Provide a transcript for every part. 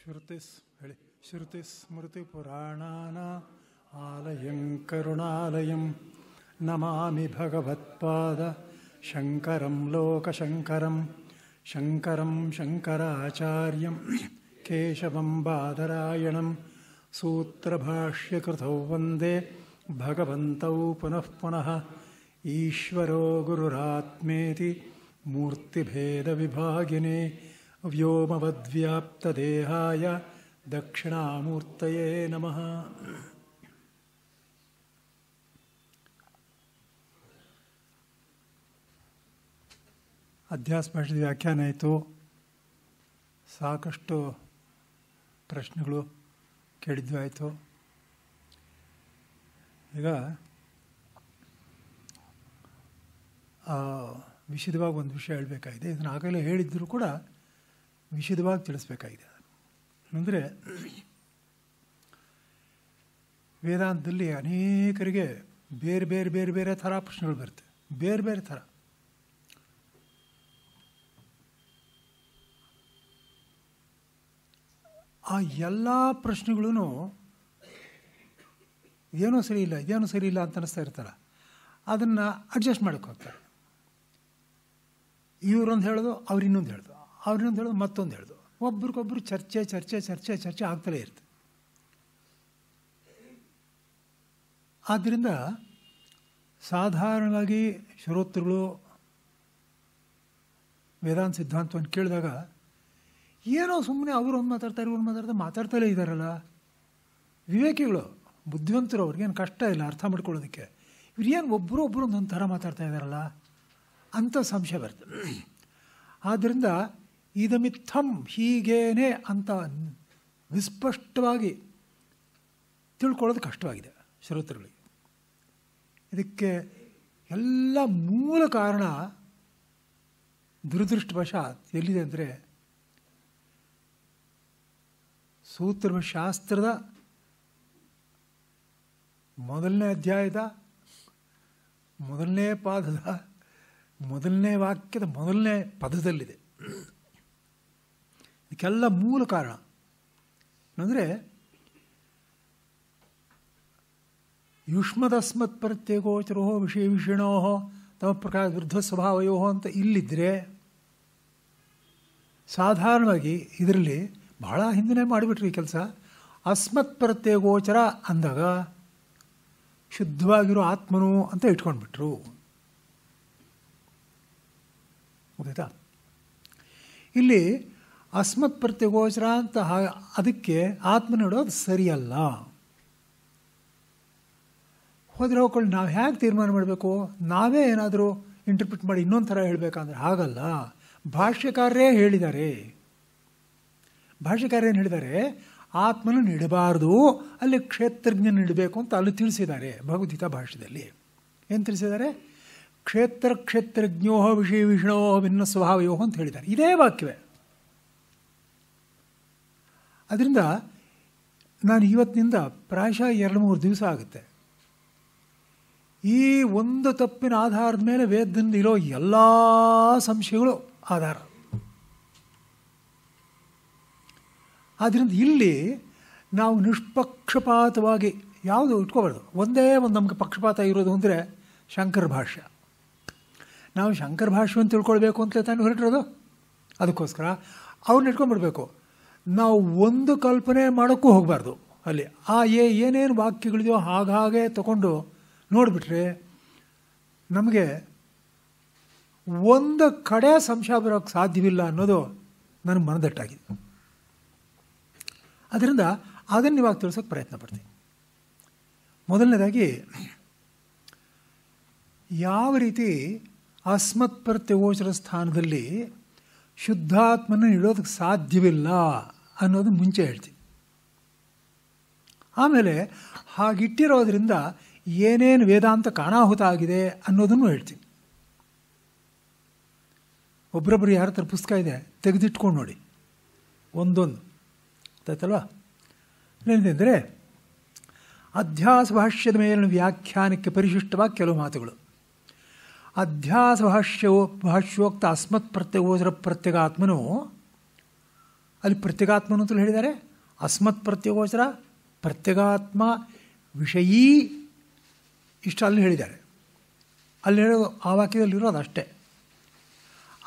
श्रुतिस्फलि श्रुतिस्मृतिपुराणाना आलयं करुणालयं नमामि भगवत्पाद शङ्करं लोकशङ्करं शङ्करं शङ्कराचार्यं केशवम्बादरायणं सूत्रभाष्यकृतौ वन्दे भगवन्तौ पुनः पुनः ईश्वरो गुरुरात्मेति मूर्तिभेदविभागिने ವ್ಯೋಮವದ್ವ್ಯಾಪ್ತದೇಹಾಯ ದಕ್ಷಿಣಾಮೂರ್ತಯೇ ನಮಃ ಅಧ್ಯಾಸ ಭಾಷೆದ ವ್ಯಾಖ್ಯಾನ ಆಯಿತು ಸಾಕಷ್ಟು ಪ್ರಶ್ನೆಗಳು ಕೇಳಿದ್ದು ಆಯಿತು ಈಗ ವಿಶದವಾಗಿ ಒಂದು ವಿಷಯ ಹೇಳಬೇಕಾಗಿದೆ. ಇದನ್ನು ಆಗಲೇ ಹೇಳಿದ್ದರೂ ಕೂಡ ವಿಶದವಾಗಿ ತಿಳಿಸ್ಬೇಕಾಗಿದೆ. ಅಂದರೆ ವೇದಾಂತದಲ್ಲಿ ಅನೇಕರಿಗೆ ಬೇರೆ ಬೇರೆ ಬೇರೆ ಬೇರೆ ಥರ ಪ್ರಶ್ನೆಗಳು ಬರುತ್ತೆ. ಬೇರೆ ಬೇರೆ ಥರ. ಆ ಎಲ್ಲ ಪ್ರಶ್ನೆಗಳೂ ಏನೂ ಸರಿ ಇಲ್ಲ, ಇದೇನೂ ಸರಿ ಇಲ್ಲ ಅಂತ ಅನ್ನಿಸ್ತಾ ಇರ್ತಾರೆ. ಅದನ್ನು ಅಡ್ಜಸ್ಟ್ ಮಾಡೋಕ್ಕೆ ಹೋಗ್ತಾರೆ. ಇವರೊಂದು ಹೇಳೋದು, ಅವ್ರು ಇನ್ನೊಂದು ಹೇಳೋದು. ಅವ್ರಿನ್ನೊಂದು ಹೇಳೋದು ಮತ್ತೊಂದು ಹೇಳೋದು. ಒಬ್ರಿಗೊಬ್ರು ಚರ್ಚೆ ಚರ್ಚೆ ಚರ್ಚೆ ಚರ್ಚೆ ಆಗ್ತಲೇ ಇರ್ತದೆ ಆದ್ದರಿಂದ ಸಾಧಾರಣವಾಗಿ ಶ್ರೋತೃಗಳು ವೇದಾಂತ ಸಿದ್ಧಾಂತವನ್ನು ಕೇಳಿದಾಗ, ಏನೋ ಸುಮ್ಮನೆ ಅವರು ಒಂದು ಮಾತಾಡ್ತಾರೆ ಇವ್ರು ಮಾತಾಡ್ತಾರೆ ಮಾತಾಡ್ತಲೇ ಇದ್ದಾರಲ್ಲ ವಿವೇಕಿಗಳು, ಬುದ್ಧಿವಂತರು ಅವ್ರಿಗೇನು ಕಷ್ಟ ಇಲ್ಲ ಅರ್ಥ ಮಾಡ್ಕೊಳ್ಳೋದಕ್ಕೆ. ಇವ್ರೇನು ಒಬ್ಬರು ಒಬ್ಬರು ಒಂದೊಂದು ಥರ ಮಾತಾಡ್ತಾ ಇದ್ದಾರಲ್ಲ ಅಂತ ಸಂಶಯ ಬರ್ತದೆ ಆದ್ದರಿಂದ ಇದಮಿತ್ತಂ ಹೀಗೇನೆ ಅಂತ ನಿಸ್ಪಷ್ಟವಾಗಿ ತಿಳ್ಕೊಳ್ಳೋದು ಕಷ್ಟವಾಗಿದೆ ಶ್ರೋತೃಗಳಿಗೆ. ಇದಕ್ಕೆ ಎಲ್ಲ ಮೂಲ ಕಾರಣ ದುರದೃಷ್ಟವಶಾತ್ ಎಲ್ಲಿದೆ ಅಂದರೆ ಸೂತ್ರಶಾಸ್ತ್ರದ ಮೊದಲನೇ ಅಧ್ಯಾಯದ ಮೊದಲನೇ ಪಾದದ ಮೊದಲನೇ ವಾಕ್ಯದ ಮೊದಲನೇ ಪದದಲ್ಲಿದೆ. ಇದಕ್ಕೆಲ್ಲ ಮೂಲ ಕಾರಣ. ಅಂದರೆ ಯುಷ್ಮದಸ್ಮತ್ ಪ್ರತ್ಯೇಕೋಚರೋ ವಿಷಯ ವಿಷಿಣೋ ತಮ್ಮ ಪ್ರಕಾರ ವಿರುದ್ಧ ಸ್ವಭಾವಯೋ ಅಂತ ಇಲ್ಲಿದ್ದರೆ ಸಾಧಾರಣವಾಗಿ ಇದರಲ್ಲಿ ಬಹಳ ಹಿಂದಿನೇ ಮಾಡಿಬಿಟ್ರಿ ಈ ಕೆಲಸ. ಅಸ್ಮತ್ ಪ್ರತ್ಯೇಗೋಚರ ಅಂದಾಗ, ಶುದ್ಧವಾಗಿರೋ ಆತ್ಮನು ಅಂತ ಇಟ್ಕೊಂಡ್ಬಿಟ್ರು. ಗೊತ್ತಾಯ್ತಾ ಇಲ್ಲಿ ಅಸ್ಮತ್ ಪ್ರತ್ಯಗೋಚರ ಅಂತ ಅದಕ್ಕೆ ಆತ್ಮ ನೋಡೋದು ಸರಿಯಲ್ಲ. ಹೋದರೆ ಹೋಗ್ಕೊಳ್ಳಿ, ನಾವು ಹೇಗೆ ತೀರ್ಮಾನ ಮಾಡಬೇಕು? ನಾವೇ ಏನಾದರೂ ಇಂಟರ್ಪ್ರಿಟ್ ಮಾಡಿ ಇನ್ನೊಂದು ಥರ ಹೇಳಬೇಕಂದ್ರೆ ಹಾಗಲ್ಲ. ಭಾಷ್ಯಕಾರರೇ ಹೇಳಿದ್ದಾರೆ ಭಾಷ್ಯಕಾರೇನು ಹೇಳಿದ್ದಾರೆ ಆತ್ಮನ ನೀಡಬಾರ್ದು ಅಲ್ಲಿ ಕ್ಷೇತ್ರಜ್ಞನ ನೀಡಬೇಕು ಅಂತ ಅಲ್ಲಿ ತಿಳಿಸಿದ್ದಾರೆ ಭಗವದ್ಗೀತಾ ಭಾಷೆಯಲ್ಲಿ ಏನು ತಿಳಿಸಿದ್ದಾರೆ? ಕ್ಷೇತ್ರ ಕ್ಷೇತ್ರಜ್ಞೋ ವಿಷಯ ವಿಷ್ಣೋ ಭಿನ್ನ ಸ್ವಭಾವಯೋ ಅಂತ ಹೇಳಿದ್ದಾರೆ. ಇದೇ ವಾಕ್ಯವೇ. ಅದರಿಂದ ನಾನು ಇವತ್ತಿನಿಂದ ಪ್ರಾಯಶಃ ಎರಡು ಮೂರು ದಿವಸ ಆಗುತ್ತೆ. ಈ ಒಂದು ತಪ್ಪಿನ ಆಧಾರದ ಮೇಲೆ ವೇದದಿಂದ ಇರೋ ಎಲ್ಲ ಸಂಶಯಗಳು ಆಧಾರ. ಆದ್ದರಿಂದ ಇಲ್ಲಿ ನಾವು ನಿಷ್ಪಕ್ಷಪಾತವಾಗಿ ಯಾವುದು ಇಟ್ಕೋಬಾರ್ದು ಒಂದೇ ಒಂದು ನಮಗೆ ಪಕ್ಷಪಾತ ಇರೋದು ಅಂದರೆ ಶಂಕರ ಭಾಷ್ಯ. ನಾವು ಶಂಕರ ಅಂತ ತಿಳ್ಕೊಳ್ಬೇಕು ಅಂತ ತಾನು ಹೊರಟಿರೋದು? ಅದಕ್ಕೋಸ್ಕರ. ಅವ್ರನ್ನ ಇಟ್ಕೊಂಡ್ಬಿಡ್ಬೇಕು. ನಾವು ಒಂದು ಕಲ್ಪನೆ ಮಾಡೋಕ್ಕೂ ಹೋಗಬಾರ್ದು. ಅಲ್ಲಿ ಆ ಏ ಏನೇನು ವಾಕ್ಯಗಳಿದೆಯೋ ಹಾಗಾಗೆ ತಗೊಂಡು ನೋಡಿಬಿಟ್ರೆ ನಮಗೆ ಒಂದು ಕಡೆ ಸಂಶಯ ಬರೋಕ್ಕೆ ಸಾಧ್ಯವಿಲ್ಲ ಅನ್ನೋದು ನನಗೆ ಮನದಟ್ಟಾಗಿದೆ. ಅದರಿಂದ ಅದನ್ನು ಇವಾಗ ತಿಳಿಸೋಕೆ ಪ್ರಯತ್ನ ಪಡ್ತೀನಿ. ಮೊದಲನೇದಾಗಿ, ಯಾವ ರೀತಿ ಅಸ್ಮತ್ ಪ್ರತ್ಯಗೋಚರ ಸ್ಥಾನದಲ್ಲಿ ಶುದ್ಧಾತ್ಮನ ಇಡೋದಕ್ಕೆ ಸಾಧ್ಯವಿಲ್ಲ ಅನ್ನೋದು ಮುಂಚೆ ಹೇಳ್ತೀನಿ. ಆಮೇಲೆ ಹಾಗಿಟ್ಟಿರೋದ್ರಿಂದ ಏನೇನು ವೇದಾಂತ ಕಾಣಾಹುತ ಆಗಿದೆ ಅನ್ನೋದನ್ನು ಹೇಳ್ತೀನಿ. ಒಬ್ಬರೊಬ್ಬರು ಯಾರ ಹತ್ರ ಪುಸ್ತಕ ಇದೆ, ತೆಗೆದಿಟ್ಕೊಂಡು ನೋಡಿ. ಒಂದೊಂದು. ಗೊತ್ತಾಯ್ತಲ್ವಾ? ಏನಿದೆ ಅಧ್ಯಾಸ ಭಾಷ್ಯದ ಮೇಲಿನ ವ್ಯಾಖ್ಯಾನಕ್ಕೆ ಪರಿಶಿಷ್ಟವಾಗಿ ಕೆಲವು ಮಾತುಗಳು. ಅಧ್ಯಾಸ ಭಾಷ್ಯೋ ಭಾಷ್ಯೋಕ್ತ ಅಸ್ಮತ್ ಪ್ರತ್ಯಗೋಚರ ಪ್ರತ್ಯಗಾತ್ಮನು ಅಲ್ಲಿ ಪ್ರತ್ಯಗಾತ್ಮನು ಅಂತಲೂ ಹೇಳಿದ್ದಾರೆ. ಅಸ್ಮತ್ ಪ್ರತ್ಯಗೋಚರ, ಪ್ರತ್ಯಗಾತ್ಮ ವಿಷಯೀ ಇಷ್ಟು ಅಲ್ಲಿ ಹೇಳಿದ್ದಾರೆ. ಅಲ್ಲಿ ಹೇಳೋದು ಆ ವಾಕ್ಯದಲ್ಲಿರೋದು ಅಷ್ಟೇ.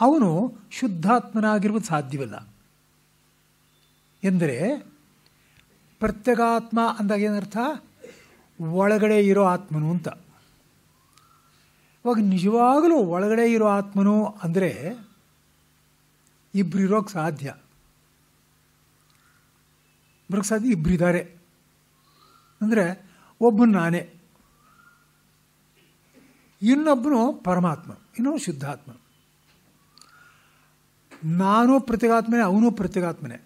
ಅವನು ಶುದ್ಧಾತ್ಮನಾಗಿರುವುದು ಸಾಧ್ಯವಿಲ್ಲ. ಎಂದರೆ ಪ್ರತ್ಯಗಾತ್ಮ ಅಂದಾಗ ಏನರ್ಥ? ಒಳಗಡೆ ಇರೋ ಆತ್ಮನು ಅಂತ. ಇವಾಗ ನಿಜವಾಗಲೂ ಒಳಗಡೆ ಇರೋ ಆತ್ಮನು ಅಂದರೆ ಇಬ್ಬರು ಇರೋಕ್ಕೆ ಸಾಧ್ಯ. ಇಬ್ರಿದಾರೆ ಇಬ್ಬರಿದ್ದಾರೆ ಅಂದರೆ ಒಬ್ಬನು ನಾನೇ. ಇನ್ನೊಬ್ಬನು ಪರಮಾತ್ಮ, ಇನ್ನೊಬ್ಬನು ಶುದ್ಧಾತ್ಮ. ನಾನು ಪ್ರತ್ಯೇಗಾತ್ಮನೇ, ಅವನು ಪ್ರತ್ಯೇಗಾತ್ಮನೇ.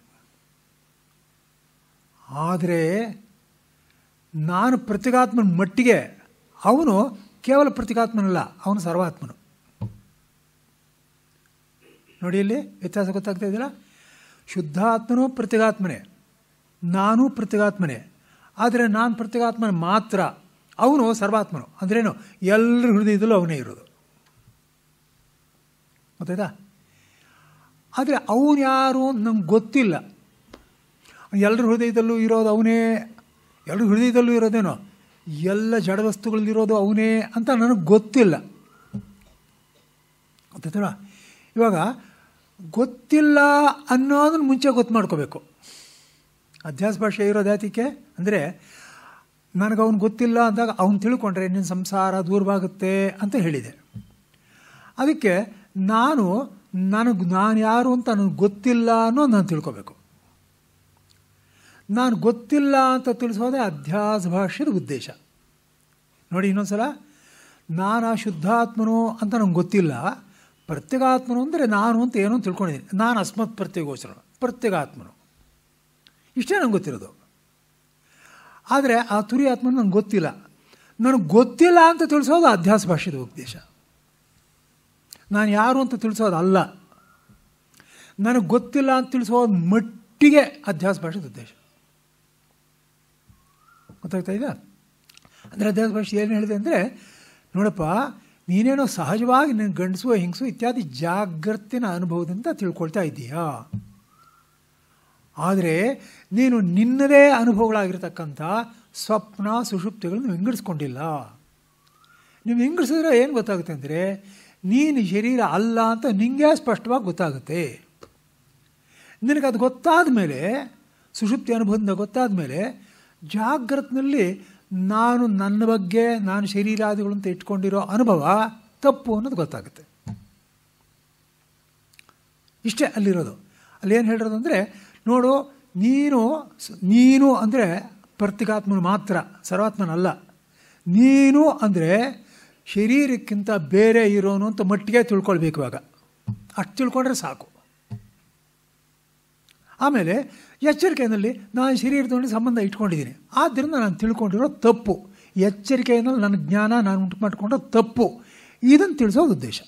ಆದರೆ ನಾನು ಪ್ರತ್ಯೇಗಾತ್ಮನ ಮಟ್ಟಿಗೆ ಅವನು ಕೇವಲ ಪ್ರತ್ಯೇಗಾತ್ಮನಲ್ಲ, ಅವನು ಸರ್ವಾತ್ಮನು. ನೋಡಿ ಇಲ್ಲಿ ವ್ಯತ್ಯಾಸ ಗೊತ್ತಾಗ್ತಾ ಇದ್ದೀರಾ ಶುದ್ಧಾತ್ಮನೂ ಪ್ರತ್ಯೇಗಾತ್ಮನೇ. ನಾನು ಪ್ರತ್ಯಗಾತ್ಮನೇ. ಆದರೆ ನಾನು ಪ್ರತ್ಯಗಾತ್ಮನ ಮಾತ್ರ. ಅವನು ಸರ್ವಾತ್ಮನು. ಅಂದ್ರೇನು? ಎಲ್ಲರ ಹೃದಯದಲ್ಲೂ ಅವನೇ ಇರೋದು. ಗೊತ್ತಾಯ್ತಾ? ಆದರೆ ಅವನು ಯಾರು ಅಂತ ನಮ್ಗೆ ಗೊತ್ತಿಲ್ಲ. ಎಲ್ಲರ ಹೃದಯದಲ್ಲೂ ಇರೋದು ಅವನೇ. ಎಲ್ಲರ ಹೃದಯದಲ್ಲೂ ಇರೋದೇನೋ? ಎಲ್ಲ ಜಡ ವಸ್ತುಗಳಲ್ಲಿರೋದು ಅವನೇ ಅಂತ ನನಗೆ ಗೊತ್ತಿಲ್ಲ. ಗೊತ್ತಾಯ್ತಲ್ಲ? ಇವಾಗ ಗೊತ್ತಿಲ್ಲ ಅನ್ನೋದನ್ನ ಮುಂಚೆ ಗೊತ್ತು ಮಾಡ್ಕೋಬೇಕು. ಅಧ್ಯಾಸ ಭಾಷೆ ಇರೋದು ಯಾತಕ್ಕೆ ಅಂದರೆ ನನಗೆ ಅವ್ನು ಗೊತ್ತಿಲ್ಲ ಅಂದಾಗ ಅವ್ನು ತಿಳ್ಕೊಂಡ್ರೆ ನಿನ್ನ ಸಂಸಾರ ದೂರವಾಗುತ್ತೆ ಅಂತ ಹೇಳಿದೆ. ಅದಕ್ಕೆ ನಾನು ನನಗೆ ನಾನು ಯಾರು ಅಂತ ನನಗೆ ಗೊತ್ತಿಲ್ಲ ಅನ್ನೋ ನಾನು ತಿಳ್ಕೋಬೇಕು. ನಾನು ಗೊತ್ತಿಲ್ಲ ಅಂತ ತಿಳಿಸೋದೇ ಅಧ್ಯಾಸ ಭಾಷೆಯ ಉದ್ದೇಶ. ನೋಡಿ ಇನ್ನೊಂದ್ಸಲ, ನಾನು ಆ ಶುದ್ಧಾತ್ಮನು ಅಂತ ನನಗೆ ಗೊತ್ತಿಲ್ಲ. ಪ್ರತ್ಯೇಗಾತ್ಮನು ಅಂದರೆ ನಾನು ಅಂತ ಏನೋ ತಿಳ್ಕೊಂಡಿದ್ದೀನಿ. ನಾನು ಅಸ್ಮತ್ ಪ್ರತ್ಯೇಗೋಚರ ಪ್ರತ್ಯೇಗಾತ್ಮನು. ಇಷ್ಟೇ ನಂಗೆ ಗೊತ್ತಿರೋದು. ಆದರೆ ಆ ತುರಿ ಆತ್ಮನ ನನಗೆ ಗೊತ್ತಿಲ್ಲ. ನನಗೆ ಗೊತ್ತಿಲ್ಲ ಅಂತ ತಿಳಿಸೋದು ಅಧ್ಯಾಸ ಭಾಷೆದ ಉದ್ದೇಶ. ನಾನು ಯಾರು ಅಂತ ತಿಳಿಸೋದು ಅಲ್ಲ. ನನಗೆ ಗೊತ್ತಿಲ್ಲ ಅಂತ ತಿಳಿಸೋದು ಮಟ್ಟಿಗೆ ಅಧ್ಯಾಸ ಭಾಷೆದ ಉದ್ದೇಶ. ಗೊತ್ತಾಗ್ತಾ ಇದೆ ಅಂದರೆ ಅಧ್ಯಾಸ ಭಾಷೆ ಏನು ಹೇಳಿದೆ ಅಂದರೆ, ನೋಡಪ್ಪ, ನೀನೇನೋ ಸಹಜವಾಗಿ ನಿನ್ನ ಗಂಡಸು, ಹಿಂಗಸು ಇತ್ಯಾದಿ ಜಾಗೃತಿನ ಅನುಭವದಿಂದ ತಿಳ್ಕೊಳ್ತಾ ಇದ್ದೀಯಾ ಆದರೆ ನೀನು ನಿನ್ನದೇ ಅನುಭವಗಳಾಗಿರ್ತಕ್ಕಂಥ ಸ್ವಪ್ನ ಸುಷುಪ್ತಿಗಳನ್ನು ವಿಂಗಡಿಸ್ಕೊಂಡಿಲ್ಲ ನೀವು ವಿಂಗಡಿಸಿದ್ರೆ ಏನು ಗೊತ್ತಾಗುತ್ತೆ ಅಂದರೆ ನೀನು ಶರೀರ ಅಲ್ಲ ಅಂತ ನಿಂಗೆ ಸ್ಪಷ್ಟವಾಗಿ ಗೊತ್ತಾಗುತ್ತೆ. ಅದು ಗೊತ್ತಾದ ಮೇಲೆ, ಸುಷುಪ್ತಿ ಅನುಭವದಿಂದ ಗೊತ್ತಾದ ಮೇಲೆ ಜಾಗ್ರತ್ನಲ್ಲಿ ನಾನು ನನ್ನ ಬಗ್ಗೆ, ನಾನು ಶರೀರಾದಿಗಳು ಅಂತ ಇಟ್ಕೊಂಡಿರೋ ಅನುಭವ ತಪ್ಪು ಅನ್ನೋದು ಗೊತ್ತಾಗುತ್ತೆ. ಇಷ್ಟೇ ಅಲ್ಲಿರೋದು. ಅಲ್ಲಿ ಏನು ಹೇಳಿರೋದು ಅಂದರೆ ನೋಡು, ನೀನು ನೀನು ಅಂದರೆ ಪ್ರತ್ಯೇಕಾತ್ಮನು ಮಾತ್ರ, ಸರ್ವಾತ್ಮನಲ್ಲ. ನೀನು ಅಂದರೆ ಶರೀರಕ್ಕಿಂತ ಬೇರೆ ಇರೋನು ಅಂತ ಮಟ್ಟಿಗೆ ತಿಳ್ಕೊಳ್ಬೇಕು ಇವಾಗ. ಅಷ್ಟು ತಿಳ್ಕೊಂಡ್ರೆ ಸಾಕು. ಆಮೇಲೆ ಎಚ್ಚರಿಕೆಯಲ್ಲಿ ನಾನು ಶರೀರದೊಂದಿಗೆ ಸಂಬಂಧ ಇಟ್ಕೊಂಡಿದ್ದೀನಿ. ಆದ್ದರಿಂದ ನಾನು ತಿಳ್ಕೊಂಡಿರೋ ತಪ್ಪು. ಎಚ್ಚರಿಕೆಯಿಂದ ನನ್ನ ಜ್ಞಾನ ನಾನು ಉಂಟು ಮಾಡಿಕೊಂಡ್ರೆ ತಪ್ಪು. ಇದನ್ನು ತಿಳಿಸೋದು ಉದ್ದೇಶ.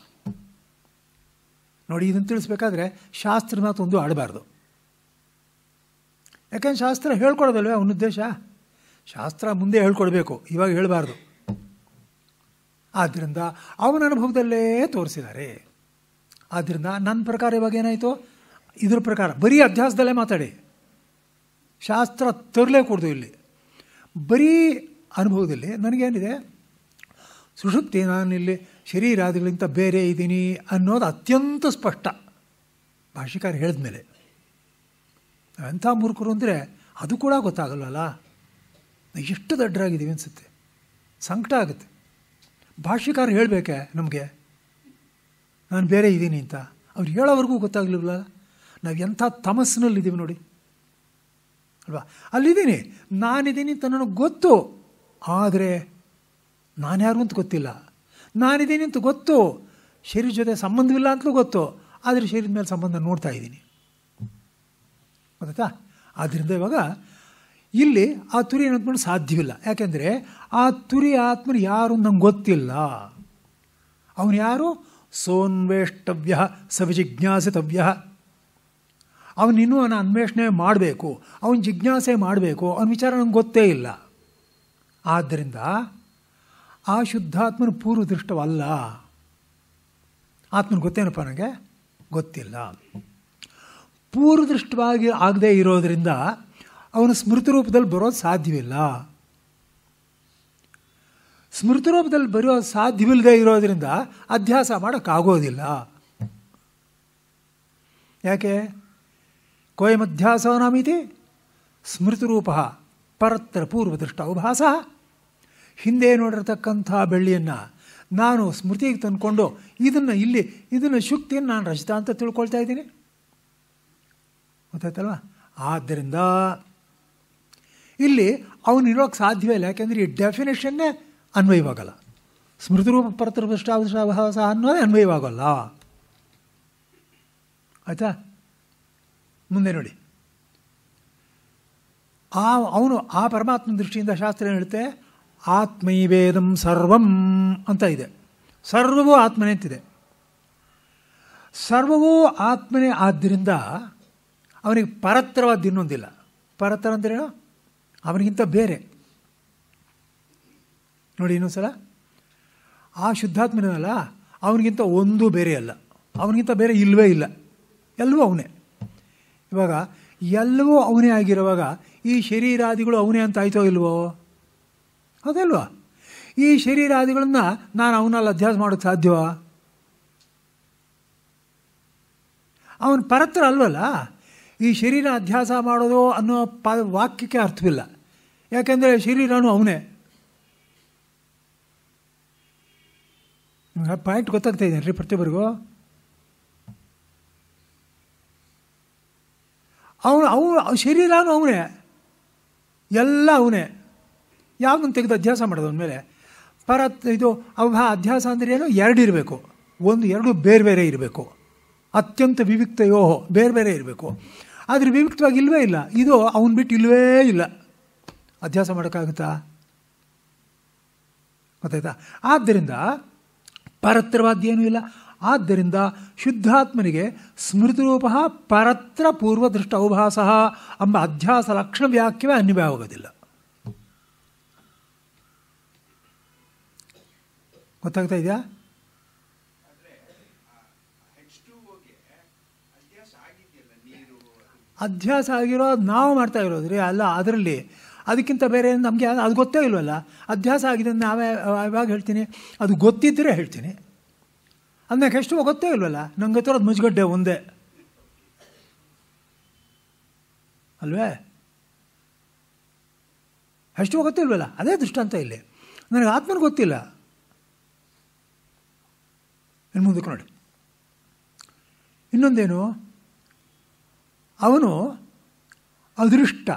ನೋಡಿ, ಇದನ್ನು ತಿಳಿಸ್ಬೇಕಾದ್ರೆ ಶಾಸ್ತ್ರ ಒಂದು ಆಡಬಾರ್ದು. ಯಾಕಂದ್ರೆ ಶಾಸ್ತ್ರ ಹೇಳ್ಕೊಡೋದಲ್ವೇ ಅವನ ಉದ್ದೇಶ? ಶಾಸ್ತ್ರ ಮುಂದೆ ಹೇಳ್ಕೊಡ್ಬೇಕು, ಇವಾಗ ಹೇಳಬಾರ್ದು. ಆದ್ದರಿಂದ ಅವನ ಅನುಭವದಲ್ಲೇ ತೋರಿಸಿದ್ದಾರೆ. ಆದ್ದರಿಂದ ನನ್ನ ಪ್ರಕಾರ ಇವಾಗ ಏನಾಯಿತು? ಇದ್ರ ಪ್ರಕಾರ, ಬರೀ ಅಧ್ಯಾಸದಲ್ಲೇ ಮಾತಾಡಿ. ಶಾಸ್ತ್ರ ತರಲೇ ಕೊಡ್ದು ಇಲ್ಲಿ. ಬರೀ ಅನುಭವದಲ್ಲಿ ನನಗೇನಿದೆ? ಸುಷುಪ್ತಿ, ನಾನಿಲ್ಲಿ ಶರೀರಾದಿಗಳಿಂದ ಬೇರೆ ಇದ್ದೀನಿ ಅನ್ನೋದು ಅತ್ಯಂತ ಸ್ಪಷ್ಟ. ಭಾಷಿಕಾರ ಹೇಳಿದ ಎಂಥ ಮೂರ್ಖರು ಅಂದರೆ ಅದು ಕೂಡ ಗೊತ್ತಾಗಲ್ಲಲ್ಲ? ಎಷ್ಟು ದಡ್ಡರಾಗಿದ್ದೀವಿ ಅನಿಸುತ್ತೆ. ಸಂಕಟ ಆಗುತ್ತೆ. ಭಾಷಿಕಾರ ಹೇಳಬೇಕೆ ನಮಗೆ? ನಾನು ಬೇರೆ ಇದ್ದೀನಿ ಅಂತ. ಅವ್ರು ಹೇಳೋವರೆಗೂ ಗೊತ್ತಾಗಲಿಲ್ಲ ನಾವು ಎಂಥ ತಮಸ್ಸಿನಲ್ಲಿದ್ದೀವಿ ನೋಡಿ. ಅಲ್ವಾ? ಅಲ್ಲಿದ್ದೀನಿ. ನಾನಿದ್ದೀನಿ ಅಂತ ನನಗೆ ಗೊತ್ತು. ಆದರೆ ನಾನು ಯಾರು ಅಂತ ಗೊತ್ತಿಲ್ಲ. ನಾನಿದ್ದೀನಿ ಅಂತ ಗೊತ್ತು. ಶರೀರ ಜೊತೆ ಸಂಬಂಧವಿಲ್ಲ ಅಂತಲೂ ಗೊತ್ತು. ಆದರೆ ಶರೀರದ ಮೇಲೆ ಸಂಬಂಧ ನೋಡ್ತಾ ಇದ್ದೀನಿ. ಗೊತ್ತಾ ಆದ್ದರಿಂದ ಇವಾಗ ಇಲ್ಲಿ ಆ ತುರಿ ಏನಂದ್ಕೊಂಡು ಸಾಧ್ಯವಿಲ್ಲ. ಯಾಕೆಂದರೆ ಆ ತುರಿ ಆತ್ಮನ ಯಾರು ನಂಗೆ ಗೊತ್ತಿಲ್ಲ. ಅವನು ಯಾರು? ಸೋನ್ವೇಷ್ಟವ್ಯ ಸವಿಜಿಜ್ಞಾಸಿತವ್ಯ ಅವನಿನ್ನೂ ಅವನ ಅನ್ವೇಷಣೆ ಮಾಡಬೇಕು. ಅವನ ಜಿಜ್ಞಾಸೆ ಮಾಡಬೇಕು. ಅವನ ವಿಚಾರ ನಂಗೆ ಗೊತ್ತೇ ಇಲ್ಲ. ಆದ್ದರಿಂದ ಆ ಶುದ್ಧಾತ್ಮನ ಪೂರ್ವದೃಷ್ಟವಲ್ಲ. ಆತ್ಮನ ಗೊತ್ತೇನಪ್ಪ ನನಗೆ ಗೊತ್ತಿಲ್ಲ. ಪೂರ್ವದೃಷ್ಟವಾಗಿ ಆಗದೇ ಇರೋದರಿಂದ ಅವನು ಸ್ಮೃತಿ ರೂಪದಲ್ಲಿ ಬರೋದು ಸಾಧ್ಯವಿಲ್ಲ. ಸ್ಮೃತಿ ರೂಪದಲ್ಲಿ ಬರೋ ಸಾಧ್ಯವಿಲ್ಲದೆ ಇರೋದರಿಂದ ಅಧ್ಯಾಸ ಮಾಡೋಕ್ಕಾಗೋದಿಲ್ಲ. ಯಾಕೆ? ಕೋಯಮಧ್ಯಾಸವನಾಮಿತಿ ಸ್ಮೃತಿರೂಪ ಪರತ್ರ ಪೂರ್ವದೃಷ್ಟ ಉಭಾಸ ಹಿಂದೆ ನೋಡಿರ್ತಕ್ಕಂಥ ಬೆಳ್ಳಿಯನ್ನು ನಾನು ಸ್ಮೃತಿಗೆ ತಂದುಕೊಂಡು ಇದನ್ನು ಇಲ್ಲಿ, ಇದನ್ನು ಶುಕ್ತಿಯನ್ನು ನಾನು ರಚಿತ ಅಂತ ತಿಳ್ಕೊಳ್ತಾ ಇದ್ದೀನಿ. ಗೊತ್ತಾಯ್ತಲ್ವ? ಆದ್ದರಿಂದ ಇಲ್ಲಿ ಅವನು ಇರೋಕ್ಕೆ ಸಾಧ್ಯವೇ ಇಲ್ಲ. ಯಾಕೆಂದರೆ ಈ ಡೆಫಿನೇಷನ್ನೇ ಅನ್ವಯವಾಗಲ್ಲ. ಸ್ಮೃತಿರೂಪ ಸಹ ಅನ್ನೋದೇ ಅನ್ವಯವಾಗಲ್ಲ. ಆಯಿತಾ? ಮುಂದೆ ನೋಡಿ. ಆ, ಅವನು ಆ ಪರಮಾತ್ಮನ ದೃಷ್ಟಿಯಿಂದ ಶಾಸ್ತ್ರ ಏನು ಹೇಳುತ್ತೆ? ಆತ್ಮೈವೇದಂ ಸರ್ವಂ ಅಂತ ಇದೆ. ಸರ್ವವೂ ಆತ್ಮನೇ ಅಂತಿದೆ. ಸರ್ವವೂ ಆತ್ಮನೇ ಆದ್ದರಿಂದ ಅವನಿಗೆ ಪರತ್ರವಾದ ಇನ್ನೊಂದಿಲ್ಲ. ಪರತ್ರ ಅಂದ್ರೇನು ಅವನಿಗಿಂತ ಬೇರೆ. ನೋಡಿ ಇನ್ನೊಂದು ಸಲ ಆ ಶುದ್ಧಾತ್ಮನಲ್ಲ ಅವನಿಗಿಂತ ಒಂದು ಬೇರೆ ಅಲ್ಲ. ಅವನಿಗಿಂತ ಬೇರೆ ಇಲ್ಲವೇ ಇಲ್ಲ. ಎಲ್ಲವೂ ಅವನೇ. ಇವಾಗ ಎಲ್ಲವೂ ಅವನೇ ಆಗಿರುವಾಗ ಈ ಶರೀರಾದಿಗಳು ಅವನೇ ಅಂತ ಆಯ್ತೋ ಇಲ್ವೋ? ಹೌದಲ್ವಾ? ಈ ಶರೀರಾದಿಗಳನ್ನು ನಾನು ಅವನಲ್ಲಿ ಅಧ್ಯಾಸ ಮಾಡೋಕ್ಕೆ ಸಾಧ್ಯವಾ? ಅವನ ಪರತ್ರ ಅಲ್ವಲ್ಲ? ಈ ಶರೀರ ಅಧ್ಯಾಸ ಮಾಡೋದು ಅನ್ನೋ ಪ ವಾಕ್ಯಕ್ಕೆ ಅರ್ಥವಿಲ್ಲ. ಯಾಕೆಂದರೆ ಶರೀರನೂ ಅವನೇ. ಪಾಯಿಂಟ್ ಗೊತ್ತಾಗ್ತಾ ಇದ್ದೇನೆ ರೀ ಪ್ರತಿಯೊಬ್ಬರಿಗೂ. ಅವನು ಅವನು ಶರೀರನೂ ಅವನೇ. ಎಲ್ಲ ಅವನೇ. ಯಾವುದನ್ನು ತೆಗೆದು ಅಧ್ಯಾಸ ಮಾಡೋದು ಅವನ ಮೇಲೆ? ಪರ, ಇದು ಅವ ಅಧ್ಯಾಸ ಅಂದರೆ ಏನು? ಎರಡು ಇರಬೇಕು. ಒಂದು, ಎರಡು ಬೇರೆ ಬೇರೆ ಇರಬೇಕು. ಅತ್ಯಂತ ವಿವಿಕ್ತ ಯೋಹೋ, ಬೇರೆ ಬೇರೆ ಇರಬೇಕು. ಆದರೆ ವಿವಿಕ್ತವಾಗಿ ಇಲ್ಲವೇ ಇಲ್ಲ. ಇದು ಅವನು ಬಿಟ್ಟು ಇಲ್ಲವೇ ಇಲ್ಲ. ಅಧ್ಯಾಸ ಮಾಡೋಕ್ಕಾಗುತ್ತಾ? ಗೊತ್ತಾಯ್ತಾ? ಆದ್ದರಿಂದ ಪರತ್ರವಾದ್ಯೇನೂ ಇಲ್ಲ. ಆದ್ದರಿಂದ ಶುದ್ಧಾತ್ಮನಿಗೆ ಸ್ಮೃತಿರೂಪ ಪರತ್ರ ಪೂರ್ವದೃಷ್ಟ ಔಭಾಸ ಎಂಬ ಅಧ್ಯಾಸ ಲಕ್ಷಣ ವ್ಯಾಖ್ಯವೇ ಅನ್ಯವಾಗೋದಿಲ್ಲ ಗೊತ್ತಾಗ್ತಾ ಇದೆಯಾ? ಅಧ್ಯಾಸ ಆಗಿರೋದು ನಾವು ಮಾಡ್ತಾ ಇರೋದು ರೀ, ಅಲ್ಲ, ಅದರಲ್ಲಿ. ಅದಕ್ಕಿಂತ ಬೇರೆ ನಮಗೆ ಅದು ಗೊತ್ತೇ ಇಲ್ವಲ್ಲ? ಅಧ್ಯಾಸ ಆಗಿದೆ ನಾವೇ ಯಾವಾಗ ಹೇಳ್ತೀನಿ, ಅದು ಗೊತ್ತಿದ್ದರೆ ಹೇಳ್ತೀನಿ. ಅದನ್ನ ಎಷ್ಟು ಗೊತ್ತೇ ಇಲ್ವಲ್ಲ? ನಂಗೆ ಗೊತ್ತಿರೋದು ಮುಜುಗಡ್ಡೆ ಒಂದೇ. ಅಲ್ವೇ? ಎಷ್ಟು ಗೊತ್ತಿಲ್ವಲ್ಲ ಅದೇ ದೃಷ್ಟಾಂತ ಇಲ್ಲಿ. ನನಗೆ ಆತ್ಮನ ಗೊತ್ತಿಲ್ಲ. ಇನ್ನು ಮುಂದಕ್ಕೆ ನೋಡಿ. ಇನ್ನೊಂದೇನು? ಅವನು ಅದೃಷ್ಟ,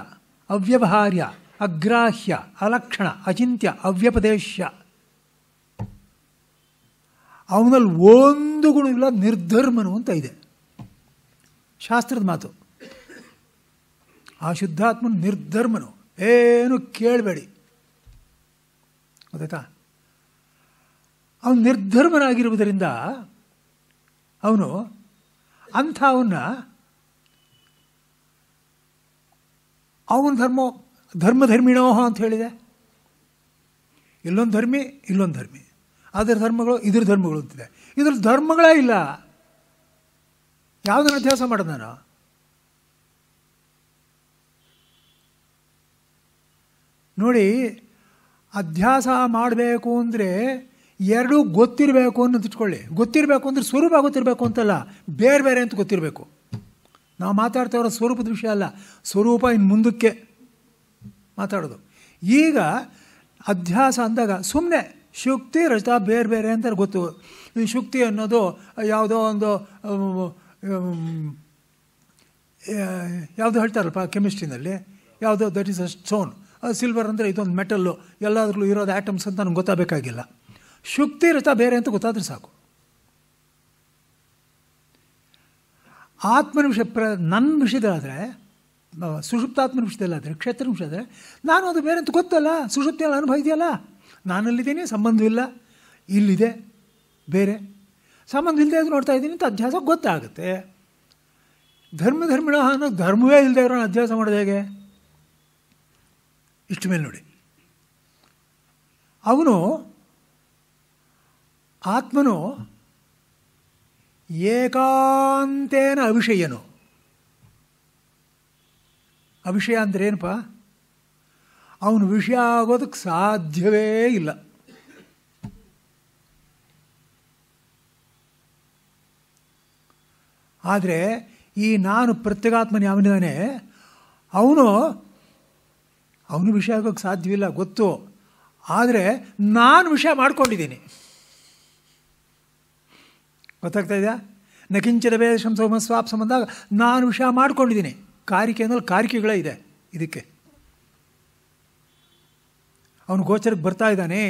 ಅವ್ಯವಹಾರ್ಯ, ಅಗ್ರಾಹ್ಯ, ಅಲಕ್ಷಣ, ಅಚಿಂತ್ಯ, ಅವ್ಯಪದೇಶ್ಯ. ಅವನಲ್ಲಿ ಒಂದು ಗುಣ ಇಲ್ಲ, ನಿರ್ಧರ್ಮನು ಅಂತ ಇದೆ. ಶಾಸ್ತ್ರದ ಮಾತು. ಆ ಶುದ್ಧಾತ್ಮನು ನಿರ್ಧರ್ಮನು. ಏನು ಕೇಳಬೇಡಿ. ಗೊತ್ತಾಯ್ತಾ? ಅವನು ನಿರ್ಧರ್ಮನಾಗಿರುವುದರಿಂದ ಅವನು ಅಂಥವನ್ನ ಅವನ ಧರ್ಮ ಧರ್ಮಧರ್ಮಿಣೋ ಅಂತ ಹೇಳಿದೆ. ಇಲ್ಲೊಂದು ಧರ್ಮಿ ಇಲ್ಲೊಂದು ಧರ್ಮಿ. ಅದರ ಧರ್ಮಗಳು ಇದ್ರ ಧರ್ಮಗಳು ಅಂತಿದೆ. ಇದ್ರ ಧರ್ಮಗಳೇ ಇಲ್ಲ. ಯಾವುದನ್ನು ಅಧ್ಯಾಸ ಮಾಡೋದು ನಾನು? ನೋಡಿ ಅಧ್ಯಾಸ ಮಾಡಬೇಕು ಅಂದರೆ ಎರಡೂ ಗೊತ್ತಿರಬೇಕು ಅನ್ನೋದು ಇಟ್ಕೊಳ್ಳಿ. ಗೊತ್ತಿರಬೇಕು ಅಂದರೆ ಸ್ವರೂಪ ಗೊತ್ತಿರಬೇಕು ಅಂತಲ್ಲ, ಬೇರೆ ಬೇರೆ ಅಂತ ಗೊತ್ತಿರಬೇಕು. ನಾವು ಮಾತಾಡ್ತಾ ಇರೋ ಸ್ವರೂಪದ ವಿಷಯ ಅಲ್ಲ. ಸ್ವರೂಪ ಇನ್ನು ಮುಂದಕ್ಕೆ ಮಾತಾಡೋದು. ಈಗ ಅಧ್ಯಾಸ ಅಂದಾಗ ಸುಮ್ಮನೆ ಶುಕ್ತಿ, ರಜತ ಬೇರೆ ಬೇರೆ ಅಂತ ಗೊತ್ತು. ಈ ಶುಕ್ತಿ ಅನ್ನೋದು ಯಾವುದೋ ಒಂದು ಯಾವುದೋ ಹೇಳ್ತಾರಲ್ಪ ಕೆಮಿಸ್ಟ್ರಿನಲ್ಲಿ? ಯಾವುದೋ that is a stone. Silver ಅಂದರೆ ಇದೊಂದು ಮೆಟಲ್ಲು. ಎಲ್ಲಾದ್ರಲ್ಲೂ ಇರೋದು ಆ್ಯಟಮ್ಸ್ ಅಂತ ನನಗೆ ಗೊತ್ತಾಗಬೇಕಾಗಿಲ್ಲ. ಶುಕ್ತಿ ರಥ ಬೇರೆ ಅಂತ ಗೊತ್ತಾದರೆ ಸಾಕು. ಆತ್ಮನ ವಿಷಯ ಪ್ರ ನನ್ನ ವಿಷಯದಲ್ಲಾದರೆ ಸುಷುಪ್ತಾತ್ಮನ ವಿಷಯದಲ್ಲಾದರೆ ಕ್ಷೇತ್ರ ವಿಷಯದಾದರೆ ನಾನು ಅದು ಬೇರೆ ಅಂತ ಗೊತ್ತಲ್ಲ ಸುಷುಪ್ತಿಯಲ್ಲಿ ಅನುಭವ ಇದೆಯಲ್ಲ? ನಾನಲ್ಲಿದ್ದೇನೆ ಸಂಬಂಧವಿಲ್ಲ ಇಲ್ಲಿದೆ, ಬೇರೆ. ಸಂಬಂಧ ಇಲ್ಲದೆ ಅದು ನೋಡ್ತಾ ಇದ್ದೀನಿ ಅಂತ ಅಧ್ಯಾಸ ಗೊತ್ತಾಗುತ್ತೆ. ಧರ್ಮ ಧರ್ಮಿಣ ಅನ್ನೋ ಧರ್ಮವೇ ಇಲ್ಲದೆ ಇರೋ ಅಧ್ಯಾಸ ಮಾಡೋದು ಹೇಗೆ? ಇಷ್ಟು ಮೇಲೆ ನೋಡಿ. ಅವನು, ಆತ್ಮನು ಏಕಾಂತೇನ ಅವಿಷಯನು ಅವಿಷಯ ಅಂದ್ರೆ ಏನಪ್ಪ ಅವನು ವಿಷಯ ಆಗೋದಕ್ಕೆ ಸಾಧ್ಯವೇ ಇಲ್ಲ. ಆದರೆ ಈ ನಾನು ಪ್ರತ್ಯೇಗಾತ್ಮನ ಅವನಿದ್ದಾನೆ ಅವನು ಅವನು ವಿಷಯ ಆಗೋಕ್ಕೆ ಸಾಧ್ಯವಿಲ್ಲ, ಗೊತ್ತು. ಆದರೆ ನಾನು ವಿಷಯ ಮಾಡ್ಕೊಂಡಿದ್ದೀನಿ. ಗೊತ್ತಾಗ್ತಾ ಇದೆಯಾ? ನಕಿಂಚದ ವೇದ ಶಂಸ ಸ್ವಾಪ್ ಸಂಬಂಧ ನಾನು ವಿಷಯ ಮಾಡ್ಕೊಂಡಿದ್ದೀನಿ. ಕಾರಿಕೆ ಅಂದ್ರೆ ಕಾರಿಕೆಗಳೇ ಇದೆ ಇದಕ್ಕೆ. ಅವನು ಗೋಚರಕ್ಕೆ ಬರ್ತಾ ಇದ್ದಾನೆ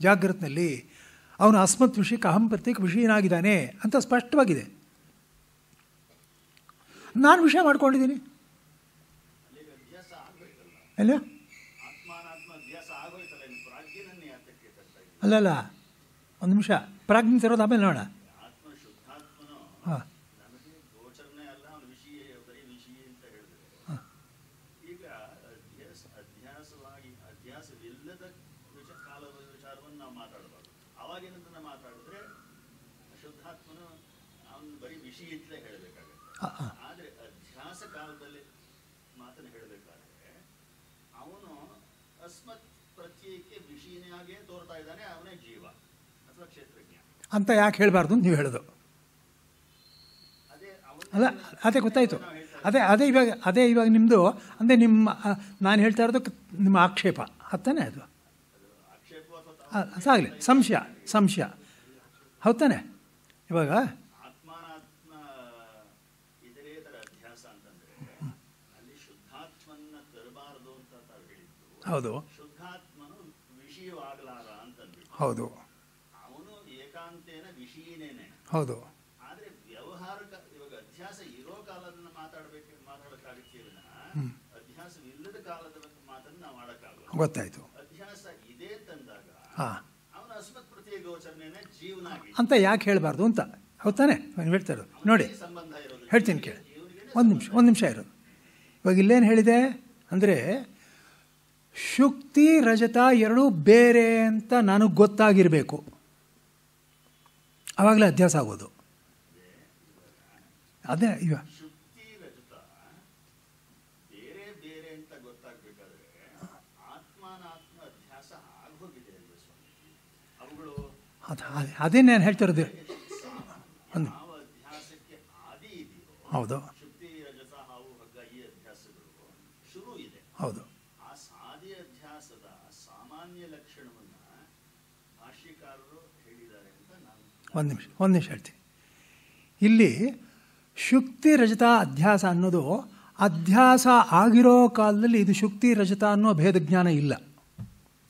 ಜಾಗ್ರತ್ನಲ್ಲಿ. ಅವನು ಅಸ್ಮತ್ ವಿಷಯಕ್ಕೆ ಅಹಂ ಪ್ರತ್ಯೇಕ ವಿಷಯನಾಗಿದ್ದಾನೆ ಅಂತ ಸ್ಪಷ್ಟವಾಗಿದೆ. ನಾನು ವಿಷಯ ಮಾಡ್ಕೊಂಡಿದ್ದೀನಿ. ಅಲ್ಲ? ಅಲ್ಲಲ್ಲ, ಒಂದು ನಿಮಿಷ. ಪ್ರಾಜ್ಞೆ ತರೋದು ಆಮೇಲೆ ನೋಡೋಣ ಆತ್ಮ ಶುದ್ಧಾತ್ಮನು ಹಾಂ ನಮಗೆ ಗೋಚರನೇ ಅಲ್ಲ ಅವನು ವಿಷಯ ಬರೀ ವಿಷಯ ಅಂತ ಹೇಳಿದ್ರೆ ಈಗ ಅಧ್ಯಾಸ ಅಧ್ಯಾಸವಾಗಿ ಅಧ್ಯಾಸವಿಲ್ಲದ ವಿಚ ಕಾಲದ ವಿಚಾರವನ್ನು ನಾವು ಮಾತಾಡಬಾರ್ದು ಅವಾಗಿನದನ್ನ ಮಾತಾಡಿದ್ರೆ ಶುದ್ಧಾತ್ಮನು ಅವನು ಬರೀ ವಿಷಯ ಅಂತಲೇ ಹೇಳಬೇಕಾಗುತ್ತೆ ಹಾಂ ಹಾಂ ಆದರೆ ಅಧ್ಯಾಸ ಕಾಲದಲ್ಲಿ ಮಾತನ್ನು ಹೇಳಬೇಕಾದ್ರೆ ಅವನು ಅಸ್ಮತ್ ಪ್ರತ್ಯಯಕ್ಕೆ ವಿಷಯನಾಗೇ ತೋರ್ತಾ ಇದ್ದಾನೆ ಅವನೇ ಜೀವ ಅಥವಾ ಕ್ಷೇತ್ರಜ್ಞ ಅಂತ ಯಾಕೆ ಹೇಳಬಾರ್ದು ಅಂತ ನೀವು ಹೇಳೋದು. ಅದೇ ಅಲ್ಲ ಅದೇ ಗೊತ್ತಾಯಿತು. ಅದೇ ಅದೇ ಇವಾಗ ಅದೇ ಇವಾಗ ನಿಮ್ಮದು ಅಂದರೆ ನಿಮ್ಮ ನಾನು ಹೇಳ್ತಾ ಇರೋದು ನಿಮ್ಮ ಆಕ್ಷೇಪ. ಹತ್ತಾನೆ ಅದು. ಸಾಗಲಿ ಸಂಶಯ ಸಂಶಯ. ಹೌದಾನೆ ಇವಾಗ? ಹೌದು. ಇದರೇತರ ಆಡಕ್ಕಾಗಲ್ಲ ಗೊತ್ತಾಯಿತು. ಹಾಂ. ಅಂತ ಯಾಕೆ ಹೇಳಬಾರ್ದು ಅಂತ. ಹೌದಾನೆ ನಾನು ಹೇಳ್ತಾ ಇರೋದು. ನೋಡಿ. ಹೇಳ್ತೀನಿ ಕೇಳಿ. ಒಂದು ನಿಮಿಷ ಒಂದು ನಿಮಿಷ ಇರೋದು ಇವಾಗ ಇಲ್ಲೇನು ಹೇಳಿದೆ? ಅಂದರೆ ಶುಕ್ತಿ ರಜತ ಎರಡೂ ಬೇರೆ ಅಂತ ನನಗೆ ಗೊತ್ತಾಗಿರಬೇಕು. ಆವಾಗಲೇ ಅಧ್ಯಾಸ ಆಗೋದು. ಅದೇ ಇವ ಅದೇ ರಜತ ಬೇರೆ ಬೇರೆ ಅಂತ ಗೊತ್ತಾಗ್ಬೇಕಾದ್ರೆ ಆತ್ಮಾನಾತ್ಮ ಅಧ್ಯಾಸ ಆಗೋಗಿದೆ ಅಲ್ವ ಸ್ವಾಮಿ ಅವುಗಳು ಅದು ಅದೇ- ಅದೇ ನಾನು ಹೇಳ್ತಿರೋದು ಒಂದು ಯಾವ ಅಧ್ಯಾಸಕ್ಕೆ ಆದಿ ಇದೆಯೋ ಹೌದು ಶುಕ್ತಿ ರಜತ ಹಾವು ಹಗ್ಗ ಈ ಅಧ್ಯಾಸಗಳು ಶುರು ಇದೆ ಹೌದು ಆ ಸಾದಿ ಅಧ್ಯಾಸದ ಸಾಮಾನ್ಯ ಲಕ್ಷಣವನ್ನ ಭಾಷ್ಯಕಾರರು ಹೇಳಿದ್ದಾರೆ ಅಂತ ನಾನು ಒಂದು ನಿಮಿಷ ಒಂದು ನಿಮಿಷ ಹೇಳ್ತೀನಿ. ಇಲ್ಲಿ ಶುಕ್ತಿ ರಜತ ಅಧ್ಯಾಸ ಅನ್ನೋದು ಅಧ್ಯಾಸ ಆಗಿರೋ ಕಾಲದಲ್ಲಿ ಇದು ಶುಕ್ತಿ ರಜತ ಅನ್ನೋ ಭೇದ ಜ್ಞಾನ ಇಲ್ಲ.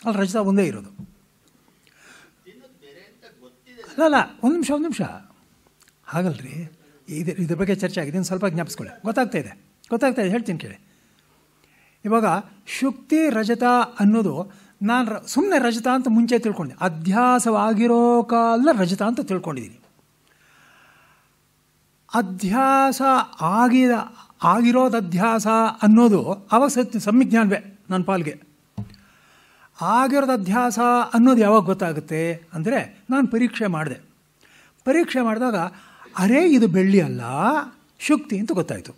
ಅಲ್ಲಿ, ರಜತ ಒಂದೇ ಇರೋದು. ಅಲ್ಲ ಅಲ್ಲ, ಒಂದು ನಿಮಿಷ ಒಂದು ನಿಮಿಷ. ಹಾಗಲ್ರಿ? ಇದು ಇದ್ರ ಬಗ್ಗೆ ಚರ್ಚೆ ಆಗಿದೆ, ಇನ್ನು ಸ್ವಲ್ಪ ಜ್ಞಾಪಿಸ್ಕೊಳ್ಳಿ. ಗೊತ್ತಾಗ್ತಾ ಇದೆ ಗೊತ್ತಾಗ್ತಾ ಇದೆ, ಹೇಳ್ತೀನಿ ಕೇಳಿ. ಇವಾಗ ಶುಕ್ತಿ ರಜತ ಅನ್ನೋದು ನಾನು ಸುಮ್ಮನೆ ರಜತ ಅಂತ ಮುಂಚೆ ತಿಳ್ಕೊಂಡೆ. ಅಧ್ಯಾಸವಾಗಿರೋ ಕಾಲ ರಜತ ಅಂತ ತಿಳ್ಕೊಂಡಿದ್ದೀನಿ ಅಧ್ಯಾಸ ಆಗಿದ ಆಗಿರೋದು ಅಧ್ಯಾಸ ಅನ್ನೋದು ಅವಾಗ ಸತ್ಯ ಸಂವಿಜ್ಞಾನವೇ ನನ್ನ ಪಾಲ್ಗೆ. ಆಗಿರೋದು ಅಧ್ಯಾಸ ಅನ್ನೋದು ಯಾವಾಗ ಗೊತ್ತಾಗುತ್ತೆ ಅಂದರೆ ನಾನು ಪರೀಕ್ಷೆ ಮಾಡಿದೆ. ಪರೀಕ್ಷೆ ಮಾಡಿದಾಗ, ಅರೇ ಇದು ಬೆಳ್ಳಿ ಅಲ್ಲ, ಶುಕ್ತಿ ಅಂತ ಗೊತ್ತಾಯಿತು.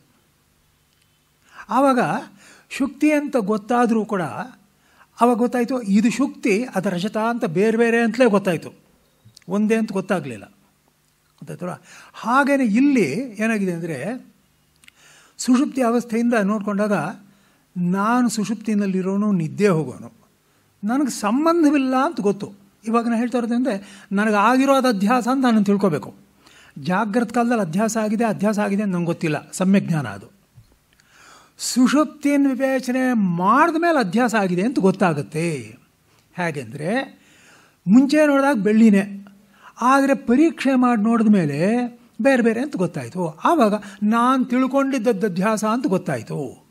ಆವಾಗ ಶುಕ್ತಿ ಅಂತ ಗೊತ್ತಾದರೂ ಕೂಡ ಆವಾಗ ಗೊತ್ತಾಯಿತು, ಇದು ಶುಕ್ತಿ, ಅದು ರಜತ ಅಂತ ಬೇರೆ ಬೇರೆ ಅಂತಲೇ ಗೊತ್ತಾಯಿತು. ಒಂದೇ ಅಂತ ಗೊತ್ತಾಗಲಿಲ್ಲ. ಗೊತ್ತಾಯ್ತಲ್ಲ ಹಾಗೆಯೇ ಇಲ್ಲಿ ಏನಾಗಿದೆ ಅಂದರೆ, ಸುಷುಪ್ತಿ ಅವಸ್ಥೆಯಿಂದ ನೋಡಿಕೊಂಡಾಗ, ನಾನು ಸುಷುಪ್ತಿನಲ್ಲಿರೋನು, ನಿದ್ದೆ ಹೋಗೋನು. ನನಗೆ ಸಂಬಂಧವಿಲ್ಲ ಅಂತ ಗೊತ್ತು. ಇವಾಗ ನಾನು ಹೇಳ್ತಾ ಇರೋದಂದರೆ ನನಗೆ ಆಗಿರೋದು ಅಧ್ಯಾಸ ಅಂತ ನಾನು ತಿಳ್ಕೊಬೇಕು. ಜಾಗ್ರತ ಕಾಲದಲ್ಲಿ ಅಧ್ಯಾಸ ಆಗಿದೆ ಅಧ್ಯಾಸ ಆಗಿದೆ ಅಂತ ನಂಗೆ ಗೊತ್ತಿಲ್ಲ. ಸಮ್ಯಜ್ಞಾನ ಅದು. ಸುಷುಪ್ತಿಯನ್ನು ವಿವೇಚನೆ ಮಾಡಿದ ಮೇಲೆ ಅಧ್ಯಾಸ ಆಗಿದೆ ಅಂತ ಗೊತ್ತಾಗುತ್ತೆ. ಹೇಗೆಂದರೆ, ಮುಂಚೆ ನೋಡಿದಾಗ ಬೆಳ್ಳಿನೇ, ಆದರೆ ಪರೀಕ್ಷೆ ಮಾಡಿ ನೋಡಿದ ಮೇಲೆ ಬೇರೆ ಬೇರೆ ಅಂತ ಗೊತ್ತಾಯಿತು. ಆವಾಗ ನಾನು ತಿಳ್ಕೊಂಡಿದ್ದದ್ದು ಅಧ್ಯಾಸ ಅಂತ ಗೊತ್ತಾಯಿತು.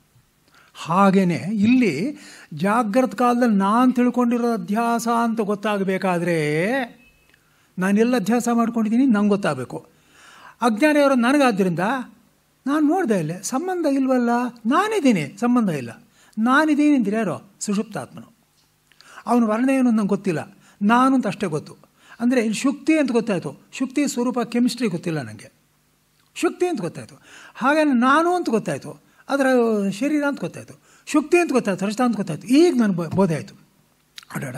ಹಾಗೆಯೇ ಇಲ್ಲಿ ಜಾಗ್ರತ ಕಾಲದಲ್ಲಿ ನಾನು ತಿಳ್ಕೊಂಡಿರೋ ಅಧ್ಯಾಸ ಅಂತ ಗೊತ್ತಾಗಬೇಕಾದ್ರೆ, ನಾನೆಲ್ಲ ಅಧ್ಯಾಸ ಮಾಡ್ಕೊಂಡಿದ್ದೀನಿ, ನಂಗೆ ಗೊತ್ತಾಗಬೇಕು. ಅಜ್ಞಾನ ನನಗಾದ್ದರಿಂದ ನಾನು ನೋಡಿದೆ ಇಲ್ಲೇ. ಸಂಬಂಧ ಇಲ್ವಲ್ಲ? ನಾನಿದ್ದೀನಿ. ಸಂಬಂಧ ಇಲ್ಲ. ನಾನಿದ್ದೀನಿ ಅಂದ್ರೆ ಯಾರೋ? ಸುಷುಪ್ತಾತ್ಮನು. ಅವನ ವರ್ಣ ಏನು ನಂಗೆ ಗೊತ್ತಿಲ್ಲ. ನಾನು ಅಂತ ಅಷ್ಟೇ ಗೊತ್ತು. ಅಂದರೆ ಇಲ್ಲಿ ಶುಕ್ತಿ ಅಂತ ಗೊತ್ತಾಯಿತು. ಶುಕ್ತಿ ಸ್ವರೂಪ, ಕೆಮಿಸ್ಟ್ರಿ ಗೊತ್ತಿಲ್ಲ ನನಗೆ ಶುಕ್ತಿ ಅಂತ ಗೊತ್ತಾಯಿತು. ಹಾಗೆ ನಾನು ಅಂತ ಗೊತ್ತಾಯಿತು. ಅದರ ಶರೀರ ಅಂತ ಗೊತ್ತಾಯಿತು. ಶುಕ್ತಿ ಅಂತ ಗೊತ್ತಾಯ್ತು. ರಜತ ಅಂತ ಗೊತ್ತಾಯ್ತು. ಈಗ ನನಗೆ ಬ- ಬೋಧೆ ಆಯಿತು. ಅಡಡ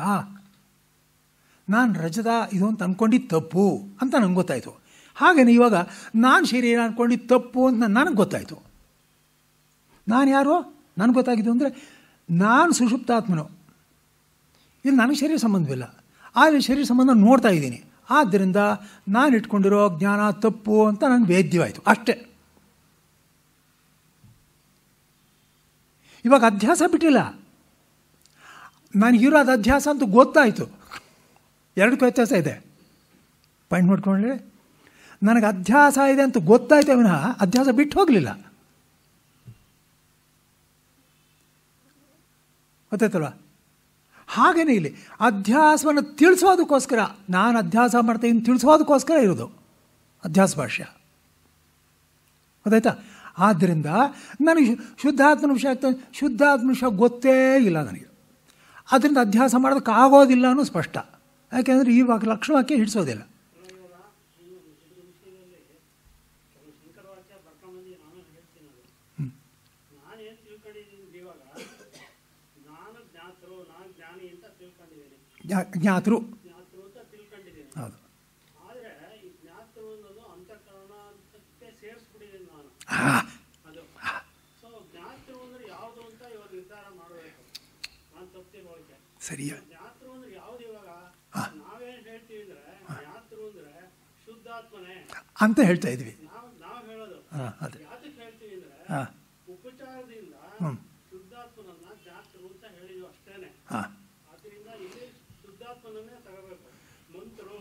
ನಾನು ರಜದ ಇದು ಅಂತ ಅಂದ್ಕೊಂಡಿದ್ದು ತಪ್ಪು ಅಂತ ನಂಗೆ ಗೊತ್ತಾಯಿತು. ಹಾಗೆಯೇ ಇವಾಗ ನಾನು ಶರೀರ ಅಂದ್ಕೊಂಡು ತಪ್ಪು ಅಂತ ನನಗೆ ಗೊತ್ತಾಯಿತು. ನಾನು ಯಾರು? ನನಗೆ ಗೊತ್ತಾಗಿದ್ದು ಅಂದರೆ ನಾನು ಸುಷುಪ್ತಾತ್ಮನು. ಇದು ನನಗೆ ಶರೀರ ಸಂಬಂಧವಿಲ್ಲ. ಆದರೆ ಶರೀರ ಸಂಬಂಧ ನೋಡ್ತಾ ಇದ್ದೀನಿ. ಆದ್ದರಿಂದ ನಾನು ಇಟ್ಕೊಂಡಿರೋ ಜ್ಞಾನ ತಪ್ಪು ಅಂತ ನನಗೆ ವೇದ್ಯವಾಯಿತು. ಅಷ್ಟೇ. ಇವಾಗ ಅಧ್ಯಾಸ ಬಿಟ್ಟಿಲ್ಲ. ನನಗಿರೋದು ಅಧ್ಯಾಸ ಅಂತ ಗೊತ್ತಾಯಿತು. ಎರಡಕ್ಕೂ ವ್ಯತ್ಯಾಸ ಇದೆ. ಪಾಯಿಂಟ್ ಮಾಡ್ಕೊಂಡ್ರೆ ನನಗೆ ಅಧ್ಯಾಸ ಇದೆ ಅಂತ ಗೊತ್ತಾಯ್ತು ವಿನಃ ಅಧ್ಯಾಸ ಬಿಟ್ಟು ಹೋಗಲಿಲ್ಲ. ಗೊತ್ತಾಯ್ತಲ್ವ? ಹಾಗೇನೆ ಇಲ್ಲಿ, ಅಧ್ಯಾಸವನ್ನು ತಿಳಿಸೋದಕ್ಕೋಸ್ಕರ, ನಾನು ಅಧ್ಯಾಸ ಮಾಡ್ತೀನಿ ತಿಳಿಸೋದಕ್ಕೋಸ್ಕರ ಇರೋದು, ಅಧ್ಯಾಸ ಭಾಷ್ಯ. ಗೊತ್ತಾಯ್ತಾ? ಆದ್ದರಿಂದ ನನಗೆ ಶುದ್ಧಾತ್ಮ ವಿಷಯ ಆಗ್ತದೆ ಶುದ್ಧಾತ್ಮ ವಿಷಯ ಗೊತ್ತೇ ಇಲ್ಲ ನನಗೆ. ಅದರಿಂದ ಅಧ್ಯಾಸ ಮಾಡೋದಕ್ಕಾಗೋದಿಲ್ಲ ಅನ್ನೋ ಸ್ಪಷ್ಟ. ಯಾಕೆಂದರೆ ಇವಾಗ ಲಕ್ಷಣಕ್ಕೆ ಹಿಡಿಸೋದಿಲ್ಲ ಶಂಕರವಾಕ್ಯ ಬರ್ಕೊಂಬಂದು ನಾನು ಹೇಳ್ತೀನಿ ಅದು ನಾನೇನು ತಿಳ್ಕೊಂಡಿದ್ದೀನಿ ಇವಾಗ ನಾನು ಜ್ಞಾತರು ನಾನು ಜ್ಞಾನಿ ಅಂತ ತಿಳ್ಕೊಂಡಿದ್ದೀನಿ ಜ್ಞಾ- ಜ್ಞಾತರು ಜ್ಞಾತರು ಅಂತ ತಿಳ್ಕೊಂಡಿದ್ದೀನಿ ಹೌದು ಆದರೆ ಈ ಜ್ಞಾತರು ಅನ್ನೋದು ಅಂತಃಕರಣ ಅಂತಕ್ಕೆ ಸೇರಿಸ್ಬಿಟ್ಟಿದ್ದೀನಿ ನಾನು ಆ, ಅದು ಸೊ ಜ್ಞಾತರು ಅಂದ್ರೆ ಯಾವುದು ಅಂತ ಇವಾಗ ನಿರ್ಧಾರ ಮಾಡಬೇಕು ನಾನು ತಪ್ಪಿರೋಕೆ ಸರಿಯ ಜ್ಞಾತರು ಅಂದ್ರೆ ಯಾವ್ದು ಇವಾಗ ನಾವೇನ್ ಹೇಳ್ತೀವಿ ಜ್ಞಾತರು ಅಂದ್ರೆ ಶುದ್ಧಾತ್ಮನೇ. ಅಂತ ಹೇಳ್ತಾ ಇದ್ವಿ. ನಾವು ನಾವು ಹೇಳೋದು. ಹಾಂ ಅದೇ. ಹಾಂ. ಉಪಚಾರದಿಂದ ಹ್ಮ್. ಶುದ್ಧಾತ್ಮನನ್ನ ಜ್ಞಾತರು ಅಂತ ಹೇಳಿದ್ವಿ ಅಷ್ಟೇನೆ ಹಾಂ ಆದ್ರಿಂದ ಇಲ್ಲಿ ಶುದ್ಧಾತ್ಮನನ್ನೇ ತಗೋಬೇಕು ಮಂತ್ರು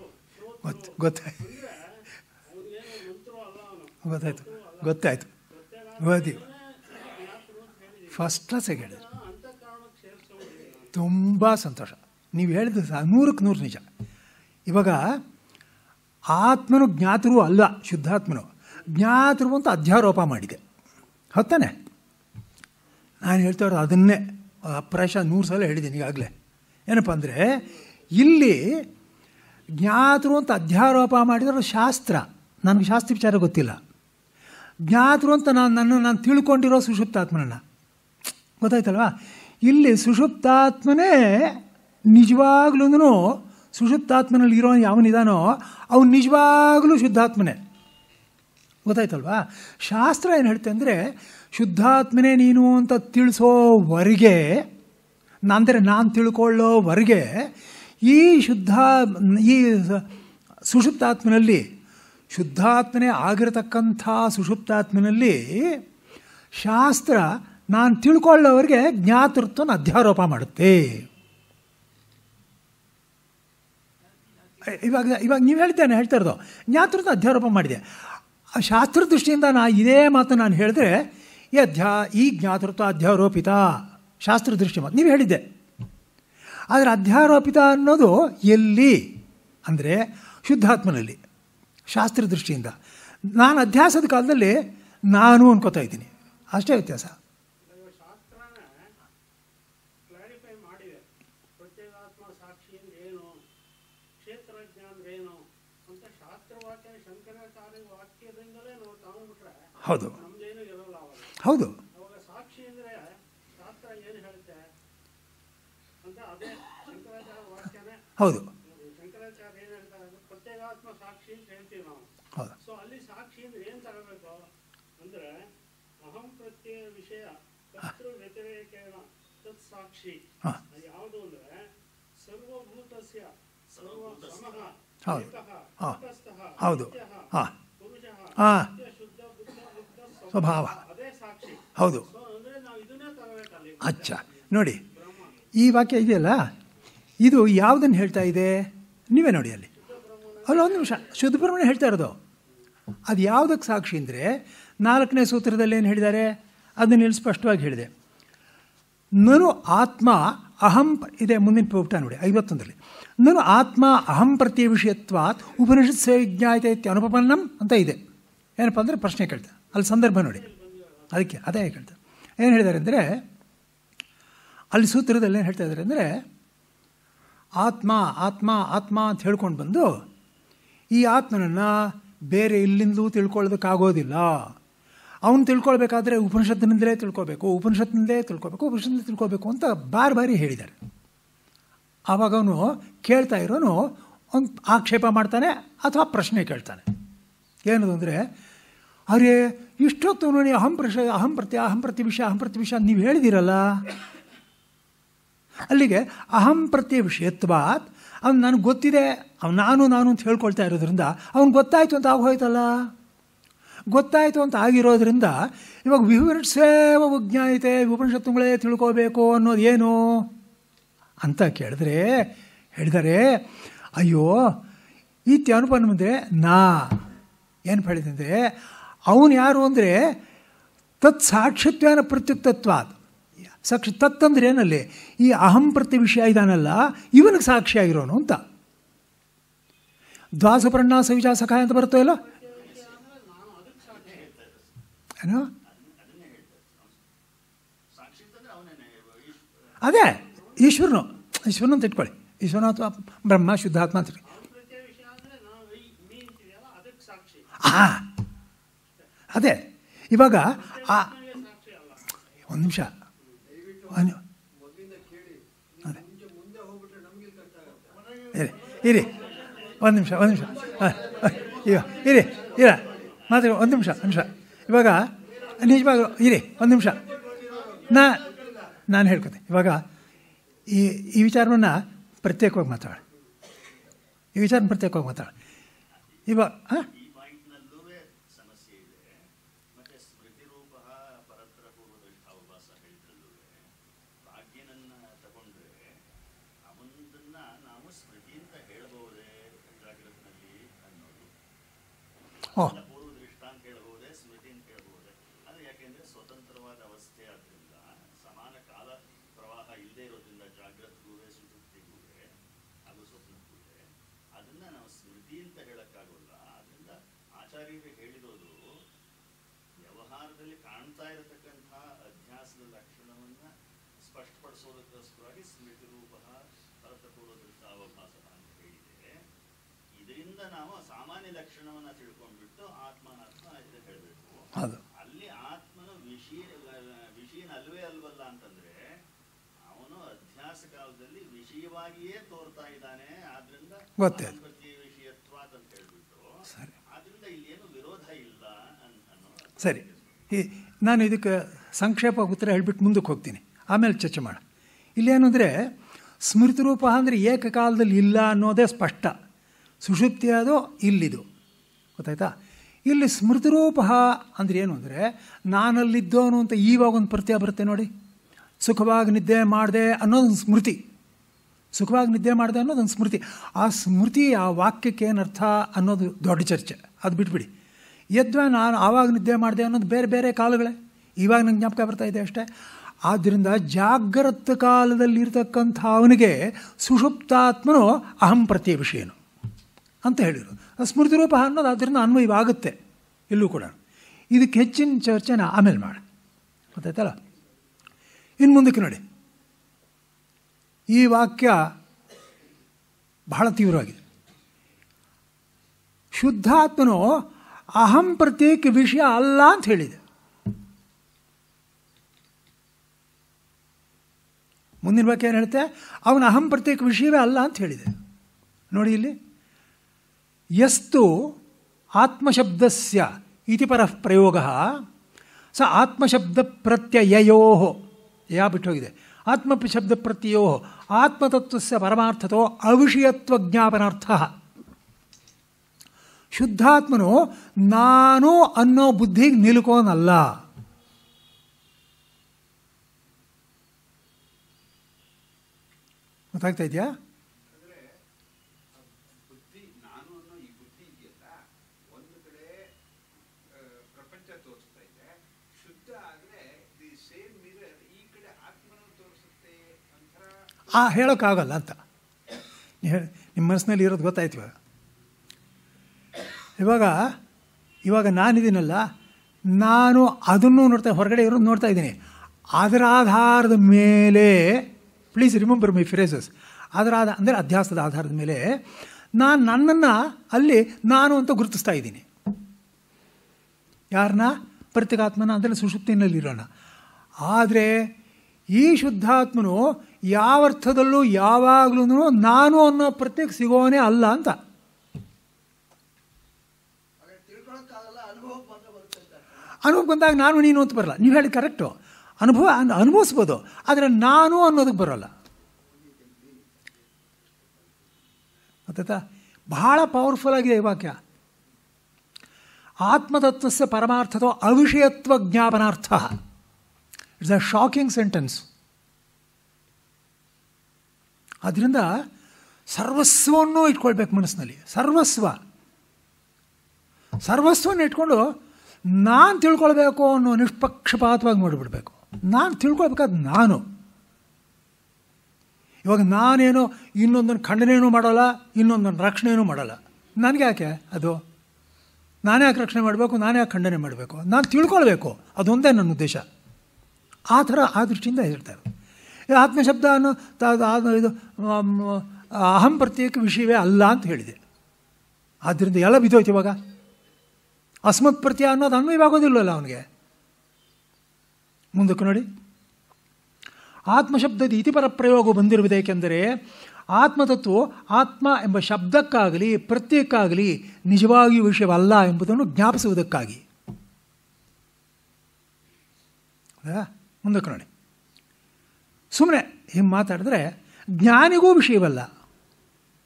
ಗೊತ್ತು, ಗೊತ್ತಾಯ್ತು. ಗೊತ್ತಾಯ್ತು ಗೊತ್ತಾಯ್ತು. ಓದಿ ಫಸ್ಟ್ ಕ್ಲಾಸಾಗಿ ಹೇಳಿದ್ರು. ತುಂಬ ಸಂತೋಷ. ನೀವು ಹೇಳಿದ್ದು ಸಹ ನೂರಕ್ಕೆ ನೂರು ನಿಜ. ಇವಾಗ ಆತ್ಮನು ಜ್ಞಾತರು ಅಲ್ಲ, ಶುದ್ಧಾತ್ಮನು. ಜ್ಞಾತರು ಅಂತ ಅಧ್ಯಾರೋಪ ಮಾಡಿದೆ. ಹೊತ್ತಾನೆ ನಾನು ಹೇಳ್ತಾ ಇರೋದು ಅದನ್ನೇ. ಅಪ್ರಾಶ ನೂರು ಸಲ ಹೇಳಿದ್ದೀನಿ ಈಗಾಗಲೇ. ಏನಪ್ಪ ಅಂದರೆ, ಇಲ್ಲಿ ಜ್ಞಾತರು ಅಂತ ಅಧ್ಯಾರೋಪ ಮಾಡಿದ್ರೆ ಶಾಸ್ತ್ರ. ನನಗೆ ಶಾಸ್ತ್ರ ವಿಚಾರ ಗೊತ್ತಿಲ್ಲ. ಜ್ಞಾತರು ಅಂತ ನಾನು ನನ್ನ ನಾನು ತಿಳ್ಕೊಂಡಿರೋ ಸುಷುಪ್ತಾತ್ಮನನ್ನು. ಗೊತ್ತಾಯ್ತಲ್ವಾ? ಇಲ್ಲಿ ಸುಷುಪ್ತಾತ್ಮನೇ ನಿಜವಾಗ್ಲೂ ಸುಷುಪ್ತಾತ್ಮನಲ್ಲಿ ಇರೋ ಯಾವನಿದಾನೋ ಅವನು ನಿಜವಾಗ್ಲೂ ಶುದ್ಧಾತ್ಮನೇ. ಗೊತ್ತಾಯ್ತಲ್ವಾ? ಶಾಸ್ತ್ರ ಏನು ಹೇಳ್ತೆ ಅಂದರೆ, ಶುದ್ಧಾತ್ಮನೇ ನೀನು ಅಂತ ತಿಳಿಸೋವರೆಗೆ ನಂದರೆ ನಾನು ತಿಳ್ಕೊಳ್ಳೋವರೆಗೆ ಈ ಶುದ್ಧ, ಈ ಸುಷುಪ್ತಾತ್ಮನಲ್ಲಿ ಶುದ್ಧಾತ್ಮನೇ ಆಗಿರತಕ್ಕಂಥ ಸುಷುಪ್ತಾತ್ಮನಲ್ಲಿ ಶಾಸ್ತ್ರ ನಾನು ತಿಳ್ಕೊಳ್ಳೋವ್ರಿಗೆ ಜ್ಞಾತೃತ್ವನ ಅಧ್ಯಾರೋಪ ಮಾಡುತ್ತೆ. ಇವಾಗ ಇವಾಗ ನೀವು ಹೇಳ್ತೇನೆ ಹೇಳ್ತಾ ಇರೋದು. ಜ್ಞಾತೃತ್ವ ಅಧ್ಯಾರೋಪ ಮಾಡಿದೆ. ಆ ಶಾಸ್ತ್ರ ದೃಷ್ಟಿಯಿಂದ ನಾ ಇದೇ ಮಾತು ನಾನು ಹೇಳಿದ್ರೆ, ಈ ಅಧ್ಯಾ, ಈ ಜ್ಞಾತೃತ್ವ ಅಧ್ಯಾರೋಪಿತ ಶಾಸ್ತ್ರ ದೃಷ್ಟಿ ಮಾತು. ನೀವು ಹೇಳಿದ್ದೆ. ಆದರೆ ಅಧ್ಯಾರೋಪಿತ ಅನ್ನೋದು ಎಲ್ಲಿ? ಅಂದರೆ ಶುದ್ಧಾತ್ಮನಲ್ಲಿ ಶಾಸ್ತ್ರ ದೃಷ್ಟಿಯಿಂದ. ನಾನು ಅಧ್ಯಾಸದ ಕಾಲದಲ್ಲಿ ನಾನು ಅನ್ಕೋತಾ ಇದ್ದೀನಿ. ಅಷ್ಟೇ ವ್ಯತ್ಯಾಸ. ಹೌದು. ಶಾಸ್ತ್ರನೇ ಹೌದು. ಹೌದು. ನಿತ್ಯಃ, ಹಾ. ಸ್ವಭಾವ. ಅದೇ ಸಾಕ್ಷಿ. ಹೌದು. ಸೊ ಅಂದ್ರೆ ನಾವು ಇದನ್ನೇ ತಗೋಬೇಕಲ್ಲಿ ಅಚ್ಚ. ನೋಡಿ ಈ ವಾಕ್ಯ ಇದೆಯಲ್ಲ? ಇದು ಯಾವುದನ್ನು ಹೇಳ್ತಾ ಇದೆ? ನೀವೇ ನೋಡಿ ಅಲ್ಲಿ. ಅಲ್ಲ, ಒಂದು ನಿಮಿಷ. ಶುದ್ಧ ಬ್ರಹ್ಮಣ್ಯ ಹೇಳ್ತಾ ಇರೋದು. ಅದು ಯಾವುದಕ್ಕೆ ಸಾಕ್ಷಿ ಅಂದರೆ ನಾಲ್ಕನೇ ಸೂತ್ರದಲ್ಲಿ ಏನು ಹೇಳಿದ್ದಾರೆ? ಅದನ್ನು ಇಲ್ಲಿ ಸ್ಪಷ್ಟವಾಗಿ ಹೇಳಿದೆ. ನಾನು ಆತ್ಮ ಅಹಂ ಇದೆ, ಮುಂದಿನ ಪುಟ ನೋಡಿ, ಐವತ್ತೊಂದರಲ್ಲಿ. ನಾನು ಆತ್ಮ ಅಹಂ ಪ್ರತಿ ವಿಷಯತ್ವಾತ್ ಉಪನಿಷತ್ ಸೇವಿಜ್ಞಾಯತೆ ಇತ್ಯ ಅನುಪಪನ್ನಂ ಅಂತ ಇದೆ. ಏನಪ್ಪ ಅಂದರೆ ಪ್ರಶ್ನೆ ಕೇಳ್ತಾರೆ ಅಲ್ಲಿ ಸಂದರ್ಭ ನೋಡಿ. ಅದಕ್ಕೆ, ಅದೇ ಕೇಳ್ತಾರೆ ಏನು ಹೇಳಿದ್ದಾರೆ ಅಂದರೆ, ಅಲ್ಲಿ ಸೂತ್ರದಲ್ಲಿ ಏನು ಹೇಳ್ತಾ ಇದ್ದಾರೆ ಅಂದರೆ ಆತ್ಮ ಆತ್ಮ ಆತ್ಮ ಅಂತ ಹೇಳ್ಕೊಂಡು ಬಂದು ಈ ಆತ್ಮನನ್ನು ಬೇರೆ ಇಲ್ಲಿಂದಲೂ ತಿಳ್ಕೊಳ್ಳೋದಕ್ಕಾಗೋದಿಲ್ಲ. ಅವನು ತಿಳ್ಕೊಳ್ಬೇಕಾದ್ರೆ ಉಪನಿಷತ್ತಿನಿಂದಲೇ ತಿಳ್ಕೊಬೇಕು ಉಪನಿಷತ್ತಿನಿಂದಲೇ ತಿಳ್ಕೊಬೇಕು ಉಪನಿಷತ್ತಿನಿಂದ ತಿಳ್ಕೊಬೇಕು ಅಂತ ಬಾರಿ ಬಾರಿ ಹೇಳಿದ್ದಾರೆ. ಆವಾಗ ಅವನು ಕೇಳ್ತಾ ಇರೋನು, ಒಂದು ಆಕ್ಷೇಪ ಮಾಡ್ತಾನೆ ಅಥವಾ ಪ್ರಶ್ನೆ ಕೇಳ್ತಾನೆ. ಏನದು ಅಂದರೆ, ಅರೆ, ಇಷ್ಟೊತ್ತು ನೋಡಿ ಅಹಂ ಪ್ರಶ ಅಹಂ ಪ್ರತಿ ಅಹಂ ಪ್ರತಿ ವಿಷಯ ಅಹಂ ಪ್ರತಿ ವಿಷಯ ನೀವು ಹೇಳಿದಿರಲ್ಲ? ಅಲ್ಲಿಗೆ ಅಹಂ ಪ್ರತಿ ವಿಷಯತ್ವಾತ್ ಅವ್ನು ನನಗೆ ಗೊತ್ತಿದೆ. ಅವ್ನು ನಾನು ನಾನು ಅಂತ ಹೇಳ್ಕೊಳ್ತಾ ಇರೋದ್ರಿಂದ ಅವ್ನು ಗೊತ್ತಾಯಿತು ಅಂತ ಆಗೋಯ್ತಲ್ಲ? ಗೊತ್ತಾಯಿತು ಅಂತ ಆಗಿರೋದ್ರಿಂದ ಇವಾಗ ವಿವರಿಸೇವ ವಿಜ್ಞಾಯಿತೆ ಉಪನಿಷತ್ತುಗಳೇ ತಿಳ್ಕೋಬೇಕು ಅನ್ನೋದು ಏನು? ಅಂತ ಕೇಳಿದ್ರೆ, ಹೇಳಿದರೆ, ಅಯ್ಯೋ ಇತ್ಯನುಪನ್ನ ಮುಂದೆ ನಾ. ಏನು ಹೇಳಿದಂದರೆ, ಅವನು ಯಾರು ಅಂದರೆ ತತ್ ಸಾಕ್ಷಿತ್ವೇನ ಪ್ರತ್ಯುಕ್ತತ್ವಾತ್. ಸಾಕ್ಷಿ ತತ್ತಂದ್ರೆ ಏನಲ್ಲಿ? ಈ ಅಹಂ ಪ್ರತಿ ವಿಷಯ ಇದಾನಲ್ಲ, ಇವನಿಗೆ ಸಾಕ್ಷಿಯಾಗಿರೋನು ಅಂತ. ದ್ವಾಸಪರ್ಣ ಸವಿಜಾ ಸಖಾಯ ಅಂತ ಬರುತ್ತೋ ಇಲ್ಲ? ಅದೇ, ಈಶ್ವರನು. ಈಶ್ವರನ ಅಂತ ಇಟ್ಕೊಳ್ಳಿ ಈಶ್ವರನ ಅಥವಾ ಬ್ರಹ್ಮ ಶುದ್ಧಾತ್ಮ ಅಂತ ಹಾ ಅದೇ. ಇವಾಗ ಒಂದು ನಿಮಿಷ. ಒಂದು ಇರಿ ಇರಿ. ಒಂದು ನಿಮಿಷ ಒಂದು ನಿಮಿಷ. ಹಾಂ ಈಗ ಇರಿ, ಇರ. ಮಾತ್ರ ಒಂದು ನಿಮಿಷ ನಿಮಿಷ. ಇವಾಗ ನಿಜವಾಗ್ಲೂ, ಇರಿ, ಒಂದು ನಿಮಿಷ. ನಾ, ನಾನು ಹೇಳ್ಕೊತೆ ಇವಾಗ ಈ ಈ ವಿಚಾರವನ್ನು ಪ್ರತ್ಯೇಕವಾಗಿ ಮಾತಾಡ. ಈ ವಿಚಾರನ ಪ್ರತ್ಯೇಕವಾಗಿ ಮಾತಾಡ. ಇವಾಗ ಹಾಂ ಈ ಪಾಯಿಂಟ್ನಲ್ಲೂ ಸಮಸ್ಯೆ ಇದೆ ಮತ್ತೆ ಸ್ಮೃತಿ ರೂಪ ಪರತ್ರ ಪೂರ್ವದೃಷ್ಟಾವಭಾಸ ಹೇಳಿದ್ರಲ್ಲೂ ಪ್ರಾಜ್ಞನನ್ನ ತಗೊಂಡ್ರೆ ಅವನದನ್ನ ನಾವು ಸ್ಮೃತಿ ಅಂತ ಹೇಳಬಹುದೇ ಜಾಗೃತಿನಲ್ಲಿ ಅನ್ನೋದು ಓ ಅಲ್ಲ, ಪೂರ್ವದೃಷ್ಟ ಅಂತ ಹೇಳಬಹುದೇ ಸ್ಮೃತಿ ಅಂತ ಹೇಳಬಹುದೇ ಅದು ಯಾಕೆಂದ್ರೆ ಸ್ವತಂತ್ರವಾದ ಅವಸ್ಥೆ ಆದ್ರಿಂದ ಸಮಾನ ಕಾಲ ಪ್ರವಾಹ ಇಲ್ಲದೆ ಇರೋದ್ರಿಂದ ಜಾಗೃತಿಗೂ ಸುಷುಪ್ತಿಗೂ ಹಾಗೂ ಸ್ವಪ್ನಕ್ಕೂ ಅದನ್ನ ನಾವು ಸ್ಮೃತಿ ಅಂತ ಹೇಳಕ್ಕಾಗೋಲ್ಲ ಆದ್ರಿಂದ ಆಚಾರ್ಯರು ಹೇಳಿರೋದು ವ್ಯವಹಾರದಲ್ಲಿ ಕಾಣ್ತಾ ಇರತಕ್ಕಂತಹ ಅಧ್ಯಾಸದ ಲಕ್ಷಣವನ್ನ ಸ್ಪಷ್ಟಪಡಿಸೋದಕ್ಕೋಸ್ಕರವಾಗಿ ಸ್ಮೃತಿ ರೂಪ ದೃಷ್ಟಾವಭಾಸ ಅಂತ ಹೇಳಿದೆ. ಇದರಿಂದ ನಾವು ಸಾಮಾನ್ಯ ಲಕ್ಷಣವನ್ನ ತಿಳ್ಕೊಂಡ್ಬಿಟ್ಟು ಆತ್ಮನಾತ್ಮ ಅಂತ ಹೇಳಬೇಕು. ಅಲ್ಲಿ ಆತ್ಮನ ವಿಷಯ ವಿಷಯನ ಅಲ್ವೇ ಅಲ್ವಲ್ಲ ಅಂತಂದ್ರೆ ಅವನು ಅಧ್ಯಾಸ ಕಾಲದಲ್ಲಿ ವಿಷಯವಾಗಿಯೇ ತೋರ್ತಾ ಇದ್ದಾನೆ ಆದ್ರಿಂದ ಗೊತ್ತೇ. ಅಹಂ ಪ್ರತಿ ವಿಷಯತ್ವ ಅಂತ ಹೇಳ್ಬಿಟ್ಟು ಸರಿ ಆದ್ರಿಂದ ಇಲ್ಲಿ ಏನು ವಿರೋಧ ಇಲ್ಲ ಅನ್- ಅನ್ನೋ ಸರಿ. ನಾನು ಇದಕ್ಕೆ ಸಂಕ್ಷೇಪ ಉತ್ತರ ಹೇಳಿಬಿಟ್ಟು ಮುಂದಕ್ಕೆ ಹೋಗ್ತೀನಿ. ಆಮೇಲೆ ಚರ್ಚೆ ಮಾಡ ಇಲ್ಲೇನು ಅಂದರೆ, ಸ್ಮೃತಿ ರೂಪ ಅಂದರೆ ಏಕಕಾಲದಲ್ಲಿ ಇಲ್ಲ ಅನ್ನೋದೇ ಸ್ಪಷ್ಟ. ಸುಶುಪ್ತಿ ಅದು ಇಲ್ಲಿದು. ಗೊತ್ತಾಯ್ತಾ? ಇಲ್ಲಿ ಸ್ಮೃತಿ ರೂಪ ಅಂದರೆ ಏನು ಅಂದರೆ ನಾನಲ್ಲಿದ್ದೋನು ಅಂತ ಈವಾಗ ಒಂದು ಪ್ರತ್ಯ ಬರುತ್ತೆ ನೋಡಿ. ಸುಖವಾಗಿ ನಿದ್ದೆ ಮಾಡಿದೆ ಅನ್ನೋದೊಂದು ಸ್ಮೃತಿ. ಸುಖವಾಗಿ ನಿದ್ದೆ ಮಾಡಿದೆ ಅನ್ನೋದೊಂದು ಸ್ಮೃತಿ. ಆ ಸ್ಮೃತಿ, ಆ ವಾಕ್ಯಕ್ಕೆ ಏನರ್ಥ ಅನ್ನೋದು ದೊಡ್ಡ ಚರ್ಚೆ. ಅದು ಬಿಟ್ಬಿಡಿ. ಯದ್ವಾ ನಾನು ಆವಾಗ ನಿದ್ದೆ ಮಾಡಿದೆ ಅನ್ನೋದು ಬೇರೆ ಬೇರೆ ಕಾಲಗಳೇ. ಇವಾಗ ನನಗೆ ಜ್ಞಾಪಕ ಬರ್ತಾ ಇದೆ ಅಷ್ಟೇ. ಆದ್ದರಿಂದ ಜಾಗ್ರತ ಕಾಲದಲ್ಲಿ ಇರತಕ್ಕಂಥ ಅವನಿಗೆ ಸುಷುಪ್ತಾತ್ಮನು ಅಹಂ ಪ್ರತ್ಯಯ ವಿಷಯನು ಅಂತ ಹೇಳಿದರು ಸ್ಮೃತಿ ರೂಪ ಅನ್ನೋದು ಅದರಿಂದ ಅನ್ವಯವಾಗುತ್ತೆ ಇಲ್ಲೂ ಕೂಡ. ಇದಕ್ಕೆ ಹೆಚ್ಚಿನ ಚರ್ಚೆನ ಆಮೇಲೆ ಮಾಡಿ ಗೊತ್ತಾಯ್ತಲ್ಲ? ಇನ್ನು ಮುಂದಕ್ಕೆ ನೋಡಿ. ಈ ವಾಕ್ಯ ಬಹಳ ತೀವ್ರವಾಗಿದೆ. ಶುದ್ಧಾತ್ಮನು ಅಹಂ ಪ್ರತ್ಯೇಕ ವಿಷಯ ಅಲ್ಲ ಅಂತ ಹೇಳಿದೆ. ಮುಂದಿನ ಬಗ್ಗೆ ಏನು ಹೇಳುತ್ತೆ ಅವನ ಅಹಂ ಪ್ರತ್ಯೇಕ ವಿಷಯವೇ ಅಲ್ಲ ಅಂತ ಹೇಳಿದೆ. ನೋಡಿ ಇಲ್ಲಿ. ಯಸ್ತು ಆತ್ಮಶಬ್ದಸ್ಯ ಇತಿ ಪರಃ ಪ್ರಯೋಗ. ಸ ಆತ್ಮಶಬ್ದ ಪ್ರತ್ಯಯೋ ಯಾ ಬಿಟ್ಟು ಹೋಗಿದೆ. ಆತ್ಮ ಶಬ್ದ ಪ್ರತ್ಯಯೋ. ಆತ್ಮತತ್ವಸ್ಯ ಪರಮಾರ್ಥತೋ ಅವಿಷಯತ್ವ ಜ್ಞಾಪನಾರ್ಥ. ಶುದ್ಧಾತ್ಮನು ನಾನು ಅನ್ನೋ ಬುದ್ಧಿಗೆ ನಿಲ್ಕೋನಲ್ಲ. ಗೊತ್ತಾಗ್ತಾ ಇದೆಯಾ? ಆ ಹೇಳೋಕ್ಕಾಗಲ್ಲ ಅಂತ. ನಿಮ್ಮ ಮನಸ್ಸಿನಲ್ಲಿ ಇರೋದು ಗೊತ್ತಾಯ್ತು ಇವಾಗ. ಇವಾಗ ಇವಾಗ ನಾನಿದ್ದೀನಲ್ಲ ನಾನು ಅದನ್ನು ನೋಡ್ತಾ, ಹೊರಗಡೆ ಇರೋದು ನೋಡ್ತಾ ಇದ್ದೀನಿ. ಅದರ ಆಧಾರದ ಮೇಲೆ ಪ್ಲೀಸ್ ರಿಮೆಂಬರ್ ಮೈ ಫ್ರೇಸಸ್ ಅದರ ಆಧ ಅಂದರೆ ಅಧ್ಯಾಸದ ಆಧಾರದ ಮೇಲೆ, ನಾನು ನನ್ನನ್ನು ಅಲ್ಲಿ ನಾನು ಅಂತ ಗುರುತಿಸ್ತಾ ಇದ್ದೀನಿ. ಯಾರನ್ನ ಪ್ರತ್ಯೇಕಾತ್ಮನ ಅಂದರೆ ಸುಷುಪ್ತಿನಲ್ಲಿರೋಣ ಆದರೆ ಈ ಶುದ್ಧಾತ್ಮನು ಯಾವ ಅರ್ಥದಲ್ಲೂ ಯಾವಾಗಲೂ ನಾನು ಅನ್ನೋ ಪ್ರತ್ಯೇಕ ಸಿಗೋನೇ ಅಲ್ಲ ಅಂತ ಹಾಗೆ ತಿಳ್ಕೊಳಕ್ಕಾಗಲ್ಲ ಅನುಭವಕ್ಕೆ ಮಾತ್ರ ಬರುತ್ತೆ ಅಂತ ಅನುಭವ ಬಂದಾಗ ನಾನು ನೀನು ಅಂತ ಬರಲ್ಲ. ನೀವು ಹೇಳಿ ಕರೆಕ್ಟು ಅನುಭವ ಅನ್- ಅನುಭವಿಸ್ಬೋದು. ಆದರೆ ನಾನು ಅನ್ನೋದಕ್ಕೆ ಬರೋಲ್ಲ. ಗೊತ್ತಾಯ್ತಾ ಬಹಳ ಪವರ್ಫುಲ್ ಆಗಿದೆ ಈ ವಾಕ್ಯ. ಆತ್ಮತತ್ವಸ್ಯ ಪರಮಾರ್ಥದ ಅವಿಷಯತ್ವ ಜ್ಞಾಪನಾರ್ಥ. ಇಟ್ಸ್ ಅ ಶಾಕಿಂಗ್ ಸೆಂಟೆನ್ಸ್ ಆದ್ದರಿಂದ ಸರ್ವಸ್ವವನ್ನು ಇಟ್ಕೊಳ್ಬೇಕು ಮನಸ್ಸಿನಲ್ಲಿ. ಸರ್ವಸ್ವ. ಸರ್ವಸ್ವವನ್ನು ಇಟ್ಕೊಂಡು ನಾನು ತಿಳ್ಕೊಳ್ಬೇಕು ಅನ್ನೋ ನಿಷ್ಪಕ್ಷಪಾತವಾಗಿ ನೋಡಿಬಿಡ್ಬೇಕು ನಾನು ತಿಳ್ಕೊಳ್ಬೇಕಾದ ನಾನು. ಇವಾಗ ನಾನೇನು ಇನ್ನೊಂದನ್ನು ಖಂಡನೆಯೂ ಮಾಡೋಲ್ಲ ಇನ್ನೊಂದನ್ನು ರಕ್ಷಣೆಯೂ ಮಾಡಲ್ಲ. ನನಗೆ ಯಾಕೆ ಅದು? ನಾನೇ ಯಾಕೆ ರಕ್ಷಣೆ ಮಾಡಬೇಕು ನಾನೇ ಯಾಕೆ ಖಂಡನೆ ಮಾಡಬೇಕು? ನಾನು ತಿಳ್ಕೊಳ್ಬೇಕು. ಅದೊಂದೇ ನನ್ನ ಉದ್ದೇಶ. ಆ ಥರ ಆ ದೃಷ್ಟಿಯಿಂದ ಹೇಳ್ತಾರೆ. ಆತ್ಮಶಬ್ದ ಅನ್ನೋ ಇದು, ಅಹಂ ಪ್ರತ್ಯೇಕ ವಿಷಯವೇ ಅಲ್ಲ ಅಂತ ಹೇಳಿದೆ. ಆದ್ದರಿಂದ ಎಲ್ಲ ಬಿದ್ದೋಯ್ತು ಇವಾಗ. ಅಸ್ಮತ್ ಪ್ರತ್ಯ ಅನ್ನೋದು ಅನ್ವಯವಾಗೋದಿಲ್ಲಲ್ಲ ಅವನಿಗೆ. ಮುಂದಕ್ಕೆ ನೋಡಿ. ಆತ್ಮಶಬ್ದದ ಇತಿಪರ ಪ್ರಯೋಗ ಬಂದಿರುವುದೇಕೆಂದರೆ ಆತ್ಮತತ್ವ ಆತ್ಮ ಎಂಬ ಶಬ್ದಕ್ಕಾಗಲಿ ಪ್ರತ್ಯೇಕಾಗಲಿ ನಿಜವಾಗಿಯೂ ವಿಷಯವಲ್ಲ ಎಂಬುದನ್ನು ಜ್ಞಾಪಿಸುವುದಕ್ಕಾಗಿ? ಮುಂದಕ್ಕೆ ನೋಡಿ. ಸುಮ್ಮನೆ ಹಿಂಗೆ ಮಾತಾಡಿದ್ರೆ ಜ್ಞಾನಿಗೂ ವಿಷಯವಲ್ಲ.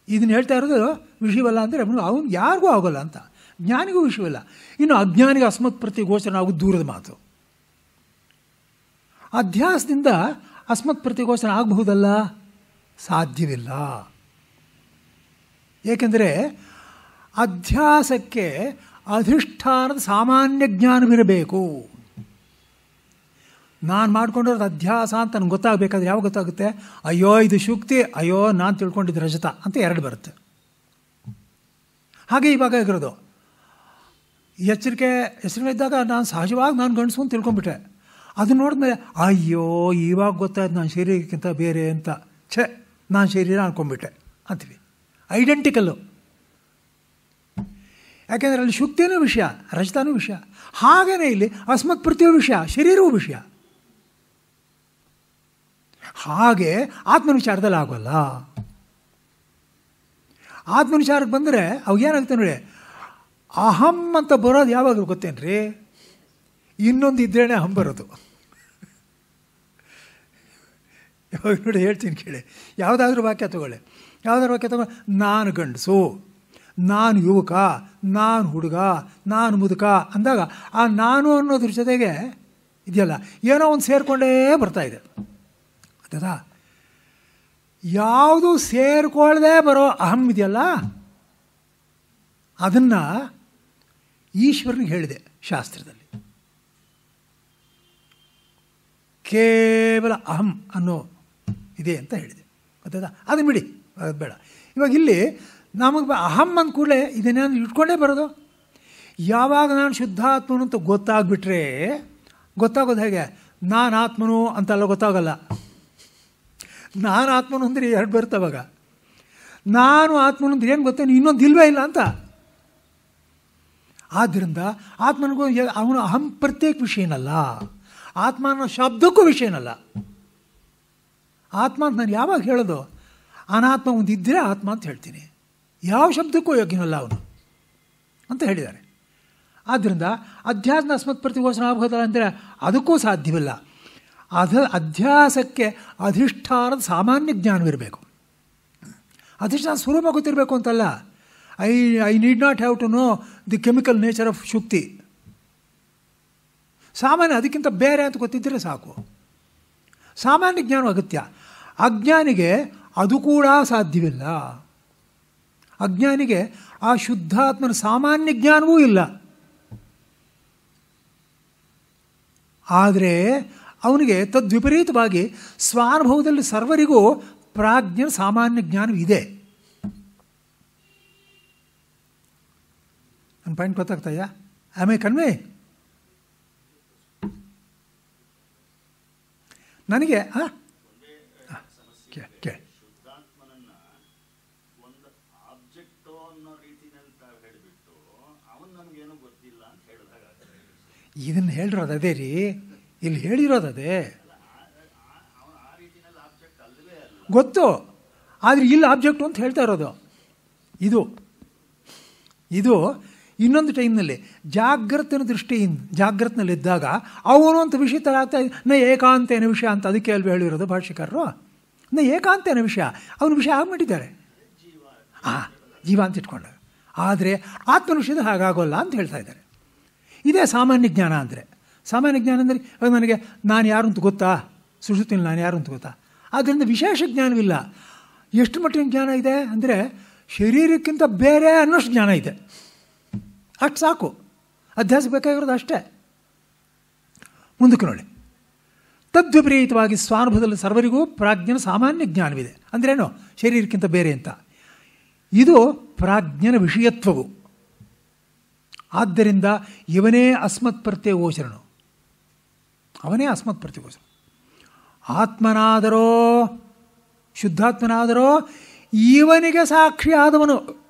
ಇದನ್ನು ಹೇಳ್ತಾ ಇರೋದು ವಿಷಯವಲ್ಲ ಅಂದರೆ ಅವನು ಯಾರಿಗೂ ಆಗೋಲ್ಲ ಅಂತ. ಜ್ಞಾನಿಗೂ ವಿಷಯವಿಲ್ಲ ಇನ್ನು ಅಜ್ಞಾನಿಗೆ ಅಸ್ಮತ್ ಪ್ರತಿ ಗೋಚರ ಆಗೋದು ದೂರದ ಮಾತು. ಅಧ್ಯಾಸದಿಂದ ಅಸ್ಮತ್ ಪ್ರತಿಗೋಚನ ಆಗಬಹುದಲ್ಲ? ಸಾಧ್ಯವಿಲ್ಲ. ಏಕೆಂದರೆ ಅಧ್ಯಾಸಕ್ಕೆ ಅಧಿಷ್ಠಾನದ ಸಾಮಾನ್ಯ ಜ್ಞಾನವಿರಬೇಕು. ನಾನು ಮಾಡ್ಕೊಂಡಿರೋದು ಅಧ್ಯಾಸ ಅಂತ ನನಗೆ ಗೊತ್ತಾಗಬೇಕಾದ್ರೆ ಯಾವಾಗ ಗೊತ್ತಾಗುತ್ತೆ? ಅಯ್ಯೋ, ಇದು ಶುಕ್ತಿ, ಅಯ್ಯೋ, ನಾನು ತಿಳ್ಕೊಂಡಿದ್ದು ರಜತ ಅಂತ ಎರಡು ಬರುತ್ತೆ. ಹಾಗೆ ಇವಾಗ ಆಗಿರೋದು. ಎಚ್ಚರಿಕೆ ಇದ್ದಾಗ ನಾನು ಸಹಜವಾಗಿ ನಾನು ಗಂಡಸು ಅಂತ ತಿಳ್ಕೊಂಬಿಟ್ಟೆ ಅದು ನೋಡಿದ್ಮೇಲೆ, ಅಯ್ಯೋ, ಇವಾಗ ಗೊತ್ತಾಯ್ತು ನಾನು ಶರೀರಕ್ಕಿಂತ ಬೇರೆ ಅಂತ. ಛೆ, ನಾನು ಶರೀರ ಅನ್ಕೊಂಬಿಟ್ಟೆ ಅಂತೀವಿ. ಐಡೆಂಟಿಕಲ್ಲು ಯಾಕೆಂದರೆ ಅಲ್ಲಿ ಶುಕ್ತಿಯೂ ವಿಷಯ, ರಜತಾನೂ ವಿಷಯ. ಹಾಗೆಯೇ ಇಲ್ಲಿ ಅಸ್ಮತ್ ಪ್ರತಿಯೂ ವಿಷಯ, ಶರೀರವೂ ವಿಷಯ. ಹಾಗೆ ಆತ್ಮ ವಿಚಾರದಲ್ಲಿ ಆಗೋಲ್ಲ. ಆತ್ಮ ವಿಚಾರಕ್ಕೆ ಬಂದರೆ ಅವಾಗ ಏನಾಗುತ್ತೆ ನೋಡಿ ಅಹಂ ಅಂತ ಬರೋದು ಯಾವಾಗಲೂ ಗೊತ್ತೇನ್ರಿ? ಇನ್ನೊಂದು ಇದ್ರೇನೆ ಅಹಂ ಬರೋದು. ಯಾವಾಗ ನೋಡಿ ಹೇಳ್ತೀನಿ ಕೇಳಿ. ಯಾವುದಾದ್ರೂ ವಾಕ್ಯ ತಗೊಳ್ಳಿ. ಯಾವುದಾದ್ರು ವಾಕ್ಯ ತಗೊಳ್ಳಿ. ನಾನು ಗಂಡಸು, ನಾನು ಯುವಕ, ನಾನು ಹುಡುಗ, ನಾನು ಮುದುಕ ಅಂದಾಗ ಆ ನಾನು ಅನ್ನೋದ್ರ ಜೊತೆಗೆ ಇದೆಯಲ್ಲ, ಏನೋ ಒಂದು ಸೇರಿಕೊಂಡೇ ಬರ್ತಾ ಇದೆ. ಅದಾ ಯಾವುದು ಸೇರಿಕೊಳ್ಳದೆ ಬರೋ ಅಹಂ ಇದೆಯಲ್ಲ, ಅದನ್ನು ಈಶ್ವರನಿಗೆ ಹೇಳಿದೆ ಶಾಸ್ತ್ರದಲ್ಲಿ. ಕೇವಲ ಅಹಂ ಅನ್ನೋ ಇದೆ ಅಂತ ಹೇಳಿದೆ. ಗೊತ್ತದ ಅದನ್ನು ಬಿಡಿ, ಅದು ಬೇಡ. ಇವಾಗ ಇಲ್ಲಿ ನಮಗೆ ಅಹಂ ಅಂದ ಕೂಡಲೇ ಇದನ್ನೇನು ಇಟ್ಕೊಂಡೇ ಬರೋದು. ಯಾವಾಗ ನಾನು ಶುದ್ಧಾತ್ಮನು ಅಂತ ಗೊತ್ತಾಗ್ಬಿಟ್ರೆ, ಗೊತ್ತಾಗೋದು ಹೇಗೆ? ನಾನು ಆತ್ಮನು ಅಂತೆಲ್ಲ ಗೊತ್ತಾಗಲ್ಲ. ನಾನು ಆತ್ಮನು ಅಂದರೆ ಎರಡು ಬರುತ್ತವಾಗ ನಾನು ಆತ್ಮನು ಅಂದ್ರೆ ಏನು ಗೊತ್ತೇನು? ಇನ್ನೊಂದು ಇಲ್ವೇ ಇಲ್ಲ ಅಂತ. ಆದ್ದರಿಂದ ಆತ್ಮನಿಗೂ ಅವನು ಅಹಂ ಪ್ರತ್ಯೇಕ ವಿಷಯನಲ್ಲ ಆತ್ಮ ಅನ್ನೋ ಶಬ್ದಕ್ಕೂ ವಿಷಯನಲ್ಲ ಆತ್ಮ ಅಂತ ನಾನು ಯಾವಾಗ ಹೇಳೋದು? ಅನಾತ್ಮ ಒಂದು ಇದ್ದರೆ ಆತ್ಮ ಅಂತ ಹೇಳ್ತೀನಿ. ಯಾವ ಶಬ್ದಕ್ಕೂ ಯೋಗ್ಯನಲ್ಲ ಅವನು ಅಂತ ಹೇಳಿದ್ದಾರೆ. ಆದ್ದರಿಂದ ಅಧ್ಯಾತ್ಮ ಅಸ್ಮತ್ ಪ್ರತಿಗೋಚನ ಆಗಬಹುದಲ್ಲ ಅಂದರೆ ಅದಕ್ಕೂ ಸಾಧ್ಯವಿಲ್ಲ. ಅಧ ಅಧ್ಯಾಸಕ್ಕೆ ಅಧಿಷ್ಠಾನದ ಸಾಮಾನ್ಯ ಜ್ಞಾನವಿರಬೇಕು. ಅಧಿಷ್ಠಾನ ಸ್ವರೂಪ ಗೊತ್ತಿರಬೇಕು ಅಂತಲ್ಲ. I I need not have to know the chemical nature of Shukti ಸಾಮಾನ್ಯ ಅದಕ್ಕಿಂತ ಬೇರೆ ಅಂತ ಗೊತ್ತಿದ್ದರೆ ಸಾಕು. ಸಾಮಾನ್ಯ ಜ್ಞಾನ ಅಗತ್ಯ. ಅಜ್ಞಾನಿಗೆ ಅದು ಕೂಡ ಸಾಧ್ಯವಿಲ್ಲ. ಅಜ್ಞಾನಿಗೆ ಆ ಶುದ್ಧಾತ್ಮನ ಸಾಮಾನ್ಯ ಜ್ಞಾನವೂ ಇಲ್ಲ. ಆದರೆ ಅವನಿಗೆ ತದ್ವಿಪರೀತವಾಗಿ ಸ್ವಾನುಭವದಲ್ಲಿ ಸರ್ವರಿಗೂ ಪ್ರಾಜ್ಞ ಸಾಮಾನ್ಯ ಜ್ಞಾನವಿದೆ. ರೀತಿನಲ್ಲಿ ಗೊತ್ತಾಗ್ತಾಯ್ಯಾ? ಆಮೆ ಅವನ್ ನನಗೆ ಗೊತ್ತಿಲ್ಲ ಅಂತ ಹೇಳಿದಾಗ ಇದನ್ನು ಹೇಳಿರೋದು ಅದೇ ರೀ. ಇಲ್ಲಿ ಹೇಳಿರೋದು ಅದೇ. ಗೊತ್ತು. ಆದರೆ ಇಲ್ಲಿ ಆಬ್ಜೆಕ್ಟು ಅಂತ ಹೇಳ್ತಾ ಇರೋದು. ಇದು ಇದು ಇನ್ನೊಂದು ಟೈಮ್ನಲ್ಲಿ ಜಾಗ್ರತನ ದೃಷ್ಟಿಯಿಂದ ಜಾಗ್ರತನಲ್ಲಿದ್ದಾಗ ಅವನು ಅಂತ ವಿಷಯ ಏಕಾಂತ ನ ಏಕಾಂತೇನ ವಿಷಯ ಅಂತ ಅದಕ್ಕೆ ಅಲ್ವೇ ಹೇಳಿರೋದು ಭಾಷಿಕರು ನ ಏಕಾಂತೇನ ವಿಷಯ, ಅವನ ವಿಷಯ ಆಗ್ಬಿಟ್ಟಿದ್ದಾರೆ. ಹಾಂ ಜೀವ ಅಂತ ಇಟ್ಕೊಂಡಾಗ ಆದರೆ ಆತ್ಮನ ವಿಷಯದ ಹಾಗಾಗೋಲ್ಲ ಅಂತ ಹೇಳ್ತಾ ಇದ್ದಾರೆ. ಇದೇ ಸಾಮಾನ್ಯ ಜ್ಞಾನ ಅಂದರೆ, ಸಾಮಾನ್ಯ ಜ್ಞಾನ ಅಂದರೆ, ಇವಾಗ ನನಗೆ ನಾನು ಯಾರು ಅಂತ ಗೊತ್ತಾ? ಸುಡಿಸುತ್ತೀನಿ ನಾನು ಯಾರು ಅಂತ ಗೊತ್ತಾ? ಆದ್ದರಿಂದ ವಿಶೇಷ ಜ್ಞಾನವಿಲ್ಲ. ಎಷ್ಟು ಮಟ್ಟಿನ ಜ್ಞಾನ ಇದೆ ಅಂದರೆ ಶರೀರಕ್ಕಿಂತ ಬೇರೆ ಅನ್ನೋಷ್ಟು ಜ್ಞಾನ ಇದೆ. ಅಷ್ಟು ಸಾಕು. ಅಧ್ಯಾಸ ಬೇಕಾಗಿರೋದು ಅಷ್ಟೇ. ಮುಂದಕ್ಕೆ ನೋಡಿ. ತದ್ವಿಪರೀತವಾಗಿ ಸ್ವಾನುಭವದಲ್ಲಿ ಸರ್ವರಿಗೂ ಪ್ರಾಜ್ಞನ ಸಾಮಾನ್ಯ ಜ್ಞಾನವಿದೆ. ಅಂದ್ರೇನು? ಶರೀರಕ್ಕಿಂತ ಬೇರೆ ಅಂತ ಇದು ಪ್ರಾಜ್ಞನ ವಿಷಯತ್ವವು. ಆದ್ದರಿಂದ ಇವನೇ ಅಸ್ಮತ್ ಪ್ರತ್ಯಗೋಚರನು ಅವನೇ ಅಸ್ಮತ್ ಪ್ರತ್ಯಗೋಚರ ಆತ್ಮನಾದರೋ, ಶುದ್ಧಾತ್ಮನಾದರೋ, ಇವನಿಗೆ ಸಾಕ್ಷಿಯಾದವನು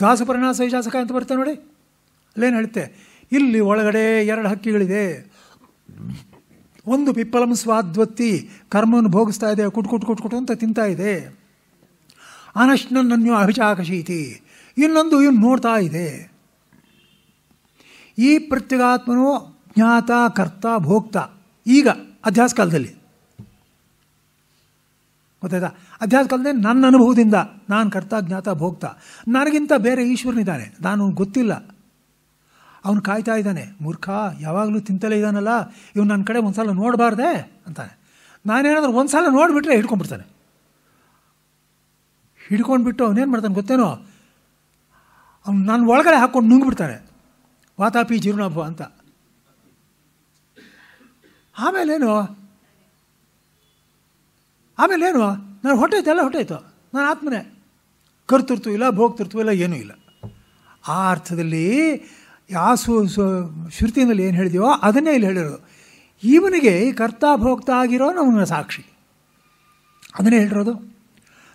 ದಾಸಪರಿಣಾಸ ಶಾಸಕ ಅಂತ ಬರ್ತೇವೆ ನೋಡಿ. ಅಲ್ಲೇನು ಹೇಳುತ್ತೆ? ಇಲ್ಲಿ ಒಳಗಡೆ ಎರಡು ಹಕ್ಕಿಗಳಿದೆ. ಒಂದು ಪಿಪ್ಪಲಂ ಸ್ವಾದ್ವತ್ತಿ ಕರ್ಮವನ್ನು ಭೋಗಿಸ್ತಾ ಇದೆ, ಕುಟ್ ಕುಟ್ ಕುಟ್ ಕುಟು ಅಂತ ತಿಂತಾ ಇದೆ. ಅನಶ್ನನ್ನು ಅಭಿಚಾಕಶೀತಿ ಇನ್ನೊಂದು ಇವನು ನೋಡ್ತಾ ಇದೆ. ಈ ಪ್ರತ್ಯಗಾತ್ಮನು ಜ್ಞಾತ, ಕರ್ತ, ಭೋಕ್ತ. ಈಗ ಅಧ್ಯಾಸ ಕಾಲದಲ್ಲಿ ಗೊತ್ತಾಯ್ತಾ? ಕಾಲದಲ್ಲಿ ನನ್ನ ಅನುಭವದಿಂದ ನಾನು ಕರ್ತ ಜ್ಞಾತ ಭೋಕ್ತ. ನನಗಿಂತ ಬೇರೆ ಈಶ್ವರನಿದ್ದಾನೆ. ನಾನು ಗೊತ್ತಿಲ್ಲ. ಅವನು ಕಾಯ್ತಾ ಇದ್ದಾನೆ. ಮೂರ್ಖ, ಯಾವಾಗಲೂ ತಿಂತಲೇ ಇದ್ದಾನಲ್ಲ. ಇವನು ನನ್ನ ಕಡೆ ಒಂದು ಸಲ ನೋಡಬಾರ್ದೆ ಅಂತಾನೆ. ನಾನೇನಾದ್ರೂ ಒಂದು ಸಲ ನೋಡಿಬಿಟ್ರೆ ಹಿಡ್ಕೊಂಡ್ಬಿಡ್ತಾನೆ. ಹಿಡ್ಕೊಂಡ್ಬಿಟ್ಟು ಅವನೇನು ಮಾಡ್ತಾನೆ ಗೊತ್ತೇನೋ? ಅವ್ನು ನನ್ನ ಒಳಗಡೆ ಹಾಕ್ಕೊಂಡು ನುಂಗ್ಬಿಡ್ತಾನೆ. ವಾತಾಪಿ ಜೀರ್ಣಾಭವ ಅಂತ. ಆಮೇಲೇನು? ಆಮೇಲೇನು? ನಾನು ಹೊಟ್ಟೋಯ್ತು ಎಲ್ಲ ಹೊಟ್ಟೋಯ್ತು ನಾನು ಆತ್ಮನೇ. ಕರ್ತೃತ್ವ ಇಲ್ಲ ಭೋಗ್ತೃತ್ವ ಇಲ್ಲ, ಏನೂ ಇಲ್ಲ. ಆ ಅರ್ಥದಲ್ಲಿ ಆ ಸು ಏನು ಹೇಳಿದೆಯೋ, ಅದನ್ನೇ ಇಲ್ಲಿ ಹೇಳಿರೋದು. ಇವನಿಗೆ ಕರ್ತ ಭೋಕ್ತ ಆಗಿರೋ ಅವನ ಸಾಕ್ಷಿ. ಅದನ್ನೇ ಹೇಳಿರೋದು.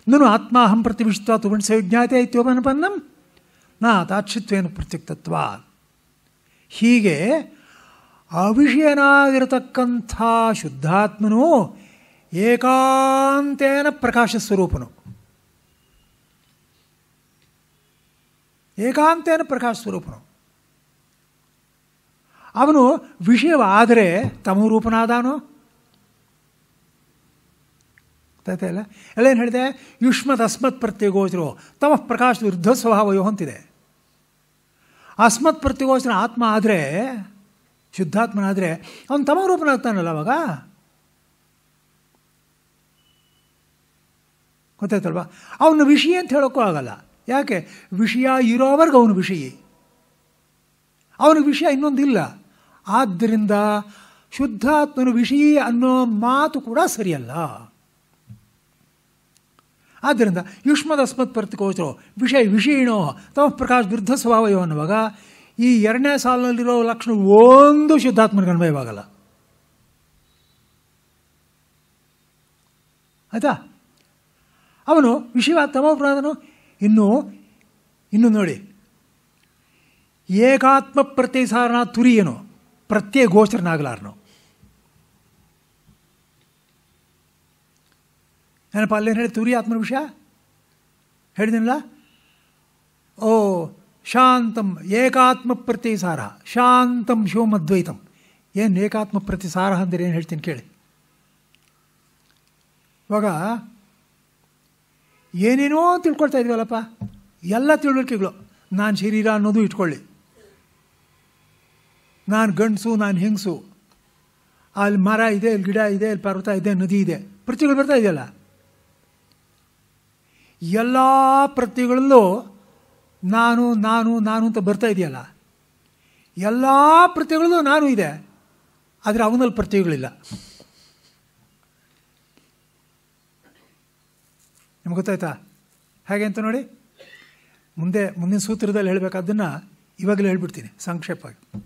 ನಾನು ಆತ್ಮ ಅಹಂ ಪ್ರತಿವಿಷ್ಟ ತುಮಣ್ ಸಂಜ್ಞಾತೆ ಇತ್ಯೋಪನಪನ್ನಂ ನಾ ತಾಕ್ಷಿತ್ವೇನು ಪ್ರತ್ಯಕ್ತತ್ವ. ಹೀಗೆ ಅವಿಷಯನಾಗಿರತಕ್ಕಂಥ ಶುದ್ಧಾತ್ಮನು ಏಕಾಂತೇನ ಪ್ರಕಾಶ ಸ್ವರೂಪನು. ಏಕಾಂತೇನ ಪ್ರಕಾಶ ಸ್ವರೂಪನು. ಅವನು ವಿಷಯವಾದರೆ ತಮರೂಪನಾದಾನೋ ಗೊತ್ತಾಯ್ತಾ ಅಲ್ಲ? ಎಲ್ಲ ಏನು ಹೇಳಿದೆ? ಯುಷ್ಮತ್ ಅಸ್ಮತ್ ಪ್ರತ್ಯಗೋಚರೋ. ತಮ ಪ್ರಕಾಶ ವಿರುದ್ಧ ಸ್ವಭಾವಯೋ ಅಂತಿದೆ ಅಸ್ಮತ್ ಪ್ರತ್ಯಗೋಚರ ಆತ್ಮ ಆದರೆ, ಶುದ್ಧಾತ್ಮನಾದರೆ, ಅವನು ತಮ ರೂಪನಾಗ್ತಾನಲ್ಲ ಅವಾಗ? ಗೊತ್ತಾಯ್ತಲ್ವಾ? ಅವನ ವಿಷಯ ಅಂತ ಹೇಳೋಕ್ಕೂ ಆಗಲ್ಲ. ಯಾಕೆ? ವಿಷಯ ಇರೋವರೆಗೂ ಅವನು ವಿಷಯ. ಅವನ ವಿಷಯ ಇನ್ನೊಂದಿಲ್ಲ. ಆದ್ದರಿಂದ ಶುದ್ಧಾತ್ಮನ ವಿಷಯ ಅನ್ನೋ ಮಾತು ಕೂಡ ಸರಿಯಲ್ಲ. ಆದ್ದರಿಂದ ಯುಷ್ಮದ ಅಸ್ಮತ್ ಪ್ರತಿಕೋಚರೋ ವಿಷಯ ವಿಷಯಣೋ ತಮ ಪ್ರಕಾಶ್ ವಿರುದ್ಧ ಸ್ವಭಾವಯೋ ಅನ್ನುವಾಗ ಈ ಎರಡನೇ ಸಾಲಿನಲ್ಲಿರೋ ಲಕ್ಷಣ ಒಂದು ಶುದ್ಧಾತ್ಮನಿಗೆ ಅನ್ವಯವಾಗಲ್ಲ. ಆಯ್ತಾ? ಅವನು ವಿಷಯ ತಮೋಪ್ರಾದನು ಇನ್ನು ಇನ್ನು ನೋಡಿ. ಏಕಾತ್ಮ ಪ್ರತ್ಯಸಾರನ ತುರಿಯನು. ಪ್ರತ್ಯಯ ಗೋಚರನಾಗಲಾರನು. ನೆನಪ ಅಲ್ಲೇನು ಹೇಳಿ ತುರಿ ಆತ್ಮನ ವಿಷಯ? ಹೇಳಿದಿನಲ್ಲ? ಓ, ಶಾಂತಂ ಏಕಾತ್ಮ ಪ್ರತಿಸಾರ ಶಾಂತಂ ಶಿವಮದ್ವೈತಂ. ಏನು ಏಕಾತ್ಮ ಪ್ರತಿಸಾರ ಅಂದರೆ ಏನು ಹೇಳ್ತೀನಿ ಕೇಳಿ. ಇವಾಗ ಏನೇನೋ ತಿಳ್ಕೊಳ್ತಾ ಇದೀವಲ್ಲಪ್ಪ, ಎಲ್ಲ ತಿಳುವಳಿಕೆಗಳು. ನಾನು ಶರೀರ ಅನ್ನೋದು ಇಟ್ಕೊಳ್ಳಿ. ನಾನು ಗಂಡಸು, ನಾನು ಹೆಂಗಸು. ಅಲ್ಲಿ ಮರ ಇದೆ, ಅಲ್ಲಿ ಗಿಡ ಇದೆ, ಅಲ್ಲಿ ಪರ್ವತ ಇದೆ, ನದಿ ಇದೆ. ಪ್ರತಿಗಳು ಬರ್ತಾ ಇದೆಯಲ್ಲ? ಎಲ್ಲ ಪ್ರತಿಗಳಲ್ಲೂ ನಾನು ನಾನು ನಾನು ಅಂತ ಬರ್ತಾ ಇದೆಯಲ್ಲ? ಎಲ್ಲ ಪ್ರತಿಗಳಲ್ಲೂ ನಾನು ಇದೆ. ಆದರೆ ಅವನಲ್ಲಿ ಪ್ರತಿಗಳಿಲ್ಲ. ನಿಮ್ಗೆ ಗೊತ್ತಾಯ್ತಾ? ಹೇಗೆ ಅಂತ ನೋಡಿ. ಮುಂದೆ ಮುಂದಿನ ಸೂತ್ರದಲ್ಲಿ ಹೇಳಬೇಕಾದ್ದನ್ನು ಇವಾಗಲೇ ಹೇಳ್ಬಿಡ್ತೀನಿ ಸಂಕ್ಷೇಪವಾಗಿ.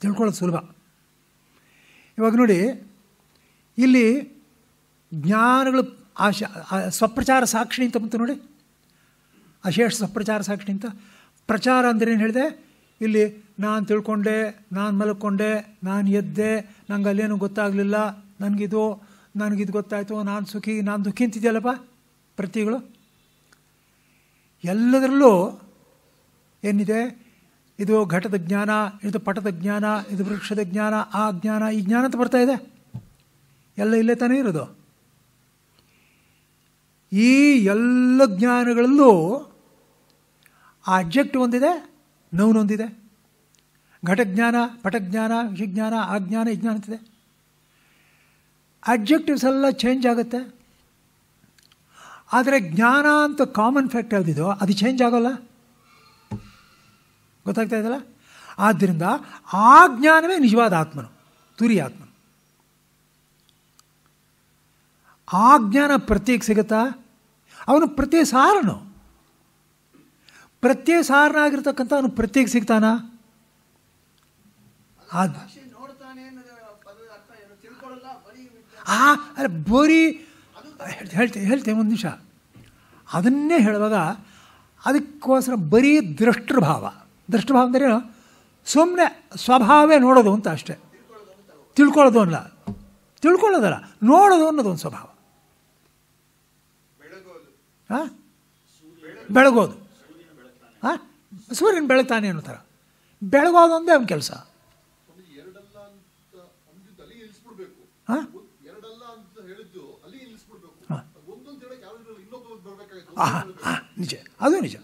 ತಿಳ್ಕೊಳ್ಳೋದು ಸುಲಭ. ಇವಾಗ ನೋಡಿ, ಇಲ್ಲಿ ಜ್ಞಾನಗಳು ಆಶ ಸ್ವಪ್ರಚಾರ ಸಾಕ್ಷಿ ಅಂತ ಬಂತು ನೋಡಿ. ಅಶೇಷ ಸ್ವಪ್ರಚಾರ ಸಾಕ್ಷಿ ಅಂತ. ಪ್ರಚಾರ ಅಂದ್ರೆ ಏನು ಹೇಳಿದೆ? ಇಲ್ಲಿ ನಾನು ತಿಳ್ಕೊಂಡೆ, ನಾನು ಮಲ್ಕೊಂಡೆ, ನಾನು ಎದ್ದೆ ನಂಗೆ ಅಲ್ಲೇನು ಗೊತ್ತಾಗಲಿಲ್ಲ, ನನಗಿದು ನನಗಿದು ಗೊತ್ತಾಯಿತು, ನಾನು ಸುಖಿ, ನಾನು ದುಃಖಿ ಅಂತಿದೆಯಲ್ಲಪ್ಪ? ಪ್ರತಿಗಳು? ಎಲ್ಲದರಲ್ಲೂ ಏನಿದೆ? ಇದು ಘಟದ ಜ್ಞಾನ, ಇದು ಪಟದ ಜ್ಞಾನ, ಇದು ವೃಕ್ಷದ ಜ್ಞಾನ, ಆ ಜ್ಞಾನ, ಈ ಜ್ಞಾನ ಅಂತ ಬರ್ತಾ ಇದೆ. ಎಲ್ಲ ಇಲ್ಲೇ ತಾನೇ ಇರೋದು. ಈ ಎಲ್ಲ ಜ್ಞಾನಗಳಲ್ಲೂ ಆ ಅಬ್ಜೆಕ್ಟ್ ಒಂದಿದೆ ನೌನ್ ಒಂದಿದೆ. ಘಟಜ್ಞಾನ ಪಟಜ್ಞಾನ ವಿಷಜ್ಞಾನ ಆ ಜ್ಞಾನ, ಈ ಜ್ಞಾನ ಅಂತಿದೆ. ಅಬ್ಜೆಕ್ಟಿವ್ಸ್ ಎಲ್ಲ ಚೇಂಜ್ ಆಗುತ್ತೆ. ಆದರೆ ಜ್ಞಾನ ಅಂತ ಕಾಮನ್ ಫ್ಯಾಕ್ಟ್ ಯಾವುದಿದೋ ಅದು ಚೇಂಜ್ ಆಗೋಲ್ಲ? ಗೊತ್ತಾಗ್ತಾ ಇದೆಯಲ್ಲ? ಆದ್ದರಿಂದ ಆ ಜ್ಞಾನವೇ ನಿಜವಾದ ಆತ್ಮನು ತುರಿ ಆತ್ಮನು. ಆ ಜ್ಞಾನ ಪ್ರತ್ಯೇಕ ಸಿಗುತ್ತಾ? ಅವನು ಪ್ರತ್ಯೇಕ ಸಾರನು. ಪ್ರತ್ಯೇಕ ಸಾರನಾಗಿರ್ತಕ್ಕಂಥ ಅವನು ಪ್ರತ್ಯೇಕ ಸಿಗ್ತಾನ? ಆ ಬೋರಿ ಹೇಳ್ತೇನೆ ಹೇಳ್ತೀನಿ ಒಂದು ನಿಮಿಷ. ಅದನ್ನೇ ಹೇಳುವಾಗ ಅದಕ್ಕೋಸ್ಕರ ಬರೀ ದೃಷ್ಟೃಭಾವ ದೃಷ್ಟಭಾವ ಅಂದರೆ ಏನು? ಸುಮ್ಮನೆ ಸ್ವಭಾವವೇ ನೋಡೋದು ಅಂತ ಅಷ್ಟೇ. ತಿಳ್ಕೊಳ್ಳೋದು ಅಲ್ಲ. ತಿಳ್ಕೊಳ್ಳೋದಲ್ಲ ನೋಡೋದು ಅನ್ನೋದು ಒಂದು ಸ್ವಭಾವ. ಬೆಳಗೋದು ಹಾಂ ಬೆಳಗೋದು. ಹಾಂ ಸೂರ್ಯನ ಬೆಳಗ್ತಾನೆ ಅನ್ನೋ ಥರ. ಬೆಳಗೋದು ಒಂದೇ ಅವನ ಕೆಲಸ. ಹಾಂ ಒಂದ್- ಎರಡಲ್ಲ ಅಂತ ಹೇಳಿದ್ದು ಅಲ್ಲಿ ನಿಲ್ಲಿಸ್ಬಿಡ್ಬೇಕು ಹಾ. ಒಂದೊಂದು ಹೇಳಕ್ ಯಾರು ಇನ್ನೊಬ್ಬ ಬರ್ಬೇಕಾಯ್ತು ಹಾಂ ಹಾಂ ನಿಜ. ಅದು ನಿಜ.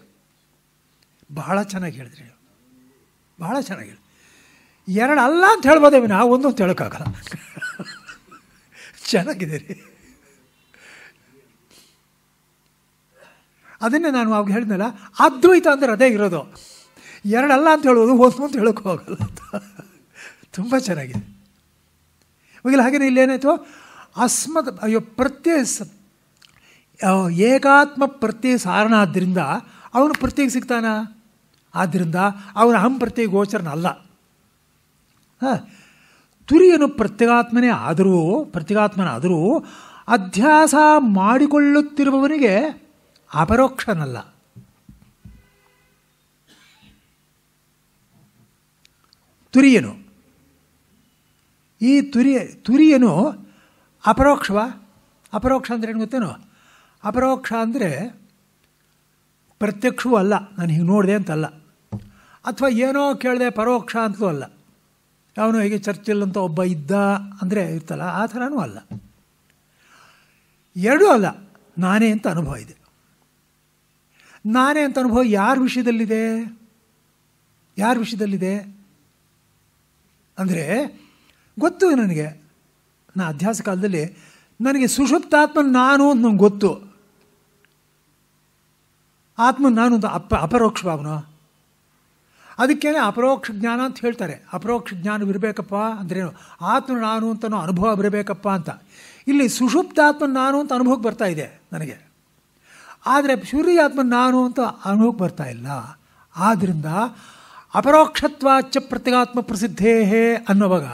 ಬಹಳ ಚೆನ್ನಾಗಿ ಹೇಳಿದ್ರಿ. ಬಹಳ ಚೆನ್ನಾಗಿ ಹೇಳಿ ಎರಡು ಅಲ್ಲ ಅಂತ ಹೇಳ್ಬೋದೇ ವಿನ ಒಂದು ಅಂತ ಹೇಳೋಕ್ಕಾಗಲ್ಲ. ಚೆನ್ನಾಗಿದೆ ರೀ ಅದನ್ನೇ ನಾನು ಅವಾಗ ಹೇಳಿದ್ನಲ್ಲ ಅದ್ವೈತ ಅಂದ್ರೆ ಅದೇ ಇರೋದು. ಎರಡಲ್ಲ ಅಂತ ಹೇಳೋದು ಒಂದು ಅಂತ ಹೇಳೋಕ್ಕೂ ಹೋಗಲ್ಲ ಅಂತ. ತುಂಬ ಚೆನ್ನಾಗಿದೆ. ಹೋಗಿಲ್ಲ ಹಾಗೇನೆ ಇಲ್ಲೇನಾಯಿತು? ಅಸ್ಮದ್ ಅಯ್ಯೋ ಪ್ರತ್ಯಯ ಆ, ಏಕಾತ್ಮ ಪ್ರತ್ಯಯ ಸಾರಣ ಆದ್ದರಿಂದ ಅವನು ಪ್ರತ್ಯೇಕ ಸಿಗ್ತಾನ? ಆದ್ದರಿಂದ ಅವನ ಅಹಂ ಪ್ರತ್ಯಯ ಗೋಚರನ ಅಲ್ಲ ಹಾಂ. ತುರಿಯನು ಪ್ರತ್ಯಗಾತ್ಮನೇ ಆದರೂ, ಪ್ರತ್ಯೇಗಾತ್ಮನಾದರೂ ಅಧ್ಯಾಸ ಮಾಡಿಕೊಳ್ಳುತ್ತಿರುವವನಿಗೆ ಅಪರೋಕ್ಷನಲ್ಲ. ತುರಿಯನು. ಈ ತುರಿಯ, ತುರಿಯನು ಅಪರೋಕ್ಷವ? ಅಪರೋಕ್ಷ ಅಂದ್ರೆ ಏನು ಗೊತ್ತೇನೋ? ಅಪರೋಕ್ಷ ಅಂದರೆ ಪ್ರತ್ಯಕ್ಷವೂ ಅಲ್ಲ. ನಾನು ಹೀಗೆ ನೋಡಿದೆ ಅಂತಲ್ಲ. ಅಥವಾ ಏನೋ ಕೇಳಿದೆ ಪರೋಕ್ಷ ಅಂತಲೂ ಅಲ್ಲ. ಅವನು ಹೀಗೆ ಚರ್ಚಿಲ್ ಅಂತ ಒಬ್ಬ ಇದ್ದ ಅಂದರೆ ಇರ್ತಲ್ಲ, ಆ ಥರನೂ ಅಲ್ಲ. ಎರಡೂ ಅಲ್ಲ. ನಾನೇ ಅಂತ ಅನುಭವ ಇದೆ. ನಾನೇ ಅಂತ ಅನುಭವ ಯಾರ ವಿಷಯದಲ್ಲಿದೆ? ಯಾರ ವಿಷಯದಲ್ಲಿದೆ? ಅಂದರೆ ಗೊತ್ತು ನನಗೆ. ನಾ ಅಧ್ಯಾಸ ಕಾಲದಲ್ಲಿ ನನಗೆ ಸುಷುಪ್ತಾತ್ಮ ನಾನು ಅಂತ ನಂಗೆ ಗೊತ್ತು. ಆತ್ಮ ನಾನು ಅಂತ ಅಪ ಅಪರೋಕ್ಷ ಭಾವನ ಅದಕ್ಕೇನೆ ಅಪರೋಕ್ಷ ಜ್ಞಾನ ಅಂತ ಹೇಳ್ತಾರೆ. ಅಪರೋಕ್ಷ ಜ್ಞಾನವಿರಬೇಕಪ್ಪ ಅಂದ್ರೇನು? ಆತ್ಮ ನಾನು ಅಂತನೋ ಅನುಭವ ಬರಬೇಕಪ್ಪ ಅಂತ. ಇಲ್ಲಿ ಸುಷುಪ್ತಾತ್ಮ ನಾನು ಅಂತ ಅನುಭವಕ್ಕೆ ಬರ್ತಾ ಇದೆ ನನಗೆ. ಆದರೆ ಸೂರ್ಯಾತ್ಮ ನಾನು ಅಂತ ಅನುಭವಕ್ಕೆ ಬರ್ತಾ ಇಲ್ಲ. ಆದ್ದರಿಂದ ಅಪರೋಕ್ಷತ್ವಾಚ ಪ್ರತ್ಯಗಾತ್ಮ ಪ್ರಸಿದ್ಧೇ ಅನ್ನುವಾಗ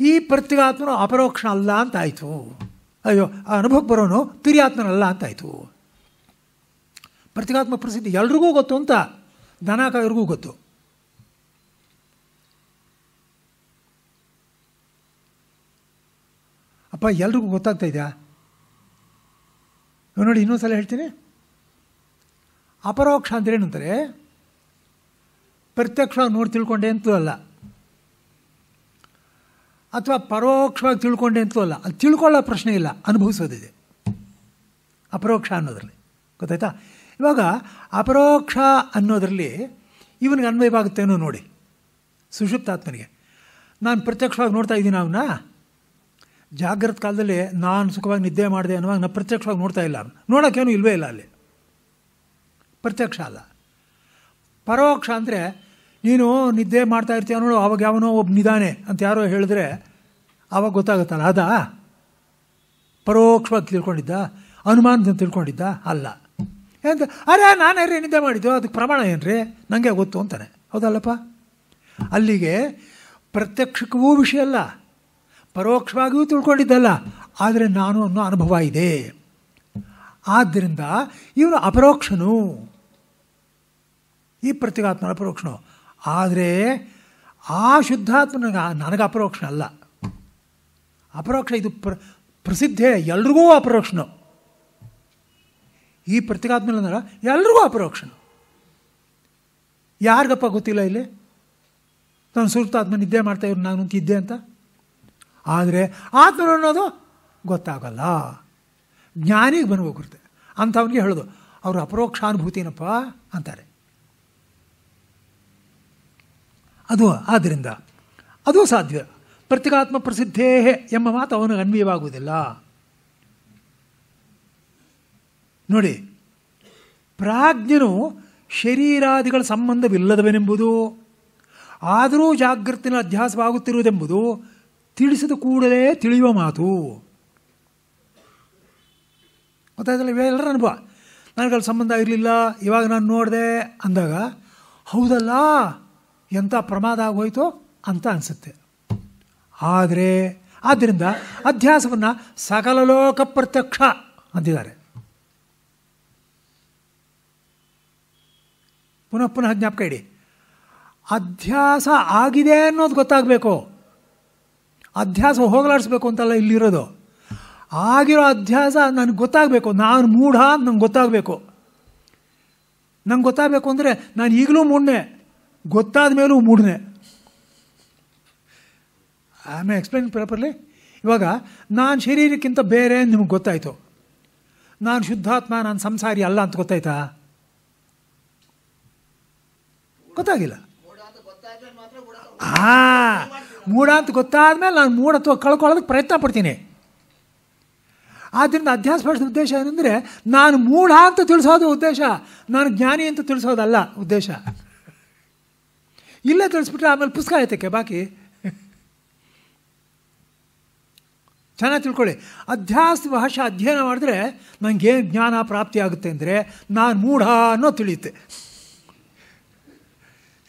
ಈ ಪ್ರತ್ಯಗಾತ್ಮನು ಅಪರೋಕ್ಷ ಅಲ್ಲ ಅಂತ ಆಯಿತು. ಅಯ್ಯೋ, ಆ ಅನುಭವಕ್ಕೆ ಬರೋನು ತಿರಿಯಾತ್ಮನಲ್ಲ ಅಂತ ಪ್ರತ್ಯಗಾತ್ಮ ಪ್ರಸಿದ್ಧಿ ಎಲ್ರಿಗೂ ಗೊತ್ತು ಅಂತ ದನಕಾಯರಿಗೂ ಗೊತ್ತು. ಅಪ್ಪ, ಎಲ್ರಿಗೂ ಗೊತ್ತಾಗ್ತಾ ಇದೆಯಾ? ನೋಡಿ ಇನ್ನೊಂದು ಹೇಳ್ತೀನಿ. ಅಪರೋಕ್ಷ ಅಂದ್ರೆ ಏನಂತಾರೆ ಪ್ರತ್ಯಕ್ಷವಾಗಿ ನೋಡಿ ತಿಳ್ಕೊಂಡೆ ಅಂತೂ ಅಲ್ಲ. ಅಥವಾ ಪರೋಕ್ಷವಾಗಿ ತಿಳ್ಕೊಂಡೆ ಅಂತೂ ಅಲ್ಲ. ಅದು ತಿಳ್ಕೊಳ್ಳೋ ಪ್ರಶ್ನೆ ಇಲ್ಲ, ಅನುಭವಿಸೋದಿದೆ. ಅಪರೋಕ್ಷ ಅನ್ನೋದ್ರಲ್ಲಿ. ಗೊತ್ತಾಯ್ತಾ? ಇವಾಗ ಅಪರೋಕ್ಷ ಅನ್ನೋದರಲ್ಲಿ ಇವನಿಗೆ ಅನ್ವಯವಾಗುತ್ತೇನೋ ನೋಡಿ. ಸುಷುಪ್ತಾತ್ಮನಿಗೆ. ನಾನು ಪ್ರತ್ಯಕ್ಷವಾಗಿ ನೋಡ್ತಾ ಇದ್ದೀನಿ ಅವನ್ನ. ಜಾಗ್ರತ ಕಾಲದಲ್ಲಿ ನಾನು ಸುಖವಾಗಿ ನಿದ್ದೆ ಮಾಡಿದೆ ಅನ್ನುವಾಗ ನಾನು ಪ್ರತ್ಯಕ್ಷವಾಗಿ ನೋಡ್ತಾ ಇಲ್ಲ ಅವನು ನೋಡೋಕ್ಕೇನು ಇಲ್ಲವೇ ಇಲ್ಲ ಅಲ್ಲಿ. ಪ್ರತ್ಯಕ್ಷ ಅಲ್ಲ. ಪರೋಕ್ಷ ಅಂದರೆ ನೀನು ನಿದ್ದೆ ಮಾಡ್ತಾ ಇರ್ತೀಯ ನೋಡು ಅವಾಗ ಯಾವನೋ ಒಬ್ಬ ನಿಧಾನೆ ಅಂತ ಯಾರೋ ಹೇಳಿದ್ರೆ ಆವಾಗ ಗೊತ್ತಾಗುತ್ತಲ್ಲ, ಅದಾ? ಪರೋಕ್ಷವಾಗಿ ತಿಳ್ಕೊಂಡಿದ್ದ? ಅನುಮಾನದಿಂದ ತಿಳ್ಕೊಂಡಿದ್ದ? ಅಲ್ಲ. ಎಂತ? ಅರೆ, ನಾನೇ ರೀ ನಿದ್ದೆ ಮಾಡಿದ್ದು. ಅದಕ್ಕೆ ಪ್ರಮಾಣ ಏನ್ರಿ? ನನಗೆ ಗೊತ್ತು ಅಂತಾನೆ. ಹೌದಲ್ಲಪ್ಪ? ಅಲ್ಲಿಗೆ ಪ್ರತ್ಯಕ್ಷಕ್ಕೂ ವಿಷಯ ಅಲ್ಲ. ಪರೋಕ್ಷವಾಗಿಯೂ ತಿಳ್ಕೊಂಡಿದ್ದಲ್ಲ. ಆದರೆ ನಾನು ಅನ್ನೋ ಅನುಭವ ಇದೆ. ಆದ್ದರಿಂದ ಇವನು ಅಪರೋಕ್ಷನು. ಈ ಪ್ರತ್ಯೇಗಾತ್ಮನ ಅಪರೋಕ್ಷನು. ಆದರೆ ಆ ಶುದ್ಧಾತ್ಮನಿಗೆ ನನಗೆ ಅಪರೋಕ್ಷ ಅಲ್ಲ ಅಪರೋಕ್ಷ ಇದು ಪ್ರ, ಪ್ರಸಿದ್ಧೇ ಎಲ್ರಿಗೂ ಅಪರೋಕ್ಷಣ ಈ ಪ್ರತಿಕಾದ್ಮೇಲೆ ಅಂದ್ರೆ ಎಲ್ರಿಗೂ ಅಪರೋಕ್ಷಣ ಯಾರಿಗಪ್ಪ ಗೊತ್ತಿಲ್ಲ ಇಲ್ಲಿ? ನಾನು ಸುರ್ತಾತ್ಮ ನಿದ್ದೆ ಮಾಡ್ತಾ ಇವ್ರು, ನಾನು ಅಂತ ಇದ್ದೆ ಅಂತ? ಆದರೆ ಆತ್ಮ ಅನ್ನೋದು ಗೊತ್ತಾಗಲ್ಲ. ಜ್ಞಾನಿಗೆ ಬಂದ್ಬೇಕಿರುತ್ತೆ ಅಂಥವನಿಗೆ ಹೇಳೋದು, ಅವರು ಅಪರೋಕ್ಷಾನುಭೂತಿನಪ್ಪ ಅಂತಾರೆ. ಅದು ಆದ್ದರಿಂದ ಅದು ಸಾಧ್ಯ. ಪ್ರತಿಕಾತ್ಮ ಪ್ರಸಿದ್ಧೇ ಎಂಬ ಮಾತು ಅವನಿಗೆ ಅನ್ವಯವಾಗುವುದಿಲ್ಲ. ನೋಡಿ ಪ್ರಾಜ್ಞನು ಶರೀರಾದಿಗಳ ಸಂಬಂಧವಿಲ್ಲದವೆನೆಂಬುದು, ಆದರೂ ಜಾಗೃತಿನ ಅಧ್ಯಾಸವಾಗುತ್ತಿರುವುದೆಂಬುದು ತಿಳಿಸಿದ ಕೂಡಲೇ ತಿಳಿಯುವ ಮಾತು. ಗೊತ್ತಾಯ್ತಲ್ಲ ಇವೆಲ್ಲರ ಅನುಭವ. ನನಗಲ್ಲಿ ಸಂಬಂಧ ಇರಲಿಲ್ಲ, ಇವಾಗ ನಾನು ನೋಡಿದೆ ಅಂದಾಗ, ಹೌದಲ್ಲ, ಎಂಥ ಪ್ರಮಾದ ಆಗೋಯ್ತು ಅಂತ ಅನಿಸುತ್ತೆ. ಆದರೆ, ಆದ್ದರಿಂದ ಅಧ್ಯಾಸವನ್ನು ಸಕಲ ಲೋಕ ಪ್ರತ್ಯಕ್ಷ ಅಂತಿದ್ದಾರೆ. ಪುನಃ ಪುನಃ ಜ್ಞಾಪಕ ಇಡಿ. ಅಧ್ಯಾಸ ಆಗಿದೆ ಅನ್ನೋದು ಗೊತ್ತಾಗಬೇಕು. ಅಧ್ಯಾಸ ಹೋಗಲಾಡಿಸ್ಬೇಕು ಅಂತಲ್ಲ ಇಲ್ಲಿರೋದು. ಆಗಿರೋ ಅಧ್ಯಾಸ ನನಗೆ ಗೊತ್ತಾಗಬೇಕು. ನಾನು ಮೂಢ ಅಂತ ನಂಗೆ ಗೊತ್ತಾಗಬೇಕು. ನಂಗೆ ಗೊತ್ತಾಗಬೇಕು ಅಂದರೆ ನಾನು ಈಗಲೂ ಮೂಡನೆ ಗೊತ್ತಾದ ಮೇಲೂ ಮೂಡನೆ ಆಮೇಲೆ ಎಕ್ಸ್ಪ್ಲೈನ್ ಪ್ರಾಪರ್ಲಿ ಇವಾಗ ನಾನು ಶರೀರಕ್ಕಿಂತ ಬೇರೆ ನಿಮಗೆ ಗೊತ್ತಾಯಿತು. ನಾನು ಶುದ್ಧಾತ್ಮ, ನಾನು ಸಂಸಾರಿ ಅಲ್ಲ ಅಂತ ಗೊತ್ತಾಯ್ತಾ? ಗೊತ್ತಾಗಿಲ್ಲ. ಹಾಂ ಮೂಢ ಅಂತ ಗೊತ್ತಾದ್ಮೇಲೆ ನಾನು ಮೂಢತ್ವ ಕಳ್ಕೊಳ್ಳೋದಕ್ಕೆ ಪ್ರಯತ್ನ ಪಡ್ತೀನಿ. ಆದ್ದರಿಂದ ಅಧ್ಯಾಸ ಪಡಿಸಿದ ಉದ್ದೇಶ ಏನಂದರೆ, ನಾನು ಮೂಢ ಅಂತ ತಿಳಿಸೋದು ಉದ್ದೇಶ, ನಾನು ಜ್ಞಾನಿ ಅಂತ ತಿಳಿಸೋದಲ್ಲ ಉದ್ದೇಶ. ಇಲ್ಲೇ ತಿಳಿಸ್ಬಿಟ್ರೆ ಆಮೇಲೆ ಪುಸ್ತಕ ಆಯ್ತಕ್ಕೆ ಬಾಕಿ? ಚೆನ್ನಾಗಿ ತಿಳ್ಕೊಳ್ಳಿ. ಅಧ್ಯಾಸ ಭಾಷೆ ಅಧ್ಯಯನ ಮಾಡಿದ್ರೆ ನನಗೇನು ಜ್ಞಾನ ಪ್ರಾಪ್ತಿ ಆಗುತ್ತೆ ಅಂದರೆ, ನಾನು ಮೂಢ ಅನ್ನೋ ತಿಳಿಯುತ್ತೆ.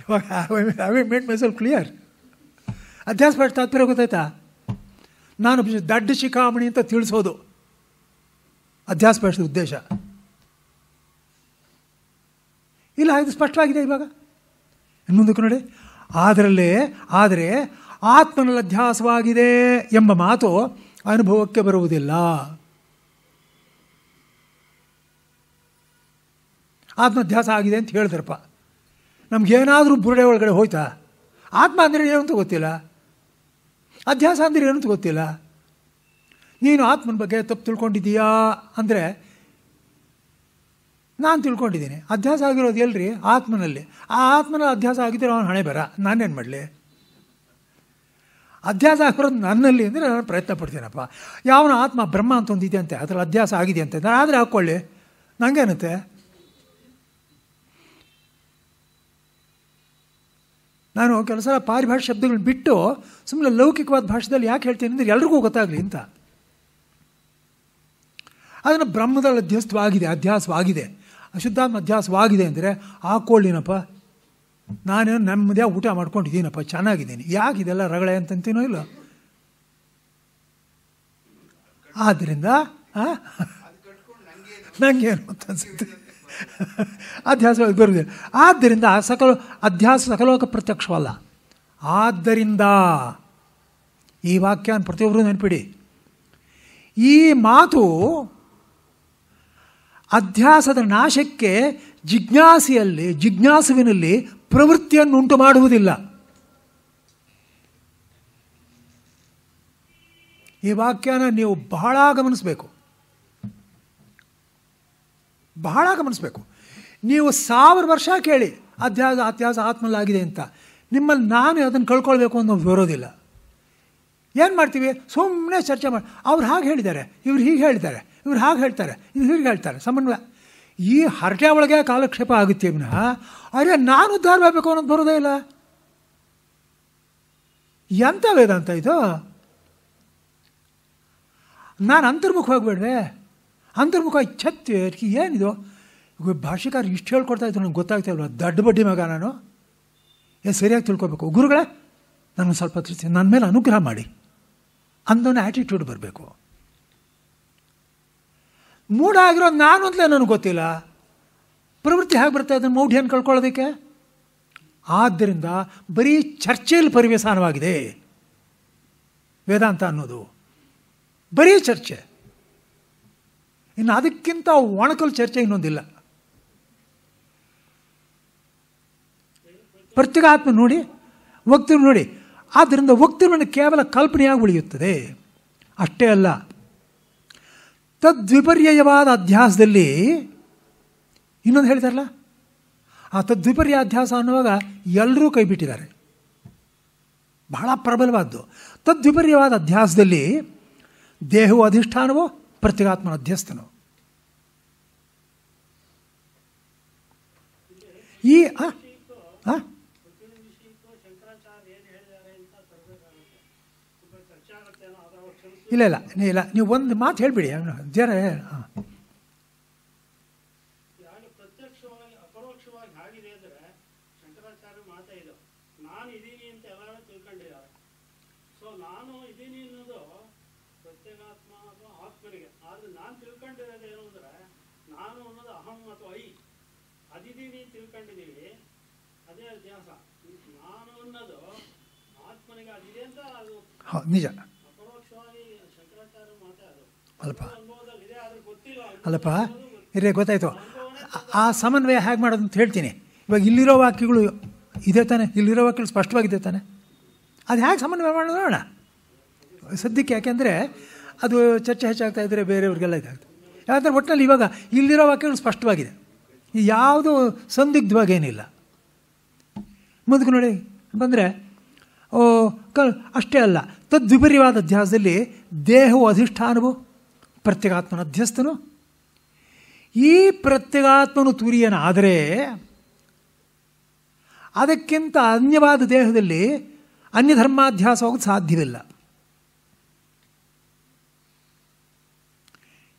ಇವಾಗ I made myself clear ಅಧ್ಯಾಸ ಭಾಷೆ ತಾತ್ಪರ್ಯ ಗೊತ್ತಾಯ್ತಾ? ನಾನು ದಡ್ಡ ಶಿಖಾಮಣಿ ಅಂತ ತಿಳಿಸೋದು. ಅಧ್ಯಾಸ ಉದ್ದೇಶ. ಇಲ್ಲ, ಇದು ಸ್ಪಷ್ಟವಾಗಿದೆ ಇವಾಗ. ಇನ್ನು ನೋಡಿ. ಅದರಲ್ಲೇ ಆದರೆ ಆತ್ಮನಲ್ಲಿ ಅಧ್ಯಾಸವಾಗಿದೆ ಎಂಬ ಮಾತು ಅನುಭವಕ್ಕೆ ಬರುವುದಿಲ್ಲ. ಆತ್ಮಧ್ಯಾಸ ಆಗಿದೆ ಅಂತ ಹೇಳಿದ್ರಪ್ಪ. ನಮಗೇನಾದರೂ ಬುರುಡೆ ಒಳಗಡೆ ಹೋಯ್ತಾ? ಆತ್ಮ ಅಂದರೆ ಏನು ಅಂತ ಗೊತ್ತಿಲ್ಲ. ಅಧ್ಯಾಸ ಅಂದರೆ ಏನು ಅಂತ ಗೊತ್ತಿಲ್ಲ. ನೀನು ಆತ್ಮನ ಬಗ್ಗೆ ತಪ್ಪು ತಿಳ್ಕೊಂಡಿದ್ದೀಯಾ ಅಂದರೆ ನಾನು ತಿಳ್ಕೊಂಡಿದ್ದೀನಿ. ಅಧ್ಯಾಸ ಆಗಿರೋದು ಎಲ್ರಿ? ಆತ್ಮನಲ್ಲಿ. ಆ ಆತ್ಮನ ಅಧ್ಯಾಸ ಆಗಿದ್ದರೆ ಅವನು ಹಣೆ ಬರ ನಾನೇನು ಮಾಡಲಿ? ಅಧ್ಯಾಸ ಆಗಿರೋದು ನನ್ನಲ್ಲಿ ಅಂದರೆ ನಾನು ಪ್ರಯತ್ನ ಪಡ್ತೀನಪ್ಪ. ಯಾವನ ಆತ್ಮ ಬ್ರಹ್ಮ ಅಂತ ಒಂದಿದೆ ಅಂತೆ. ಅದರಲ್ಲಿ ಅಧ್ಯಾಸ ಆಗಿದೆ ಅಂತೆ. ನಾನು ಆದರೆ ಹಾಕ್ಕೊಳ್ಳಿ. ನನಗೇನಂತೆ ನಾನು ಕೆಲವು ಸಲ ಪಾರಿಭಾಷೆ ಶಬ್ದಗಳನ್ನ ಬಿಟ್ಟು ಸುಮ್ಮನೆ ಲೌಕಿಕವಾದ ಭಾಷೆದಲ್ಲಿ ಯಾಕೆ ಹೇಳ್ತೀನಿ ಅಂದರೆ ಎಲ್ರಿಗೂ ಗೊತ್ತಾಗಲಿ ಅಂತ. ಅದನ್ನು ಬ್ರಹ್ಮದಲ್ಲಿ ಅಧ್ಯಾಸವಾಗಿದೆ ಅಧ್ಯಾಸವಾಗಿದೆ. ಅಶುದ್ಧಾತ್ಮ ಅಧ್ಯಾಸವಾಗಿದೆ ಅಂದರೆ ಹಾಕ್ಕೊಳ್ಳಿನಪ್ಪ ನಾನು ನೆಮ್ಮದಿಯಾಗಿ ಊಟ ಮಾಡ್ಕೊಂಡಿದ್ದೀನಪ್ಪ, ಚೆನ್ನಾಗಿದ್ದೀನಿ. ಯಾಕೆ ಇದೆಲ್ಲ ರಗಳೆ ಅಂತಂತೀನೋ ಇಲ್ಲ? ಆದ್ದರಿಂದ ಹಾಂ ನನಗೇನು ಅಂತ ಅನ್ಸುತ್ತೆ? ಅಧ್ಯಾಸ ಬರುವುದಿಲ್ಲ ಆದ್ದರಿಂದ ಸಕಲ ಅಧ್ಯಾಸ ಸಕಲೋಕ ಪ್ರತ್ಯಕ್ಷವಲ್ಲ. ಆದ್ದರಿಂದ ಈ ವಾಕ್ಯ ಪ್ರತಿಯೊಬ್ಬರು ನೆನಪಿಡಿ. ಈ ಮಾತು ಅಧ್ಯಾಸದ ನಾಶಕ್ಕೆ ಜಿಜ್ಞಾಸೆಯಲ್ಲಿ, ಜಿಜ್ಞಾಸುವಿನಲ್ಲಿ ಪ್ರವೃತ್ತಿಯನ್ನು ಉಂಟು ಮಾಡುವುದಿಲ್ಲ. ಈ ವಾಕ್ಯನ ನೀವು ಬಹಳ ಗಮನಿಸಬೇಕು. ಬಹಳ ಗಮನಿಸಬೇಕು. ನೀವು ಸಾವಿರ ವರ್ಷ ಕೇಳಿ ಅಧ್ಯಾಸ ಅತ್ಯಾಸ ಆತ್ಮಲ್ಲಾಗಿದೆ ಅಂತ, ನಿಮ್ಮಲ್ಲಿ ನಾನು ಅದನ್ನು ಕಳ್ಕೊಳ್ಬೇಕು ಅನ್ನೋ ಬರೋದಿಲ್ಲ ಏನು ಮಾಡ್ತೀವಿ? ಸುಮ್ಮನೆ ಚರ್ಚೆ ಮಾಡಿ, ಅವ್ರು ಹಾಗೆ ಹೇಳಿದ್ದಾರೆ, ಇವ್ರು ಹೀಗೆ ಹೇಳಿದ್ದಾರೆ, ಇವ್ರು ಹಾಗೆ ಹೇಳ್ತಾರೆ, ಇವ್ರು ಹೀಗೆ ಹೇಳ್ತಾರೆ ಸಮನ್ವಯ ಈ ಹರಟೆ ಒಳಗೆ ಕಾಲಕ್ಷೇಪ ಆಗುತ್ತೆ ವಿನಃ, ಅರೆ ನಾನು ಉದ್ಧಾರ ಮಾಡಬೇಕು ಅನ್ನೋದು ಬರೋದೇ ಇಲ್ಲ. ಎಂಥ ವೇದಾಂತ ಇದು? ನಾನು ಅಂತರ್ಮುಖವಾಗಿ ಬೇಡವೆ ಅಂತರ್ಮುಖ ಛತ್ತಿ ಏನಿದು? ಇವಾಗ ಭಾಷೆಕಾರ ಇಷ್ಟು ಹೇಳ್ಕೊಡ್ತಾ ಇದ್ರು ನನಗೆ ಗೊತ್ತಾಗ್ತಾ ಇಲ್ವ ದಡ್ಡ ಬಡ್ಡಿ ಮಗ ನಾನು. ಏ, ಸರಿಯಾಗಿ ತಿಳ್ಕೊಬೇಕು. ಗುರುಗಳೇ ನಾನು ಸ್ವಲ್ಪ ತಿಳಿಸಿ ನನ್ನ ಮೇಲೆ ಅನುಗ್ರಹ ಮಾಡಿ. ಅಂದೊಂದು ಆ್ಯಟಿಟ್ಯೂಡ್ ಬರಬೇಕು. ಮೂಢ ಆಗಿರೋ ನಾನು ಅಂತಲೇ ನನಗೆ ಗೊತ್ತಿಲ್ಲ. ಪ್ರವೃತ್ತಿ ಹೇಗೆ ಬರ್ತಾ ಅದನ್ನು ಮೌಢ್ಯನ ಕಳ್ಕೊಳ್ಳೋದಕ್ಕೆ? ಆದ್ದರಿಂದ ಬರೀ ಚರ್ಚೆಯಲ್ಲಿ ಪರಿವಸಾನವಾಗಿದೆ ವೇದಾಂತ ಅನ್ನೋದು. ಬರೀ ಚರ್ಚೆ. ಇನ್ನು ಅದಕ್ಕಿಂತ ಒಣಕಲ್ ಚರ್ಚೆ ಇನ್ನೊಂದಿಲ್ಲ. ಪ್ರತ್ಯೇಕಾತ್ಮ ನೋಡಿ ವಕ್ತಿರು ನೋಡಿ, ಆದ್ದರಿಂದ ವಕ್ತೃವನ್ನು ಕೇವಲ ಕಲ್ಪನೆಯಾಗಿ ಉಳಿಯುತ್ತದೆ. ಅಷ್ಟೇ ಅಲ್ಲ, ತದ್ವಿಪರ್ಯಯವಾದ ಅಧ್ಯಾಸದಲ್ಲಿ, ಇನ್ನೊಂದು ಹೇಳ್ತಾರಲ್ಲ, ಆ ತದ್ವಿಪರ್ಯ ಅಧ್ಯಾಸ ಅನ್ನುವಾಗ ಎಲ್ಲರೂ ಕೈ ಬಿಟ್ಟಿದ್ದಾರೆ ಬಹಳ ಪ್ರಬಲವಾದ್ದು. ತದ್ವಿಪರ್ಯವಾದ ಅಧ್ಯಾಸದಲ್ಲಿ ದೇಹವು ಅಧಿಷ್ಠಾನವೋ ಪ್ರತ್ಯೇಗಾತ್ಮನ ಅಧ್ಯಸ್ಥನು ಈ ಆ? ಇಲ್ಲ ಇಲ್ಲ ಇಲ್ಲ ನೀವು ಒಂದು ಮಾತು ಹೇಳಿಬಿಡಿ ಜರ ಹಾಂ ಹಾಗೆ ಪ್ರತ್ಯಕ್ಷವಾಗಿ ಅಪರೋಕ್ಷವಾಗಿ ಆಗಿದೆ ಅಂದರೆ ಶಂಕರಾಚಾರ್ಯ ಮಾತೇ ಇದು ನಾನು ಇದ್ದೀನಿ ಅಂತ ಎಲ್ಲರೂ ತಿಳ್ಕೊಂಡಿದ್ದಾರೆ ಸೊ ನಾನು ಇದ್ದೀನಿ ಅನ್ನೋದು ಪ್ರತ್ಯೇಗಾತ್ಮ ಅಥವಾ ಆತ್ಮನಿಗೆ ಆದರೆ ನಾನು ತಿಳ್ಕೊಂಡಿರೋದು ಏನು ಅಂದರೆ ನಾನು ಅನ್ನೋದು ಅಹಂ ಅಥವಾ ಐ ಅದಿದ್ದೀನಿ ಅಂತ ತಿಳ್ಕೊಂಡಿದ್ದೀವಿ ಅದೇ ಅಧ್ಯಾಸ ನಾನು ಅನ್ನೋದು ಆತ್ಮನಿಗೆ ಅದಿದೆ ಅಂತ ಅದು ಹೌದು ನಿಜ ಅಪರೋಕ್ಷವಾಗಿ ಶಂಕರಾಚಾರ್ಯ ಮಾತೇ ಅದು ಅಲ್ಪ ಅನುಭವದಲ್ಲಿ ಇದೆ ನಿಜ. ಗೊತ್ತಿಲ್ಲ ಅಲ್ಲಪ್ಪ ಇರೇ ಗೊತ್ತಾಯ್ತು. ಆ- ಸಮನ್ವಯ ಹೇಗೆ ಮಾಡೋದು ಅಂತ ಹೇಳ್ತೀನಿ. ಇವಾಗ ಇಲ್ಲಿರೋ ವಾಕ್ಯಗಳು ಇದೆ ತಾನೆ, ಇಲ್ಲಿರೋ ವಾಕ್ಯಗಳು ಸ್ಪಷ್ಟವಾಗಿದೆ ತಾನೆ. ಅದು ಹೇಗೆ ಸಮನ್ವಯ ಮಾಡೋದು ನೋಡೋಣ. ಸದ್ಯಕ್ಕೆ ಯಾಕೆಂದರೆ ಅದು ಚರ್ಚೆ ಹೆಚ್ಚಾಗ್ತಾ ಇದ್ದರೆ ಬೇರೆಯವ್ರಿಗೆಲ್ಲ ಇದಾಗ್ತದೆ. ಯಾಕಂದರೆ ಒಟ್ಟಿನಲ್ಲಿ ಇವಾಗ ಇಲ್ಲಿರೋ ವಾಕ್ಯಗಳು ಸ್ಪಷ್ಟವಾಗಿದೆ. ಯಾವುದು ಸಂದಿಗ್ಧವಾಗಿ ಏನಿಲ್ಲ ಮುಂದಕ್ಕೆ ನೋಡಿ, ಬಂದರೆ ಕ ಅಷ್ಟೇ ಅಲ್ಲ. ತದ್ವಿಪರ್ಯವಾದ ಅಧ್ಯಾಸದಲ್ಲಿ ದೇಹವು ಅಧಿಷ್ಠಾನವು, ಪ್ರತ್ಯಗಾತ್ಮನ ಅಧ್ಯಸ್ಥನು ಈ ಪ್ರತ್ಯಗಾತ್ಮನು ತುರಿಯನಾದರೆ ಅದಕ್ಕಿಂತ ಅನ್ಯವಾದ ದೇಹದಲ್ಲಿ ಅನ್ಯ ಧರ್ಮಾಧ್ಯಾಸ ಹೋಗೋದು ಸಾಧ್ಯವಿಲ್ಲ.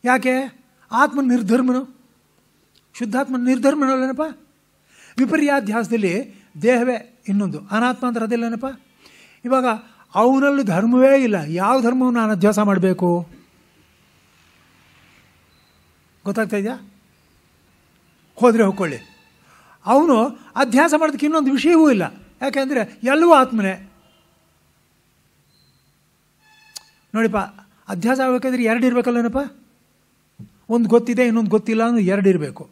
ಯಾಕೆ? ಆತ್ಮ ನಿರ್ಧರ್ಮನು ಶುದ್ಧಾತ್ಮ ನಿರ್ಧರ್ಮನಲ್ಲೇನಪ್ಪ ವಿಪರ್ಯಾಧ್ಯಾಸದಲ್ಲಿ ದೇಹವೇ ಇನ್ನೊಂದು, ಅನಾತ್ಮ ಅಂದ್ರೆ ಅದಿಲ್ಲನಪ್ಪ. ಇವಾಗ ಅವನಲ್ಲಿ ಧರ್ಮವೇ ಇಲ್ಲ. ಯಾವ ಧರ್ಮವನ್ನು ನಾನು ಅಧ್ಯಾಸ ಮಾಡಬೇಕು? ಗೊತ್ತಾಗ್ತಾ ಇದೆಯಾ? ಹೋದರೆ ಹೋಗ್ಕೊಳ್ಳಿ. ಅವನು ಅಧ್ಯಾಸ ಮಾಡೋದಕ್ಕೆ ಇನ್ನೊಂದು ವಿಷಯವೂ ಇಲ್ಲ. ಯಾಕೆಂದರೆ ಎಲ್ಲವೂ ಆತ್ಮನೇ. ನೋಡಿಪ್ಪ, ಅಧ್ಯಾಸ ಆಗಬೇಕಾದ್ರೆ ಎರಡು ಇರಬೇಕಲ್ಲನಪ್ಪ ಒಂದು ಗೊತ್ತಿದೆ, ಇನ್ನೊಂದು ಗೊತ್ತಿಲ್ಲ ಅನ್ನೋ ಎರಡು ಇರಬೇಕು.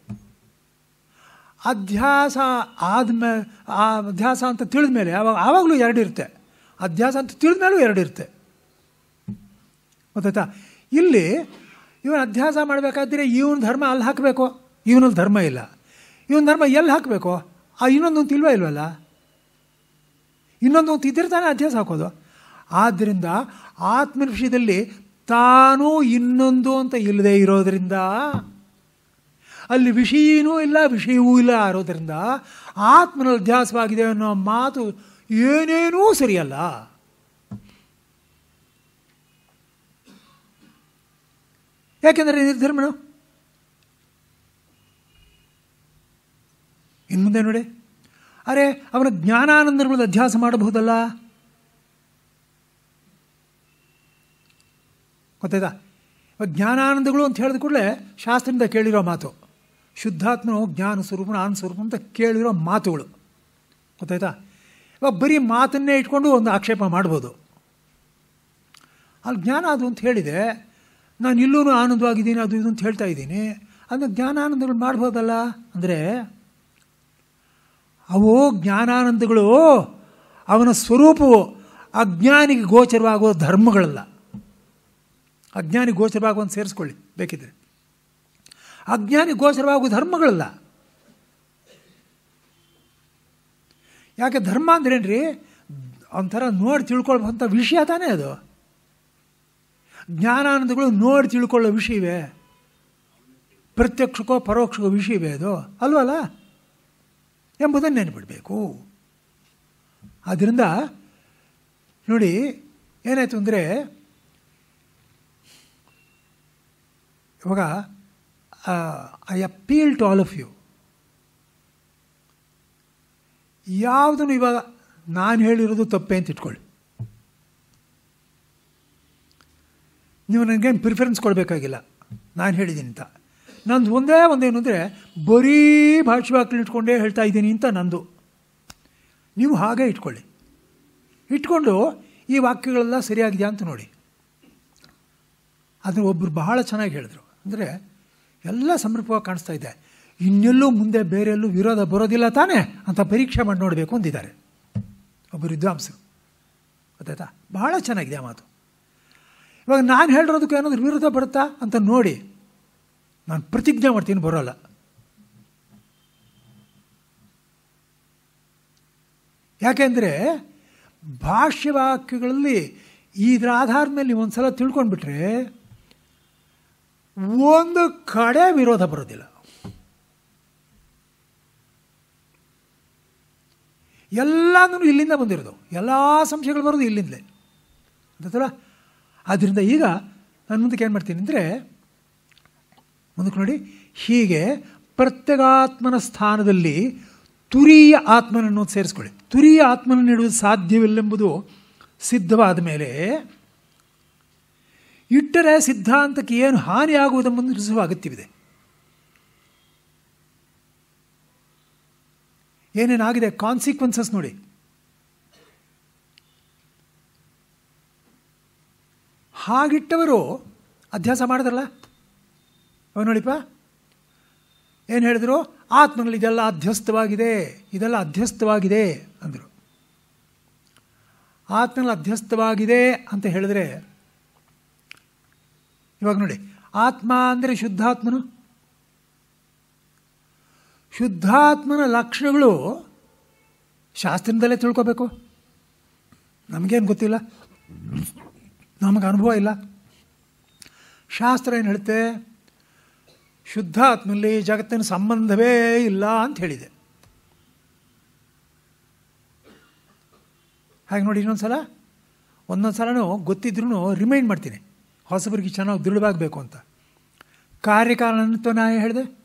ಅಧ್ಯಾಸ ಆದಮೇಲೆ ಆ ಅಧ್ಯಾಸ ಅಂತ ತಿಳಿದ ಮೇಲೆ ಆವಾಗ ಆವಾಗಲೂ ಎರಡು ಇರುತ್ತೆ. ಅಧ್ಯಾಸ ಅಂತ ತಿಳಿದ ಮೇಲೂ ಎರಡು ಇರುತ್ತೆ. ಗೊತ್ತಾಯ್ತಾ? ಇಲ್ಲಿ ಇವನು ಅಧ್ಯಾಸ ಮಾಡಬೇಕಾದ್ರೆ ಇವನ ಧರ್ಮ ಅಲ್ಲಿ ಹಾಕಬೇಕು, ಇವನಲ್ಲಿ ಧರ್ಮ ಇಲ್ಲ. ಇವನ ಧರ್ಮ ಎಲ್ಲಿ ಹಾಕಬೇಕು? ಆ ಇನ್ನೊಂದು ತಿಳ್ವ ಇಲ್ವಲ್ಲ? ಇನ್ನೊಂದು ತಿದ್ದರೆ ತಾನೇ ಅಧ್ಯಾಸ ಹಾಕೋದು. ಆದ್ದರಿಂದ ಆತ್ಮನ ವಿಷಯದಲ್ಲಿ ತಾನೂ ಇನ್ನೊಂದು ಅಂತ ಇಲ್ಲದೆ ಇರೋದರಿಂದ, ಅಲ್ಲಿ ವಿಷಯನೂ ಇಲ್ಲ, ವಿಷಯವೂ ಇಲ್ಲ ಇರೋದರಿಂದ ಆತ್ಮನಲ್ಲಿ ಅಧ್ಯಾಸವಾಗಿದೆ ಅನ್ನೋ ಮಾತು ಏನೇನೂ ಸರಿಯಲ್ಲ. ಯಾಕೆಂದರೆ ನಿರ್ಧರ್ಮನು ಇನ್ನು ಮುಂದೆ ನೋಡಿ. ಅರೆ, ಅವನ ಜ್ಞಾನಾನಂದಗಳ ಅಧ್ಯಾಸ ಮಾಡಬಹುದಲ್ಲ? ಗೊತ್ತಾಯ್ತಾ? ಜ್ಞಾನಾನಂದಗಳು ಅಂತ ಹೇಳಿದ ಕೂಡಲೇ ಶಾಸ್ತ್ರದಿಂದ ಕೇಳಿರೋ ಮಾತು. ಶುದ್ಧಾತ್ಮನು ಜ್ಞಾನ ಸ್ವರೂಪನ ಆನ್ ಸ್ವರೂಪ ಅಂತ ಕೇಳಿರೋ ಮಾತುಗಳು. ಗೊತ್ತಾಯ್ತಾ? ಬರೀ ಮಾತನ್ನೇ ಇಟ್ಕೊಂಡು ಒಂದು ಆಕ್ಷೇಪ ಮಾಡ್ಬೋದು. ಅಲ್ಲಿ ಜ್ಞಾನ ಅದು ಅಂತ ಹೇಳಿದೆ, ನಾನು ಇಲ್ಲೂ ಆನಂದವಾಗಿದ್ದೀನಿ, ಅದು ಇದು ಅಂತ ಹೇಳ್ತಾ ಇದ್ದೀನಿ. ಅದನ್ನ ಜ್ಞಾನಾನಂದಗಳು ಮಾಡ್ಬೋದಲ್ಲ? ಅಂದರೆ, ಅವು ಜ್ಞಾನಾನಂದಗಳು, ಅವನ ಸ್ವರೂಪವು ಅಜ್ಞಾನಿಗೆ ಗೋಚರವಾಗುವ ಧರ್ಮಗಳಲ್ಲ. ಅಜ್ಞಾನಿ ಗೋಚರವಾಗುವಂತ ಸೇರಿಸ್ಕೊಳ್ಳಿ ಬೇಕಿದ್ರೆ. ಅಜ್ಞಾನಿ ಗೋಚರವಾಗುವ ಧರ್ಮಗಳಲ್ಲ. ಯಾಕೆ ಧರ್ಮ ಅಂದ್ರೇನ್ರಿ? ಒಂಥರ ನೋಡಿ ತಿಳ್ಕೊಳ್ಬಂಥ ವಿಷಯ ತಾನೇ ಅದು. ಜ್ಞಾನಾನಂದಗಳು ನೋಡಿ ತಿಳ್ಕೊಳ್ಳೋ ವಿಷಯವೇ? ಪ್ರತ್ಯಕ್ಷಕ್ಕೋ ಪರೋಕ್ಷಕ್ಕೋ ವಿಷಯವೇ ಅದು? ಅಲ್ವಲ್ಲ? ಎಂಬುದನ್ನು ನೆನಪಿಡಬೇಕು. ಆದ್ದರಿಂದ ನೋಡಿ, ಏನಾಯಿತು ಅಂದರೆ, ಇವಾಗ I appeal to all of you ಯಾವುದನ್ನು ಇವಾಗ ನಾನು ಹೇಳಿರೋದು ತಪ್ಪೆ ಅಂತ ಇಟ್ಕೊಳ್ಳಿ. ನೀವು ನನಗೇನು ಪ್ರಿಫರೆನ್ಸ್ ಕೊಡಬೇಕಾಗಿಲ್ಲ. ನಾನು ಹೇಳಿದ್ದೀನಿ ಅಂತ. ನಂದು ಒಂದೇ ಒಂದೇನು ಅಂದರೆ, ಬರೀ ಭಾಷೆವಾಕ್ಲು ಇಟ್ಕೊಂಡೇ ಹೇಳ್ತಾ ಇದ್ದೀನಿ ಅಂತ ನಂದು. ನೀವು ಹಾಗೆ ಇಟ್ಕೊಳ್ಳಿ. ಇಟ್ಕೊಂಡು ಈ ವಾಕ್ಯಗಳೆಲ್ಲ ಸರಿಯಾಗಿದೆಯಾ ಅಂತ ನೋಡಿ. ಅದನ್ನು ಒಬ್ಬರು ಬಹಳ ಚೆನ್ನಾಗಿ ಹೇಳಿದ್ರು. ಅಂದರೆ ಎಲ್ಲ ಸಮರ್ಪವಾಗಿ ಕಾಣಿಸ್ತಾ ಇದೆ. ಇನ್ನೆಲ್ಲೂ ಮುಂದೆ ಬೇರೆಲ್ಲೂ ವಿರೋಧ ಬರೋದಿಲ್ಲ ತಾನೇ ಅಂತ ಪರೀಕ್ಷೆ ಮಾಡಿ ನೋಡಬೇಕು ಅಂದಿದ್ದಾರೆ ಒಬ್ಬರು ವಿದ್ವಾಂಸರು. ಗೊತ್ತಾಯ್ತಾ? ಬಹಳ ಚೆನ್ನಾಗಿದೆ ಆ ಮಾತು. ಇವಾಗ ನಾನು ಹೇಳಿರೋದಕ್ಕೆ ಏನಾದರೂ ವಿರೋಧ ಬರುತ್ತಾ ಅಂತ ನೋಡಿ ನಾನು ಪ್ರತಿಜ್ಞೆ ಮಾಡ್ತೀನಿ, ಬರೋಲ್ಲ. ಯಾಕೆಂದರೆ ಭಾಷ್ಯವಾಕ್ಯಗಳಲ್ಲಿ ಇದರ ಆಧಾರದ ಮೇಲೆ ನೀವು ಒಂದು ಸಲ ತಿಳ್ಕೊಂಡ್ಬಿಟ್ರೆ ಒಂದು ಕಡೆ ವಿರೋಧ ಬರೋದಿಲ್ಲ. ಎಲ್ಲನೂ ಇಲ್ಲಿಂದ ಬಂದಿರೋದು. ಎಲ್ಲ ಸಂಶಯಗಳು ಬರೋದು ಇಲ್ಲಿಂದಲೇ. ಗೊತ್ತಲ್ಲ? ಆದ್ದರಿಂದ ಈಗ ನಾನು ಮುಂದಕ್ಕೆ ಏನು ಮಾಡ್ತೀನಿ ಅಂದರೆ, ಮುಂದಕ್ಕೆ ನೋಡಿ, ಹೀಗೆ ಪ್ರತ್ಯಗಾತ್ಮನ ಸ್ಥಾನದಲ್ಲಿ ತುರಿಯ ಆತ್ಮನನ್ನು ಸೇರಿಸ್ಕೊಳ್ಳಿ. ತುರಿಯ ಆತ್ಮನನ್ನು ನೀಡುವುದು ಸಾಧ್ಯವಿಲ್ಲೆಂಬುದು ಸಿದ್ಧವಾದ ಮೇಲೆ ಇಟ್ಟರೆ ಸಿದ್ಧಾಂತಕ್ಕೆ ಏನು ಹಾನಿಯಾಗುವುದೆಂಬುದು ತಿಳಿಸುವ ಅಗತ್ಯವಿದೆ. ಏನೇನಾಗಿದೆ? ಕಾನ್ಸಿಕ್ವೆನ್ಸಸ್ ನೋಡಿ. ಹಾಗಿಟ್ಟವರು, ಅಧ್ಯಾಸ ಮಾಡಿದ್ರಲ್ಲ? ಅವ ನೋಡಿಪ್ಪ. ಏನು ಹೇಳಿದ್ರು? ಆತ್ಮನಲ್ಲಿ ಇದೆಲ್ಲ ಅಧ್ಯಸ್ಥವಾಗಿದೆ ಇದೆಲ್ಲ ಅಧ್ಯಸ್ಥವಾಗಿದೆ ಅಂದರು. ಆತ್ಮನಲ್ಲಿ ಅಧ್ಯಸ್ಥವಾಗಿದೆ ಅಂತ ಹೇಳಿದ್ರೆ, ಇವಾಗ ನೋಡಿ, ಆತ್ಮ ಅಂದರೆ ಶುದ್ಧಾತ್ಮನು? ಶುದ್ಧಾತ್ಮನ ಲಕ್ಷಣಗಳು ಶಾಸ್ತ್ರದಿಂದಲೇ ತಿಳ್ಕೋಬೇಕು. ನಮಗೇನು ಗೊತ್ತಿಲ್ಲ. ನಮಗೆ ಅನುಭವ ಇಲ್ಲ. ಶಾಸ್ತ್ರ ಏನು ಹೇಳುತ್ತೆ ಶುದ್ಧಾತ್ಮಲ್ಲಿ ಜಗತ್ತಿನ ಸಂಬಂಧವೇ ಇಲ್ಲ ಅಂತ ಹೇಳಿದೆ. ಹಾಗೆ ನೋಡಿ ಇನ್ನೊಂದು ಸಲ ಒಂದೊಂದು ಸಲನೂ ಗೊತ್ತಿದ್ರೂ ರಿಮೈಂಡ್ ಮಾಡ್ತೀನಿ. ಹೊಸಬರಿಗೆ ಚೆನ್ನಾಗಿ ದೃಢವಾಗಬೇಕು ಅಂತ. ಕಾರ್ಯಕಾರಣತ್ವ ನಾ ಹೇಳಿದೆ?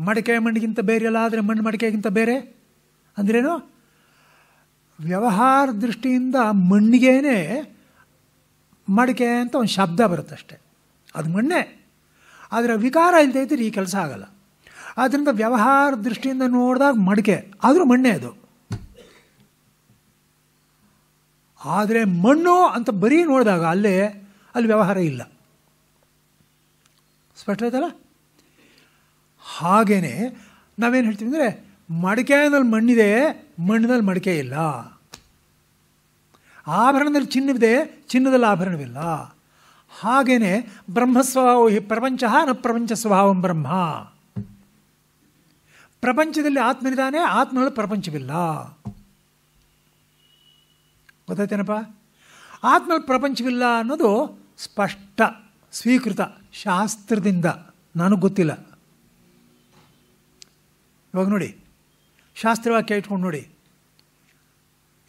ಮಡಿಕೆ ಮಣ್ಣಿಗಿಂತ ಬೇರೆ ಎಲ್ಲ ಆದರೆ ಮಣ್ಣು ಮಡಿಕೆಗಿಂತ ಬೇರೆ? ಅಂದ್ರೇನು? ವ್ಯವಹಾರ ದೃಷ್ಟಿಯಿಂದ ಮಣ್ಣಿಗೇನೆ ಮಡಿಕೆ ಅಂತ ಒಂದು ಶಬ್ದ ಬರುತ್ತಷ್ಟೆ. ಅದು ಮಣ್ಣೆ. ಆದರೆ ವಿಕಾರ ಇಲ್ಲದೆ ಇದ್ದರೆ ಈ ಕೆಲಸ ಆಗಲ್ಲ. ಆದ್ದರಿಂದ ವ್ಯವಹಾರ ದೃಷ್ಟಿಯಿಂದ ನೋಡಿದಾಗ ಮಡಿಕೆ. ಆದರೂ ಮಣ್ಣೆ ಅದು. ಆದರೆ ಮಣ್ಣು ಅಂತ ಬರೀ ನೋಡಿದಾಗ ಅಲ್ಲೇ ಅಲ್ಲಿ ವ್ಯವಹಾರ ಇಲ್ಲ. ಸ್ಪಷ್ಟ ಆಯ್ತಲ್ಲ ಹಾಗೇನೆ ನಾವೇನು ಹೇಳ್ತೀವಿ ಅಂದರೆ ಮಡಿಕೆನಲ್ಲಿ ಮಣ್ಣಿದೆ, ಮಣ್ಣಿನಲ್ಲಿ ಮಡಿಕೆ ಇಲ್ಲ. ಆಭರಣದಲ್ಲಿ ಚಿನ್ನವಿದೆ, ಚಿನ್ನದಲ್ಲಿ ಆಭರಣವಿಲ್ಲ. ಹಾಗೇನೆ ಬ್ರಹ್ಮಸ್ವಭಾವ ಪ್ರಪಂಚ ನ ಪ್ರಪಂಚ ಸ್ವಭಾವಂ ಬ್ರಹ್ಮ. ಪ್ರಪಂಚದಲ್ಲಿ ಆತ್ಮನಿದಾನೆ ಆತ್ಮನಲ್ಲಿ ಪ್ರಪಂಚವಿಲ್ಲ. ಗೊತ್ತಾಯ್ತೇನಪ್ಪ? ಆತ್ಮಲ್ಲಿ ಪ್ರಪಂಚವಿಲ್ಲ ಅನ್ನೋದು ಸ್ಪಷ್ಟ, ಸ್ವೀಕೃತ ಶಾಸ್ತ್ರದಿಂದ ನನಗೆ ಗೊತ್ತಿಲ್ಲ. ಇವಾಗ ನೋಡಿ ಶಾಸ್ತ್ರವಾಕ್ಯ ಇಟ್ಕೊಂಡು ನೋಡಿ.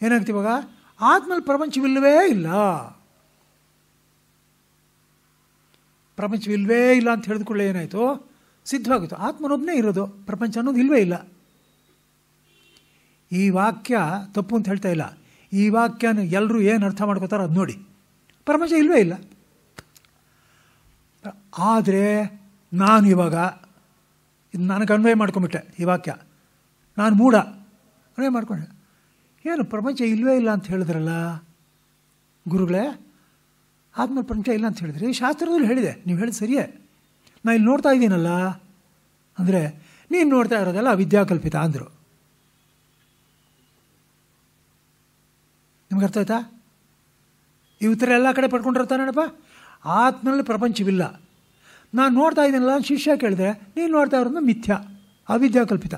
ಏನಾಗ್ತಿ ಇವಾಗ? ಆದ್ಮೇಲೆ ಪ್ರಪಂಚವಿಲ್ಲವೇ ಇಲ್ಲ. ಪ್ರಪಂಚವಿಲ್ವೇ ಇಲ್ಲ ಅಂತ ಹೇಳಿದ ಕೂಡಲೇ ಏನಾಯಿತು? ಸಿದ್ಧವಾಗುತ್ತೆ ಆತ್ಮನೊಬ್ಬನೇ ಇರೋದು, ಪ್ರಪಂಚ ಅನ್ನೋದು ಇಲ್ಲವೇ ಇಲ್ಲ. ಈ ವಾಕ್ಯ ತಪ್ಪು ಅಂತ ಹೇಳ್ತಾ ಇಲ್ಲ. ಈ ವಾಕ್ಯನ ಎಲ್ಲರೂ ಏನು ಅರ್ಥ ಮಾಡ್ಕೋತಾರೋ ಅದು ನೋಡಿ. ಪ್ರಪಂಚ ಇಲ್ಲವೇ ಇಲ್ಲ. ಆದರೆ ನಾನು ಇವಾಗ ಇದು ನನಗೆ ಅನ್ವಯ ಮಾಡ್ಕೊಂಬಿಟ್ಟೆ ಈ ವಾಕ್ಯ. ನಾನು ಮೂಢ. ಅನ್ವಯ ಮಾಡ್ಕೊಂಡೆ. ಏನು ಪ್ರಪಂಚ ಇಲ್ಲವೇ ಇಲ್ಲ ಅಂತ ಹೇಳಿದ್ರಲ್ಲ? ಗುರುಗಳೇ ಆತ್ಮ ಪ್ರಪಂಚ ಇಲ್ಲ ಅಂತ ಹೇಳಿದ್ರಿ. ಶಾಸ್ತ್ರದಲ್ಲಿ ಹೇಳಿದೆ. ನೀವು ಹೇಳಿ ಸರಿಯೇ. ನಾನು ಇಲ್ಲಿ ನೋಡ್ತಾ ಇದ್ದೀನಲ್ಲ? ಅಂದರೆ, ನೀನು ನೋಡ್ತಾ ಇರೋದಲ್ಲ ವಿದ್ಯಾಕಲ್ಪಿತ ಅಂದರು. ನಿಮ್ಗೆ ಅರ್ಥ ಆಯ್ತಾ? ಈ ಉತ್ತರ ಎಲ್ಲ ಕಡೆ ಪಡ್ಕೊಂಡಿರ್ತಾನೇನಪ್ಪ ಆತ್ಮನಲ್ಲಿ ಪ್ರಪಂಚವಿಲ್ಲ. ನಾನು ನೋಡ್ತಾ ಇದ್ದೀನಲ್ಲ ಶಿಷ್ಯ ಕೇಳಿದ್ರೆ, ನೀನು ನೋಡ್ತಾ ಇರೋದು ಮಿಥ್ಯ, ಅವಿದ್ಯಾಕಲ್ಪಿತ.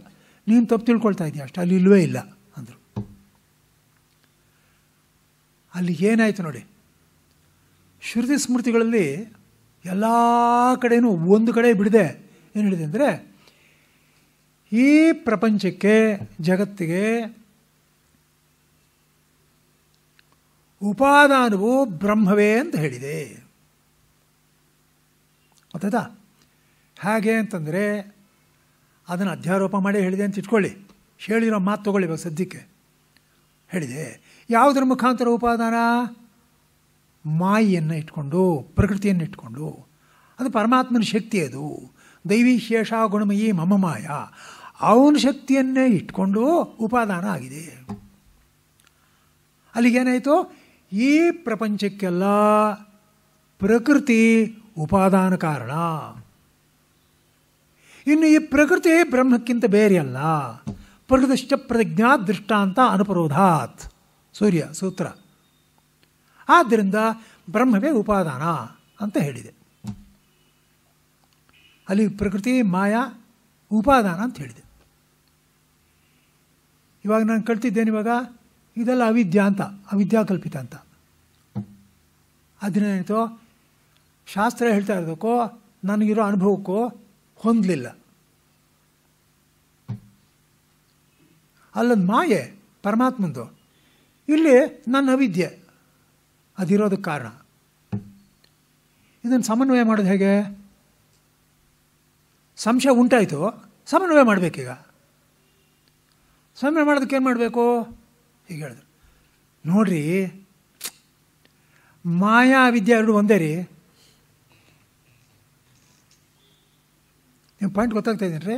ನೀನು ತಪ್ಪು ತಿಳ್ಕೊಳ್ತಾ ಇದೆಯಾ ಅಷ್ಟೇ, ಅಲ್ಲಿ ಇಲ್ಲವೇ ಇಲ್ಲ, ಅಂದರು. ಅಲ್ಲಿ ಏನಾಯಿತು ನೋಡಿ. ಶ್ರುತಿ ಸ್ಮೃತಿಗಳಲ್ಲಿ ಎಲ್ಲ ಕಡೆಯೂ ಒಂದು ಕಡೆ ಬಿಡದೆ ಏನು ಹೇಳಿದೆ ಅಂದರೆ, ಈ ಪ್ರಪಂಚಕ್ಕೆ, ಜಗತ್ತಿಗೆ ಉಪಾದಾನವು ಬ್ರಹ್ಮವೇ ಅಂತ ಹೇಳಿದೆ. ಗೊತ್ತಾಯ್ತಾ ಹೇಗೆ ಅಂತಂದರೆ ಅದನ್ನು ಅಧ್ಯಾರೋಪ ಮಾಡಿ ಹೇಳಿದೆ ಅಂತ ಇಟ್ಕೊಳ್ಳಿ. ಹೇಳಿರೋ ಮಾತು ತೊಗೊಳ್ಳಿ ಇವಾಗ ಸದ್ಯಕ್ಕೆ. ಹೇಳಿದೆ, ಯಾವುದರ ಮುಖಾಂತರ ಉಪಾದಾನ? ಮಾಯಿಯನ್ನು ಇಟ್ಕೊಂಡು, ಪ್ರಕೃತಿಯನ್ನು ಇಟ್ಕೊಂಡು. ಅದು ಪರಮಾತ್ಮನ ಶಕ್ತಿ ಅದು. ದೈವಿ ಶೇಷ ಗುಣಮಯಿ ಮಮ ಮಾಯ. ಅವನ ಶಕ್ತಿಯನ್ನೇ ಇಟ್ಕೊಂಡು ಉಪಾದಾನ ಆಗಿದೆ. ಅಲ್ಲಿಗೇನಾಯಿತು? ಈ ಪ್ರಪಂಚಕ್ಕೆಲ್ಲ ಪ್ರಕೃತಿ ಉಪಾದಾನ ಕಾರಣ. ಇನ್ನು ಈ ಪ್ರಕೃತಿ ಬ್ರಹ್ಮಕ್ಕಿಂತ ಬೇರೆಯಲ್ಲ ಪ್ರಕೃತಿಶ್ಚ ಪ್ರಜ್ಞಾ ದೃಷ್ಟಾಂತ ಅನುಪರೋಧಾತ್. ಸೂರ್ಯ ಸೂತ್ರ. ಆದ್ದರಿಂದ ಬ್ರಹ್ಮವೇ ಉಪಾದಾನ ಅಂತ ಹೇಳಿದೆ. ಅಲ್ಲಿ ಪ್ರಕೃತಿ ಮಾಯಾ ಉಪಾದಾನ ಅಂತ ಹೇಳಿದೆ. ಇವಾಗ ನಾನು ಕಳ್ತಿದ್ದೇನೆ ಇವಾಗ ಇದೆಲ್ಲ ಅವಿದ್ಯಾ ಅಂತ, ಅವಿದ್ಯಾ ಕಲ್ಪಿತ ಅಂತ. ಅದನ್ನೇನಾಯಿತು ಶಾಸ್ತ್ರ ಹೇಳ್ತಾ ಇರೋದಕ್ಕೋ, ನನಗಿರೋ ಅನುಭವಕ್ಕೋ ಹೊಂದಲಿಲ್ಲ. ಅಲ್ಲೊಂದು ಮಾಯೆ ಪರಮಾತ್ಮಂದು. ಇಲ್ಲಿ ನನ್ನ ಅವಿದ್ಯೆ. ಅದಿರೋದಕ್ಕೆ ಕಾರಣ. ಇದನ್ನು ಸಮನ್ವಯ ಮಾಡೋದು ಹೇಗೆ? ಸಂಶಯ ಉಂಟಾಯಿತು, ಸಮನ್ವಯ ಮಾಡಬೇಕೀಗ. ಸಮನ್ವಯ ಮಾಡೋದಕ್ಕೆ ಏನು ಮಾಡಬೇಕು? ಹೀಗೆ ಹೇಳಿದ್ರು. ನೋಡ್ರಿ, ಮಾಯಾ ವಿದ್ಯೆ ಎರಡು ಒಂದೇ ರೀ. ನೀವು ಪಾಯಿಂಟ್ ಗೊತ್ತಾಗ್ತಾ ರೀ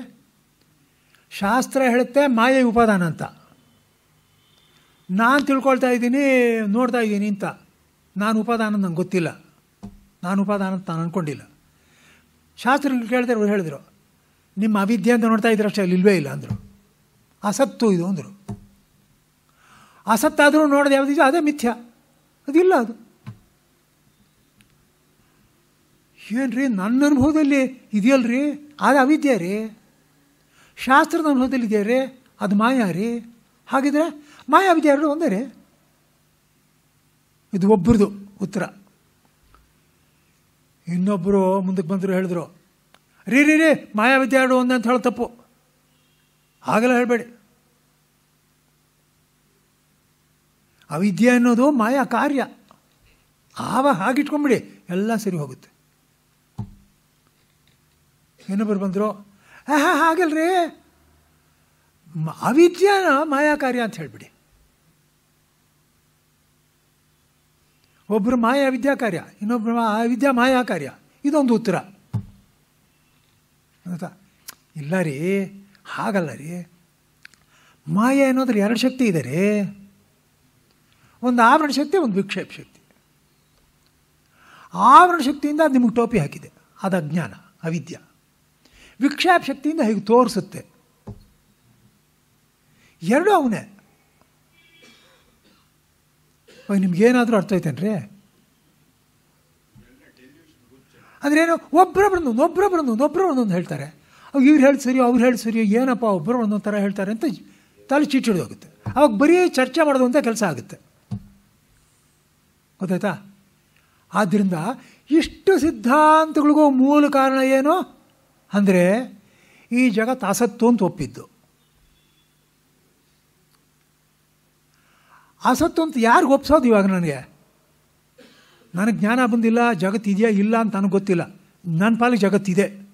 ಶಾಸ್ತ್ರ ಹೇಳುತ್ತೆ ಮಾಯೆ ಉಪಾದಾನ ಅಂತ. ನಾನು ತಿಳ್ಕೊಳ್ತಾ ಇದ್ದೀನಿ, ನೋಡ್ತಾ ಇದ್ದೀನಿ ಅಂತ. ನಾನು ಉಪಾದಾನ ನಂಗೆ ಗೊತ್ತಿಲ್ಲ. ನಾನು ಉಪಾದಾನ ಅಂತ ನಾನು ಅಂದ್ಕೊಂಡಿಲ್ಲ ಶಾಸ್ತ್ರ ಕೇಳಿದ್ರೆ ಅವ್ರು ಹೇಳಿದರು, ನಿಮ್ಮ ಅವಿದ್ಯೆ ಅಂತ ನೋಡ್ತಾ ಇದ್ರೆ ಅಷ್ಟೇ ಅಲ್ಲಿ ಇಲ್ವೇ ಇಲ್ಲ ಅಂದರು. ಅಸತ್ತು ಇದು ಅಂದರು. ಅಸತ್ತಾದರೂ ನೋಡೋದು ಯಾವುದಿದೆಯೋ ಅದೇ ಮಿಥ್ಯ. ಅದಿಲ್ಲ ಅದು. ಏನ್ರಿ, ನನ್ನ ಅನುಭವದಲ್ಲಿ ಇದೆಯಲ್ರಿ? ಅದು ಅವಿದ್ಯೆ ರೀ? ಶಾಸ್ತ್ರದ ಅನುಭವದಲ್ಲಿ ಇದೆಯಾ ರೀ? ಅದು ಮಾಯಾ ರೀ? ಹಾಗಿದ್ರೆ ಮಾಯಾ ವಿದ್ಯೆ ಎರಡು ಒಂದೇ ರೀ? ಇದು ಒಬ್ಬರದು ಉತ್ತರ. ಇನ್ನೊಬ್ಬರು ಮುಂದಕ್ಕೆ ಬಂದರು ಹೇಳಿದ್ರು, ರೀ ರೀ ರೀ, ಮಾಯಾ ವಿದ್ಯೆ ಎರಡು ಒಂದೇ ಅಂತ ಹೇಳೋ ತಪ್ಪು. ಹಾಗೆಲ್ಲ ಹೇಳಬೇಡಿ. ಅವಿದ್ಯೆ ಅನ್ನೋದು ಮಾಯಾ ಕಾರ್ಯ. ಆವ ಹಾಗಿಟ್ಕೊಂಬಿಡಿ ಎಲ್ಲ ಸರಿ ಹೋಗುತ್ತೆ. ಇನ್ನೊಬ್ಬರು ಬಂದರು, ಹಾಂ ಹಾಗಲ್ರಿ. ಮ- ಅವಿದ್ಯಾನ ಮಾಯಾ ಕಾರ್ಯ ಅಂತ ಹೇಳಿಬಿಡಿ. ಒಬ್ಬರು ಮಾಯಾ ವಿದ್ಯಾ ಕಾರ್ಯ ಇನ್ನೊಬ್ಬರು ಅವಿದ್ಯಾ ಮಾಯಾ ಕಾರ್ಯ ಇದೊಂದು ಉತ್ತರ. ಇಲ್ಲ ರೀ, ಹಾಗಲ್ಲ ರೀ. ಮಾಯೆ ಅನ್ನೋದ್ರ ಎರಡು ಶಕ್ತಿ ಇದೆ ರೀ. ಒಂದು ಆವರಣ ಶಕ್ತಿ, ಒಂದು ವಿಕ್ಷೇಪ ಶಕ್ತಿ. ಆವರಣ ಶಕ್ತಿಯಿಂದ ಅದು ನಿಮಗೆ ಟೋಪಿ ಹಾಕಿದೆ. ಅದು ಅಜ್ಞಾನ, ಅವಿದ್ಯ. ವಿಕ್ಷೇಪ ಶಕ್ತಿಯಿಂದ ಹೀಗೆ ತೋರಿಸುತ್ತೆ? ಎರಡೂ ಅವನೇ. ಅವ್ ನಿಮ್ಗೇನಾದರೂ ಅರ್ಥ ಐತೇನ್ರಿ ಅಂದ್ರೇನು ಒಬ್ಬರೊಬ್ಬರನ್ನು ಒಬ್ಬರೊಬ್ಬರನ್ನು ಅಂತ ಹೇಳ್ತಾರೆ. ಅವಾಗ ಇವ್ರು ಹೇಳಿ ಸರಿ ಅವ್ರು ಹೇಳಿ ಸರಿ ಏನಪ್ಪ ಒಬ್ಬರು ಒಂದೊಂದು ಥರ ಹೇಳ್ತಾರೆ ಅಂತ ತಲೆ ಹೋಗುತ್ತೆ. ಅವಾಗ ಬರೀ ಚರ್ಚೆ ಮಾಡೋದು ಅಂತ ಕೆಲಸ ಆಗುತ್ತೆ. ಗೊತ್ತಾಯ್ತಾ? ಆದ್ದರಿಂದ ಇಷ್ಟು ಸಿದ್ಧಾಂತಗಳಿಗೂ ಮೂಲ ಕಾರಣ ಏನು? ಅಂದರೆ ಈ ಜಗತ್ತು ಅಸತ್ತು ಅಂತ ಒಪ್ಪಿದ್ದು. ಅಸತ್ತು ಅಂತ ಯಾರಿಗೆ ಒಪ್ಸೋದು ಇವಾಗ ನನಗೆ? ನನಗೆ ಜ್ಞಾನ ಬಂದಿಲ್ಲ ಜಗತ್ತು ಇದೆಯಾ ಇಲ್ಲ ಅಂತ ನನಗೆ ಗೊತ್ತಿಲ್ಲ. ನನ್ನ ಪಾಲಿಗೆ ಜಗತ್ತಿದೆ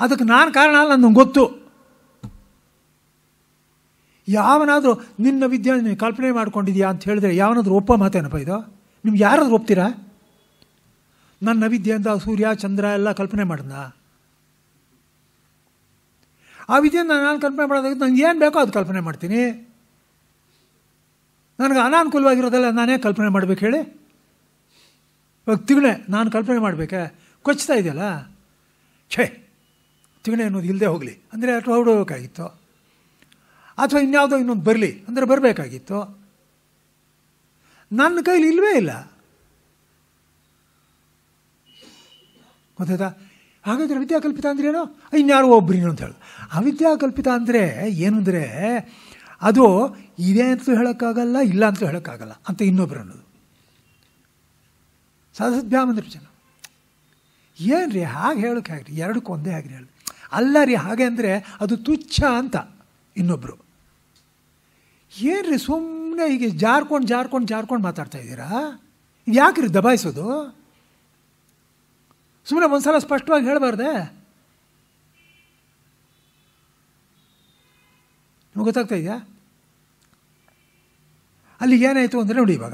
ಅದಕ್ಕೆ ನಾನು ಕಾರಣ ಅಲ್ಲ ನನಗೆ ಗೊತ್ತು. ಯಾವನಾದರೂ ನಿನ್ನ ವಿದ್ಯೆ ನೀನು ಕಲ್ಪನೆ ಮಾಡ್ಕೊಂಡಿದ್ಯಾ ಅಂತ ಹೇಳಿದ್ರೆ ಯಾವನಾದರೂ ಒಪ್ಪ ಮಾತೇನಪ್ಪ ಇದು? ನಿಮ್ಗೆ ಯಾರಾದರೂ ಒಪ್ತೀರಾ? ನನ್ನ ವಿದ್ಯೆಯಿಂದ ಸೂರ್ಯ, ಚಂದ್ರ ಎಲ್ಲ ಕಲ್ಪನೆ ಮಾಡ್ದ ಆ ವಿಧಿಯಿಂದ ನಾನು ಕಲ್ಪನೆ ಮಾಡೋದಕ್ಕೆ ನನಗೆ ಏನು ಬೇಕೋ ಅದು ಕಲ್ಪನೆ ಮಾಡ್ತೀನಿ. ನನಗೆ ಅನಾನುಕೂಲವಾಗಿರೋದೆಲ್ಲ ನಾನೇ ಕಲ್ಪನೆ ಮಾಡಬೇಕು ಹೇಳಿ. ಇವಾಗ ತಿಗಣೆ ನಾನು ಕಲ್ಪನೆ ಮಾಡಬೇಕೆ? ಕೊಚ್ತಾ ಇದೆಯಲ್ಲ? ಛೇ ತಿಗಣೆ ಅನ್ನೋದು ಇಲ್ಲದೆ ಹೋಗಲಿ. ಅಂದರೆ ಅಥವಾ ಹೊಡಬೇಕಾಗಿತ್ತು ಅಥವಾ ಇನ್ಯಾವುದೋ ಇನ್ನೊಂದು ಬರಲಿ, ಅಂದರೆ ಬರಬೇಕಾಗಿತ್ತು? ನನ್ನ ಕೈಲಿ ಇಲ್ಲವೇ ಇಲ್ಲ. ಗೊತ್ತಾಯ್ತಾ? ಹಾಗಾದರೆ ವಿದ್ಯಾಕಲ್ಪಿತ ಅಂದ್ರೆ ಏನು? ಇನ್ಯಾರೋ ಒಬ್ಬರಿನ ಅಂತ ಹೇಳಿ. ಅವಿದ್ಯಾಕಲ್ಪಿತ ಅಂದರೆ ಏನು ಅಂದರೆ, ಅದು ಇದೆ ಅಂತಲೂ ಹೇಳೋಕ್ಕಾಗಲ್ಲ, ಇಲ್ಲ ಅಂತಲೂ ಹೇಳೋಕ್ಕಾಗಲ್ಲ ಅಂತ ಇನ್ನೊಬ್ರು ಅನ್ನೋದು. ಸದಸ್ಭ್ಯಾಮ್ ಅಂದ್ರೆ ಜನ ಏನು ರೀ, ಹಾಗೆ ಹೇಳೋಕೆ ರೀ ಎರಡಕ್ಕೂ ಒಂದೇ ಹಾಗೆ ಹೇಳಿ. ಅಲ್ಲ ರೀ, ಹಾಗೆ ಅಂದರೆ ಅದು ತುಚ್ಛ ಅಂತ ಇನ್ನೊಬ್ಬರು ಏನು ರೀ ಸುಮ್ಮನೆ ಹೀಗೆ ಜಾರ್ಕೊಂಡು ಜಾರ್ಕೊಂಡು ಜಾರ್ಕೊಂಡು ಮಾತಾಡ್ತಾ ಇದ್ದೀರಾ? ಯಾಕೆ ರೀ ದಬಾಯಿಸೋದು? ಸುಮ್ಮನೆ ಒಂದ್ಸಲ ಸ್ಪಷ್ಟವಾಗಿ ಹೇಳಬಾರ್ದೆ? ನಿಮ್ಗೆ ಗೊತ್ತಾಗ್ತಾ ಇದೆಯಾ? ಅಲ್ಲಿ ಏನಾಯಿತು ಅಂದರೆ ನೋಡಿ ಇವಾಗ.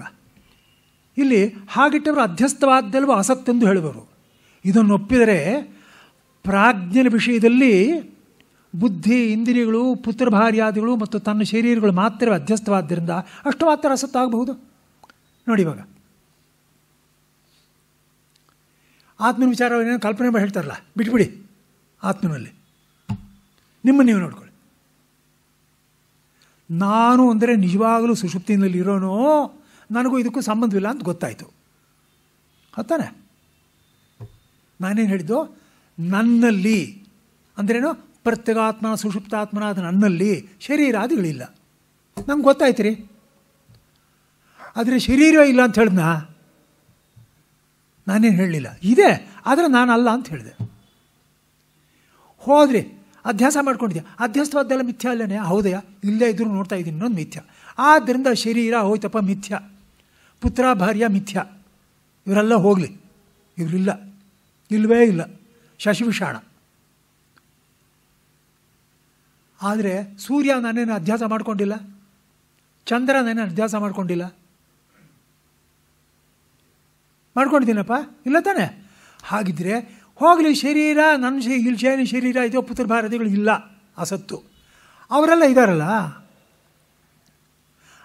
ಇಲ್ಲಿ ಹಾಗಿಟ್ಟವರು ಅಧ್ಯಸ್ಥವಾದ್ದಲ್ವ ಅಸತ್ತೆಂದು ಹೇಳುವರು. ಇದನ್ನು ಒಪ್ಪಿದರೆ ಪ್ರಾಜ್ಞನ ವಿಷಯದಲ್ಲಿ ಬುದ್ಧಿ, ಇಂದ್ರಿಯಗಳು ಪುತ್ರಭಾರ್ಯಾದಿಗಳು ಮತ್ತು ತನ್ನ ಶರೀರಗಳು ಮಾತ್ರವೇ ಅಧ್ಯಸ್ಥವಾದ್ದರಿಂದ ಅಷ್ಟು ಮಾತ್ರ ಅಸತ್ತಾಗಬಹುದು ನೋಡಿ ಇವಾಗ. ಆತ್ಮನ ವಿಚಾರವೇನೋ ಕಲ್ಪನೆ ಮಾಡಿ ಹೇಳ್ತಾರಲ್ಲ, ಬಿಟ್ಬಿಡಿ ಆತ್ಮನಲ್ಲಿ. ನಿಮ್ಮನ್ನು ನೀವು ನೋಡ್ಕೊಳ್ಳಿ. ನಾನು ಅಂದರೆ ನಿಜವಾಗಲೂ ಸುಷುಪ್ತಿನಲ್ಲಿ ಇರೋನೋ, ನನಗೂ ಇದಕ್ಕೂ ಸಂಬಂಧವಿಲ್ಲ ಅಂತ ಗೊತ್ತಾಯಿತು. ಹತ್ತಾನೆ ನಾನೇನು ಹೇಳಿದ್ದು? ನನ್ನಲ್ಲಿ. ಅಂದ್ರೇನು? ಪ್ರತ್ಯೇಗಾತ್ಮ, ಸುಷುಪ್ತಾತ್ಮನಾದ ನನ್ನಲ್ಲಿ ಶರೀರಾದಿಗಳಿಲ್ಲ. ನಂಗೆ ಗೊತ್ತಾಯ್ತು ರೀ. ಆದರೆ ಶರೀರ ಇಲ್ಲ ಅಂತ ಹೇಳಿದ್ನಾ? ನಾನೇನು ಹೇಳಲಿಲ್ಲ. ಇದೆ, ಆದರೆ ನಾನು ಅಲ್ಲ ಅಂತ ಹೇಳಿದೆ. ಹೋದ್ರಿ ಅಧ್ಯಾಸ ಮಾಡ್ಕೊಂಡಿದ್ಯಾ? ಅಧ್ಯಾಸವಾದ್ದೆಲ್ಲ ಮಿಥ್ಯ ಅಲ್ಲೇನೆ? ಹೌದಯ್ಯ, ಇಲ್ಲೇ ಇದ್ರು ನೋಡ್ತಾ ಇದ್ದೀನಿ, ಇನ್ನೊಂದು ಮಿಥ್ಯ. ಆದ್ದರಿಂದ ಶರೀರ ಹೋಯ್ತಪ್ಪ ಮಿಥ್ಯ. ಪುತ್ರ, ಭಾರ್ಯ ಮಿಥ್ಯ. ಇವರೆಲ್ಲ ಹೋಗಲಿ. ಇವರಿಲ್ಲ. ಇಲ್ಲವೇ ಇಲ್ಲ. ಶಶಿವಿಷಾಣ. ಆದರೆ ಸೂರ್ಯ ನಾನೇನು ಅಧ್ಯಾಸ ಮಾಡಿಕೊಂಡಿಲ್ಲ? ಚಂದ್ರ ನಾನೇನು ಅಧ್ಯಾಸ ಮಾಡ್ಕೊಂಡಿಲ್ಲ? ಮಾಡ್ಕೊಂಡಿದ್ದೀನಪ್ಪ? ಇಲ್ಲ ತಾನೆ? ಹಾಗಿದ್ರೆ ಹೋಗಲಿ, ಶರೀರ ನನ್ನ ಶ ಇಲ್ಲಿ ಶೈನಿ ಶರೀರ, ಇದೋ ಪುತ್ರ ಭಾರತಿಗಳು ಇಲ್ಲ ಅಸತ್ತು ಅವರೆಲ್ಲ ಇದ್ದಾರಲ್ಲ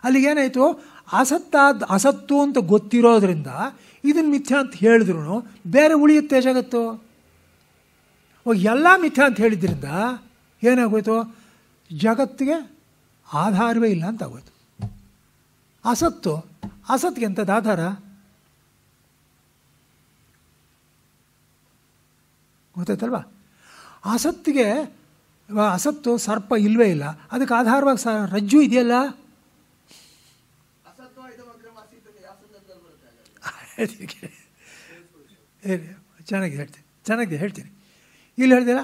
ಅಲ್ಲಿಗೇನಾಯಿತು ಅಸತ್ತಾದ ಅಸತ್ತು ಅಂತ ಗೊತ್ತಿರೋದ್ರಿಂದ ಇದನ್ನು ಮಿಥ್ಯ ಅಂತ ಹೇಳಿದ್ರು ಬೇರೆ ಉಳಿಯುತ್ತೆ ಜಗತ್ತು. ಎಲ್ಲ ಮಿಥ್ಯ ಅಂತ ಹೇಳಿದ್ರಿಂದ ಏನಾಗೋಯ್ತು? ಜಗತ್ತಿಗೆ ಆಧಾರವೇ ಇಲ್ಲ ಅಂತ ಆಗೋಯ್ತು. ಅಸತ್ತು ಅಸತ್ಗೆ ಎಂಥದ್ದು ಆಧಾರ? ಗೊತ್ತಾಯ್ತಲ್ವಾ? ಅಸತ್ತಿಗೆ ಇವಾಗ ಅಸತ್ತು ಸರ್ಪ ಇಲ್ಲವೇ ಇಲ್ಲ. ಅದಕ್ಕೆ ಆಧಾರವಾಗಿ ಸ ರಜ್ಜು ಇದೆಯಲ್ಲ? ಚೆನ್ನಾಗಿ ಹೇಳ್ತೀನಿ ಚೆನ್ನಾಗಿದೆ ಹೇಳ್ತೀನಿ. ಇಲ್ಲಿ ಹೇಳ್ತೀರ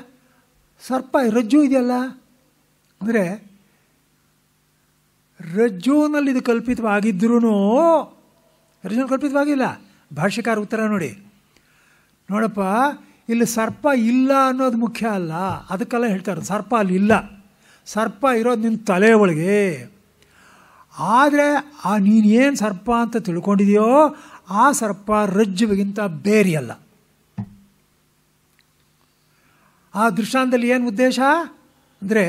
ಸರ್ಪ ರಜ್ಜು ಇದೆಯಲ್ಲ? ಅಂದರೆ ರಜ್ಜುನಲ್ಲಿ ಇದು ಕಲ್ಪಿತವಾಗಿದ್ರೂ ರಜ್ಜು ಕಲ್ಪಿತವಾಗಿಲ್ಲ. ಭಾಷ್ಯಕಾರ ಉತ್ತರ ನೋಡಿ. ನೋಡಪ್ಪ ಇಲ್ಲಿ ಸರ್ಪ ಇಲ್ಲ ಅನ್ನೋದು ಮುಖ್ಯ ಅಲ್ಲ. ಅದಕ್ಕೆಲ್ಲ ಹೇಳ್ತಾರೆ, ಸರ್ಪ ಅಲ್ಲಿ ಇಲ್ಲ. ಸರ್ಪ ಇರೋದು ನಿನ್ನ ತಲೆ ಒಳಗೆ. ಆದರೆ ಆ ನೀನು ಏನು ಸರ್ಪ ಅಂತ ತಿಳ್ಕೊಂಡಿದೆಯೋ ಆ ಸರ್ಪ ರಜ್ಜುವಿಗಿಂತ ಬೇರೆಯಲ್ಲ ಆ ದೃಷ್ಟಾಂತದಲ್ಲಿ ಏನು ಉದ್ದೇಶ? ಅಂದರೆ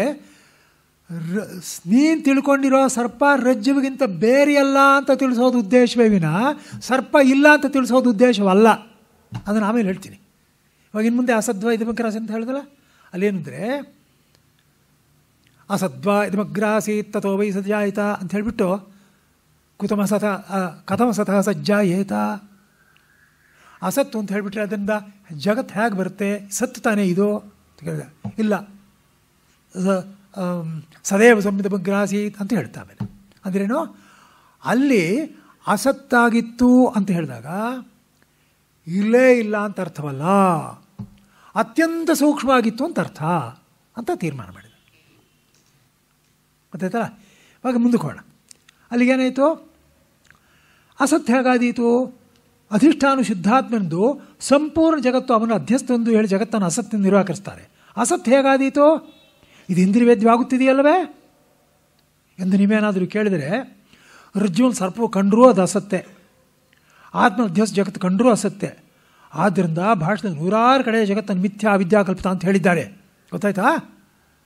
ನೀನು ತಿಳ್ಕೊಂಡಿರೋ ಸರ್ಪ ರಜ್ಜುವಿಗಿಂತ ಬೇರೆಯಲ್ಲ ಅಂತ ತಿಳಿಸೋದು ಉದ್ದೇಶವೇ ವಿನ, ಸರ್ಪ ಇಲ್ಲ ಅಂತ ತಿಳಿಸೋದು ಉದ್ದೇಶವಲ್ಲ. ಅದನ್ನು ಆಮೇಲೆ ಹೇಳ್ತೀನಿ. ಇವಾಗ ಇನ್ನು ಮುಂದೆ ಅಸದ್ವ ಇದಮಗ್ರಾಸ ಅಂತ ಹೇಳಿದಲ್ಲ? ಅಲ್ಲೇನಂದರೆ, ಅಸದ್ವ ಇದಮಗ್ರಾಸೀತ್ ತಥೋ ವೈ ಸಜ್ಜಾಯಿತ ಅಂತ ಹೇಳಿಬಿಟ್ಟು, ಕುತಮ ಸತ ಕಥಮ ಸತಃ ಸಜ್ಜಾಯೇತ. ಅಸತ್ತು ಅಂತ ಹೇಳಿಬಿಟ್ರೆ ಅದರಿಂದ ಜಗತ್ತು ಹೇಗೆ ಬರುತ್ತೆ? ಸತ್ತು ತಾನೇ ಇದು ಅಂತ ಕೇಳಿದೆ. ಇಲ್ಲ. ಸದೇವ ಸಂಹಿತ ಬಗ್ರಾಸೀತ್ ಅಂತ ಹೇಳ್ತಾ ಆಮೇಲೆ ಅಂದ್ರೇನು? ಅಲ್ಲಿ ಅಸತ್ತಾಗಿತ್ತು ಅಂತ ಹೇಳಿದಾಗ ಇಲ್ಲೇ ಇಲ್ಲ ಅಂತ ಅರ್ಥವಲ್ಲ? ಅತ್ಯಂತ ಸೂಕ್ಷ್ಮವಾಗಿತ್ತು ಅಂತ ಅರ್ಥ. ಅಂತ ತೀರ್ಮಾನ ಮಾಡಿದೆ. ಗೊತ್ತಾಯ್ತಲ್ಲ ಇವಾಗ ಮುಂದಕ್ಕೋಣ ಅಲ್ಲಿಗೇನಾಯಿತು? ಅಸತ್ಯ ಹೇಗಾದೀತು? ಅಧಿಷ್ಠಾನು ಶುದ್ಧಾತ್ಮನದು ಸಂಪೂರ್ಣ ಜಗತ್ತು ಅವನ ಅಧ್ಯಸ್ಥಂದು ಹೇಳಿ ಜಗತ್ತನ್ನು ಅಸತ್ಯ ನಿರಾಕರಿಸ್ತಾರೆ. ಅಸತ್ಯ ಹೇಗಾದೀತು? ಇದು ಇಂದ್ರಿವೇದ್ಯವಾಗುತ್ತಿದೆಯಲ್ಲವೇ ಎಂದು ನೀವೇನಾದರೂ ಕೇಳಿದರೆ ರುಜುವನ್ ಸರ್ಪವು ಕಂಡರೂ ಅದು ಅಸತ್ತೆ ಆತ್ಮ ಅಧ್ಯಸ್ಥ ಜಗತ್ತು ಕಂಡರೂ ಅಸತ್ಯ. ಆದ್ದರಿಂದ ಭಾಷಣದ ನೂರಾರು ಕಡೆ ಜಗತ್ತನ್ನು ಮಿಥ್ಯಾ ವಿದ್ಯಾಕಲ್ಪಿತ ಅಂತ ಹೇಳಿದ್ದಾರೆ. ಗೊತ್ತಾಯ್ತಾ?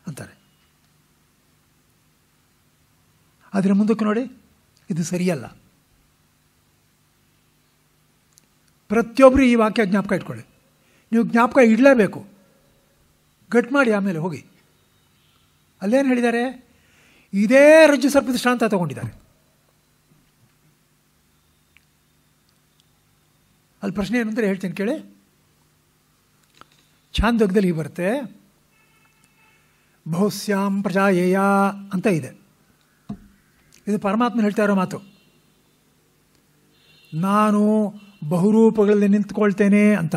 ಅಂತಾರೆ. ಆದರೆ ಮುಂದಕ್ಕೆ ನೋಡಿ, ಇದು ಸರಿಯಲ್ಲ. ಪ್ರತಿಯೊಬ್ಬರು ಈ ವಾಕ್ಯ ಜ್ಞಾಪಕ ಇಟ್ಕೊಳ್ಳಿ. ನೀವು ಜ್ಞಾಪಕ ಇಡಲೇಬೇಕು. ಗಟ್ ಮಾಡಿ ಆಮೇಲೆ ಹೋಗಿ. ಅಲ್ಲೇನು ಹೇಳಿದ್ದಾರೆ? ಇದೇ ರಜ್ಜು ಸರ್ಪ ದೃಷ್ಟಾಂತ ತಗೊಂಡಿದ್ದಾರೆ. ಅಲ್ಲಿ ಪ್ರಶ್ನೆ ಏನಂದರೆ ಹೇಳ್ತೀನಿ ಕೇಳಿ. ಛಾಂದೋಗದಲ್ಲಿ ಹೀಗೆ ಬರುತ್ತೆ. ಬಹುಸ್ಯಾಂ ಪ್ರಜಾಯೇಯ ಅಂತ ಇದೆ. ಇದು ಪರಮಾತ್ಮ ಹೇಳ್ತಾ ಇರೋ ಮಾತು. ನಾನು ಬಹುರೂಪಗಳಲ್ಲಿ ನಿಂತ್ಕೊಳ್ತೇನೆ ಅಂತ.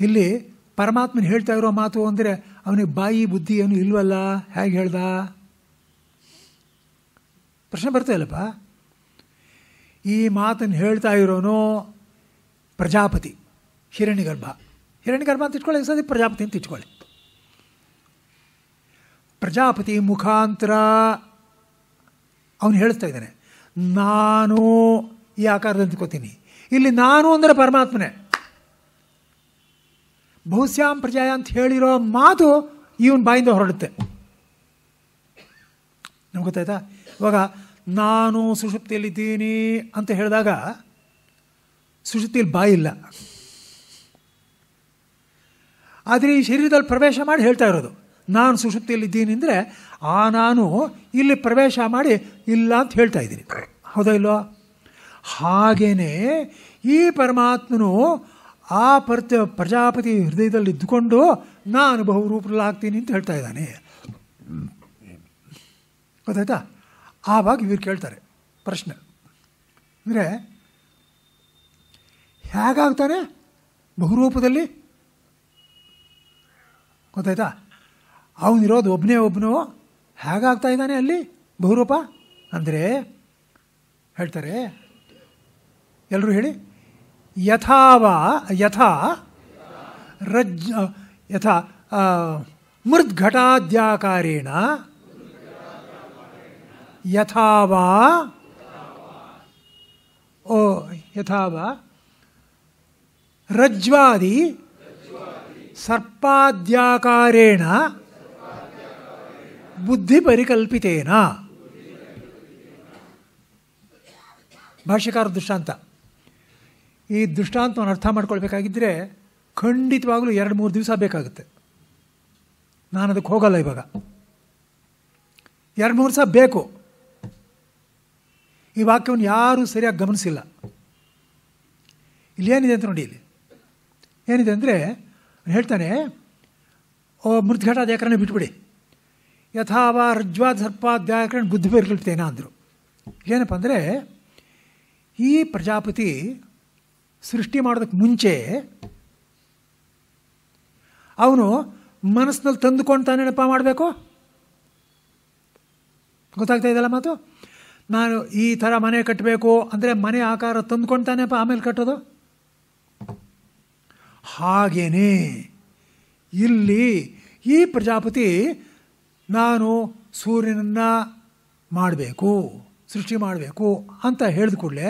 ಇಲ್ಲಿ ಪರಮಾತ್ಮನ ಹೇಳ್ತಾ ಇರೋ ಮಾತು ಅಂದರೆ ಅವನಿಗೆ ಬಾಯಿ ಬುದ್ಧಿ ಏನು ಇಲ್ವಲ್ಲ? ಹೇಗೆ ಹೇಳ್ದ? ಪ್ರಶ್ನೆ ಬರ್ತಾ ಇಲ್ಲಪ್ಪ ಈ ಮಾತನ್ನು ಹೇಳ್ತಾ ಇರೋನು ಪ್ರಜಾಪತಿ, ಹಿರಣ್ಯಗರ್ಭ. ಹಿರಣ್ಯಗರ್ಭ ಅಂತ ಇಟ್ಕೊಳ್ಳಿ ಸದ್ಯ ಪ್ರಜಾಪತಿ ಅಂತ ಇಟ್ಕೊಳ್ಳಿ. ಪ್ರಜಾಪತಿ ಮುಖಾಂತರ ಅವನು ಹೇಳ್ತಾ ಇದ್ದಾನೆ, ನಾನು ಈ ಆಕಾರದಲ್ಲಿ ಇಲ್ಲಿ ನಾನು ಅಂದರೆ ಪರಮಾತ್ಮನೇ. ಬಹುಸ್ಯಾಂ ಪ್ರಜಾಯ ಅಂತ ಹೇಳಿರೋ ಮಾತು ಇವನ್ ಬಾಯಿಂದ ಹೊರಡುತ್ತೆ. ನಮ್ಗೆ ಗೊತ್ತಾಯ್ತಾ? ಇವಾಗ ನಾನು ಸುಷುಪ್ತಿಯಲ್ಲಿದ್ದೀನಿ ಅಂತ ಹೇಳಿದಾಗ ಸುಷುಪ್ತಿಯಲ್ಲಿ ಬಾಯಿಲ್ಲ ಆದರೆ ಈ ಶರೀರದಲ್ಲಿ ಪ್ರವೇಶ ಮಾಡಿ ಹೇಳ್ತಾ ಇರೋದು, ನಾನು ಸುಷುಪ್ತಿಯಲ್ಲಿದ್ದೀನಿ ಅಂದರೆ, ಆ ನಾನು ಇಲ್ಲಿ ಪ್ರವೇಶ ಮಾಡಿ ಇಲ್ಲ ಅಂತ ಹೇಳ್ತಾ ಇದ್ದೀನಿ. ಹೌದಾ ಇಲ್ವೋ? ಹಾಗೇನೆ ಈ ಪರಮಾತ್ಮನು ಆ ಪರ್ತ ಪ್ರಜಾಪತಿ ಹೃದಯದಲ್ಲಿ ಇದ್ದುಕೊಂಡು ನಾನು ಬಹುರೂಪದಲ್ಲಾಗ್ತೀನಿ ಅಂತ ಹೇಳ್ತಾ ಇದ್ದಾನೆ. ಗೊತ್ತಾಯ್ತಾ? ಆವಾಗ ಇವ್ರು ಕೇಳ್ತಾರೆ ಪ್ರಶ್ನೆ. ಅಂದರೆ ಹೇಗಾಗ್ತಾನೆ ಬಹುರೂಪದಲ್ಲಿ? ಗೊತ್ತಾಯ್ತಾ? ಅವನಿರೋದು ಒಬ್ಬನೇ ಒಬ್ಬನೋ ಹೇಗಾಗ್ತಾ ಇದ್ದಾನೆ ಅಲ್ಲಿ ಬಹುರೂಪ? ಅಂದರೆ ಹೇಳ್ತಾರೆ ಎಲ್ಲರೂ ಹೇಳಿ ಯಥಾವ ಯಥಾ ರಜ್, ಯಥಾ ಮೃದ್ಘಟಾದ್ಯಾಕಾರೇಣ ಯಥಾವಾ. ಓ, ಯಥಾವಾ. ರಜ್ವಾದಿ. ಸರ್ಪಾದ್ಯಾಕಾರೇಣ. ಬುದ್ಧಿ ಪರಿಕಲ್ಪಿತೇನ ಭಾಷ್ಯಕಾರ ದೃಷ್ಟಾಂತ. ಈ ದೃಷ್ಟಾಂತವನ್ನು ಅರ್ಥ ಮಾಡ್ಕೊಳ್ಬೇಕಾಗಿದ್ದರೆ ಖಂಡಿತವಾಗಲೂ ಎರಡು ಮೂರು ದಿವಸ ಬೇಕಾಗುತ್ತೆ. ನಾನು ಅದಕ್ಕೆ ಹೋಗಲ್ಲ ಇವಾಗ. ಎರಡು ಮೂರು ದಿವಸ ಬೇಕು. ಈ ವಾಕ್ಯವನ್ನು ಯಾರೂ ಸರಿಯಾಗಿ ಗಮನಿಸಿಲ್ಲ. ಇಲ್ಲಿ ಏನಿದೆ ಅಂತ ನೋಡಿ ಇಲ್ಲಿ. ಏನಿದೆ ಅಂದರೆ ಹೇಳ್ತಾನೆ, ಓ ಮೃದ್ಘಟಾದ್ಯಾಕರಣ ಬಿಟ್ಬಿಡಿ. ಯಥಾವ ರಜ್ವಾದ ಸರ್ಪಾದ್ಯಾಕರಣ ಬುದ್ಧಿ ಪರಿಕಲ್ಪಿತೇನ ಅಂದರು. ಏನಪ್ಪ ಅಂದರೆ, ಈ ಪ್ರಜಾಪತಿ ಸೃಷ್ಟಿ ಮಾಡೋದಕ್ಕೆ ಮುಂಚೆ ಅವನು ಮನಸ್ಸಿನಲ್ಲಿ ತಂದುಕೊಂಡು ತಾನೇನಪ್ಪ ಮಾಡಬೇಕು? ಗೊತ್ತಾಗ್ತಾ ಇದೆಯಲ್ಲ ಮಾತು? ನಾನು ಈ ಥರ ಮನೆ ಕಟ್ಟಬೇಕು ಅಂದರೆ ಮನೆ ಆಕಾರ ತಂದ್ಕೊಂಡು ಆಮೇಲೆ ಕಟ್ಟೋದು? ಹಾಗೇನೇ ಇಲ್ಲಿ ಈ ಪ್ರಜಾಪತಿ ನಾನು ಸೂರ್ಯನನ್ನು ಮಾಡಬೇಕು, ಸೃಷ್ಟಿ ಮಾಡಬೇಕು ಅಂತ ಹೇಳಿದ ಕೂಡಲೇ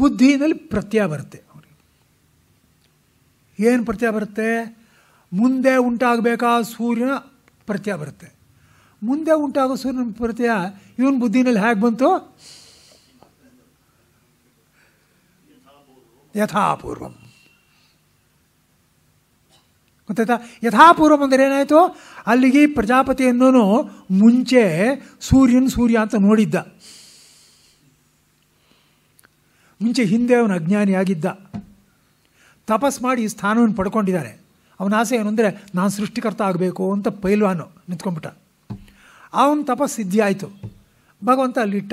ಬುದ್ಧಿನಲ್ಲಿ ಪ್ರತ್ಯಯ ಬರುತ್ತೆ ಏನು ಪ್ರತ್ಯಯ ಬರುತ್ತೆ? ಮುಂದೆ ಉಂಟಾಗಬೇಕಾ ಸೂರ್ಯನ ಪ್ರತ್ಯಯ ಬರುತ್ತೆ. ಮುಂದೆ ಉಂಟಾಗೋ ಸೂರ್ಯನ ಪ್ರತ್ಯಯ ಇವನ ಬುದ್ಧಿನಲ್ಲಿ ಹೇಗೆ ಬಂತು? ಯಥಾಪೂರ್ವಂ. ಗೊತ್ತಾಯ್ತಾ? ಯಥಾಪೂರ್ವಂ ಅಂದರೆ ಏನಾಯಿತು? ಅಲ್ಲಿಗೆ ಪ್ರಜಾಪತಿಯನ್ನು ಮುಂಚೆ ಸೂರ್ಯನ ಸೂರ್ಯ ಅಂತ ನೋಡಿದ್ದ. ಮುಂಚೆ ಹಿಂದೆ ಅವನು ಅಜ್ಞಾನಿಯಾಗಿದ್ದ ತಪಸ್ ಮಾಡಿ ಸ್ಥಾನವನ್ನು ಪಡ್ಕೊಂಡಿದ್ದಾನೆ. ಅವನ ಆಸೆ ಏನು ಅಂದರೆ ನಾನು ಸೃಷ್ಟಿಕರ್ತ ಆಗಬೇಕು ಅಂತ ಪೈಲ್ವಾನು ನಿಂತ್ಕೊಂಡ್ಬಿಟ್ಟ. ಅವನ ತಪಸ್ ಸಿದ್ಧಿ ಆಯಿತು. ಭಗವಂತ ಅಲ್ಲಿಟ್ಟ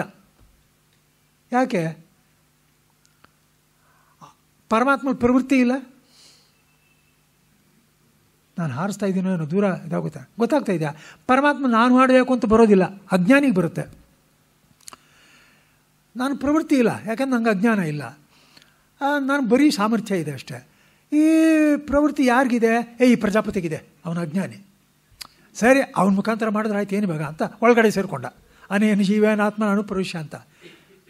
ಯಾಕೆ? ಪರಮಾತ್ಮ ಪ್ರವೃತ್ತಿ ಇಲ್ಲ. ನಾನು ಹಾರಿಸ್ತಾ ಇದ್ದೀನೋ ಏನೋ ದೂರ ಇದಾಗುತ್ತೆ ಗೊತ್ತಾಗ್ತಾ ಇದೆಯಾ? ಪರಮಾತ್ಮ ನಾನು ಹಾಡಬೇಕು ಅಂತ ಬರೋದಿಲ್ಲ. ಅಜ್ಞಾನಿಗೆ ಬರುತ್ತೆ. ನಾನು ಪ್ರವೃತ್ತಿ ಇಲ್ಲ. ಯಾಕಂದ್ರೆ ನಂಗೆ ಅಜ್ಞಾನ ಇಲ್ಲ. ನಾನು ಬರೀ ಸಾಮರ್ಥ್ಯ ಇದೆ ಅಷ್ಟೇ. ಈ ಪ್ರವೃತ್ತಿ ಯಾರಿಗಿದೆ? ಏ, ಈ ಪ್ರಜಾಪತಿಗಿದೆ. ಅವನ ಅಜ್ಞಾನಿ. ಸರಿ, ಅವನ ಮುಖಾಂತರ ಮಾಡಿದ್ರೆ ಆಯ್ತು, ಏನು ಬೇಗ ಅಂತ ಒಳಗಡೆ ಸೇರಿಕೊಂಡ. ಅನೇನು ಆತ್ಮ, ನಾನು ಪ್ರವೇಶ ಅಂತ.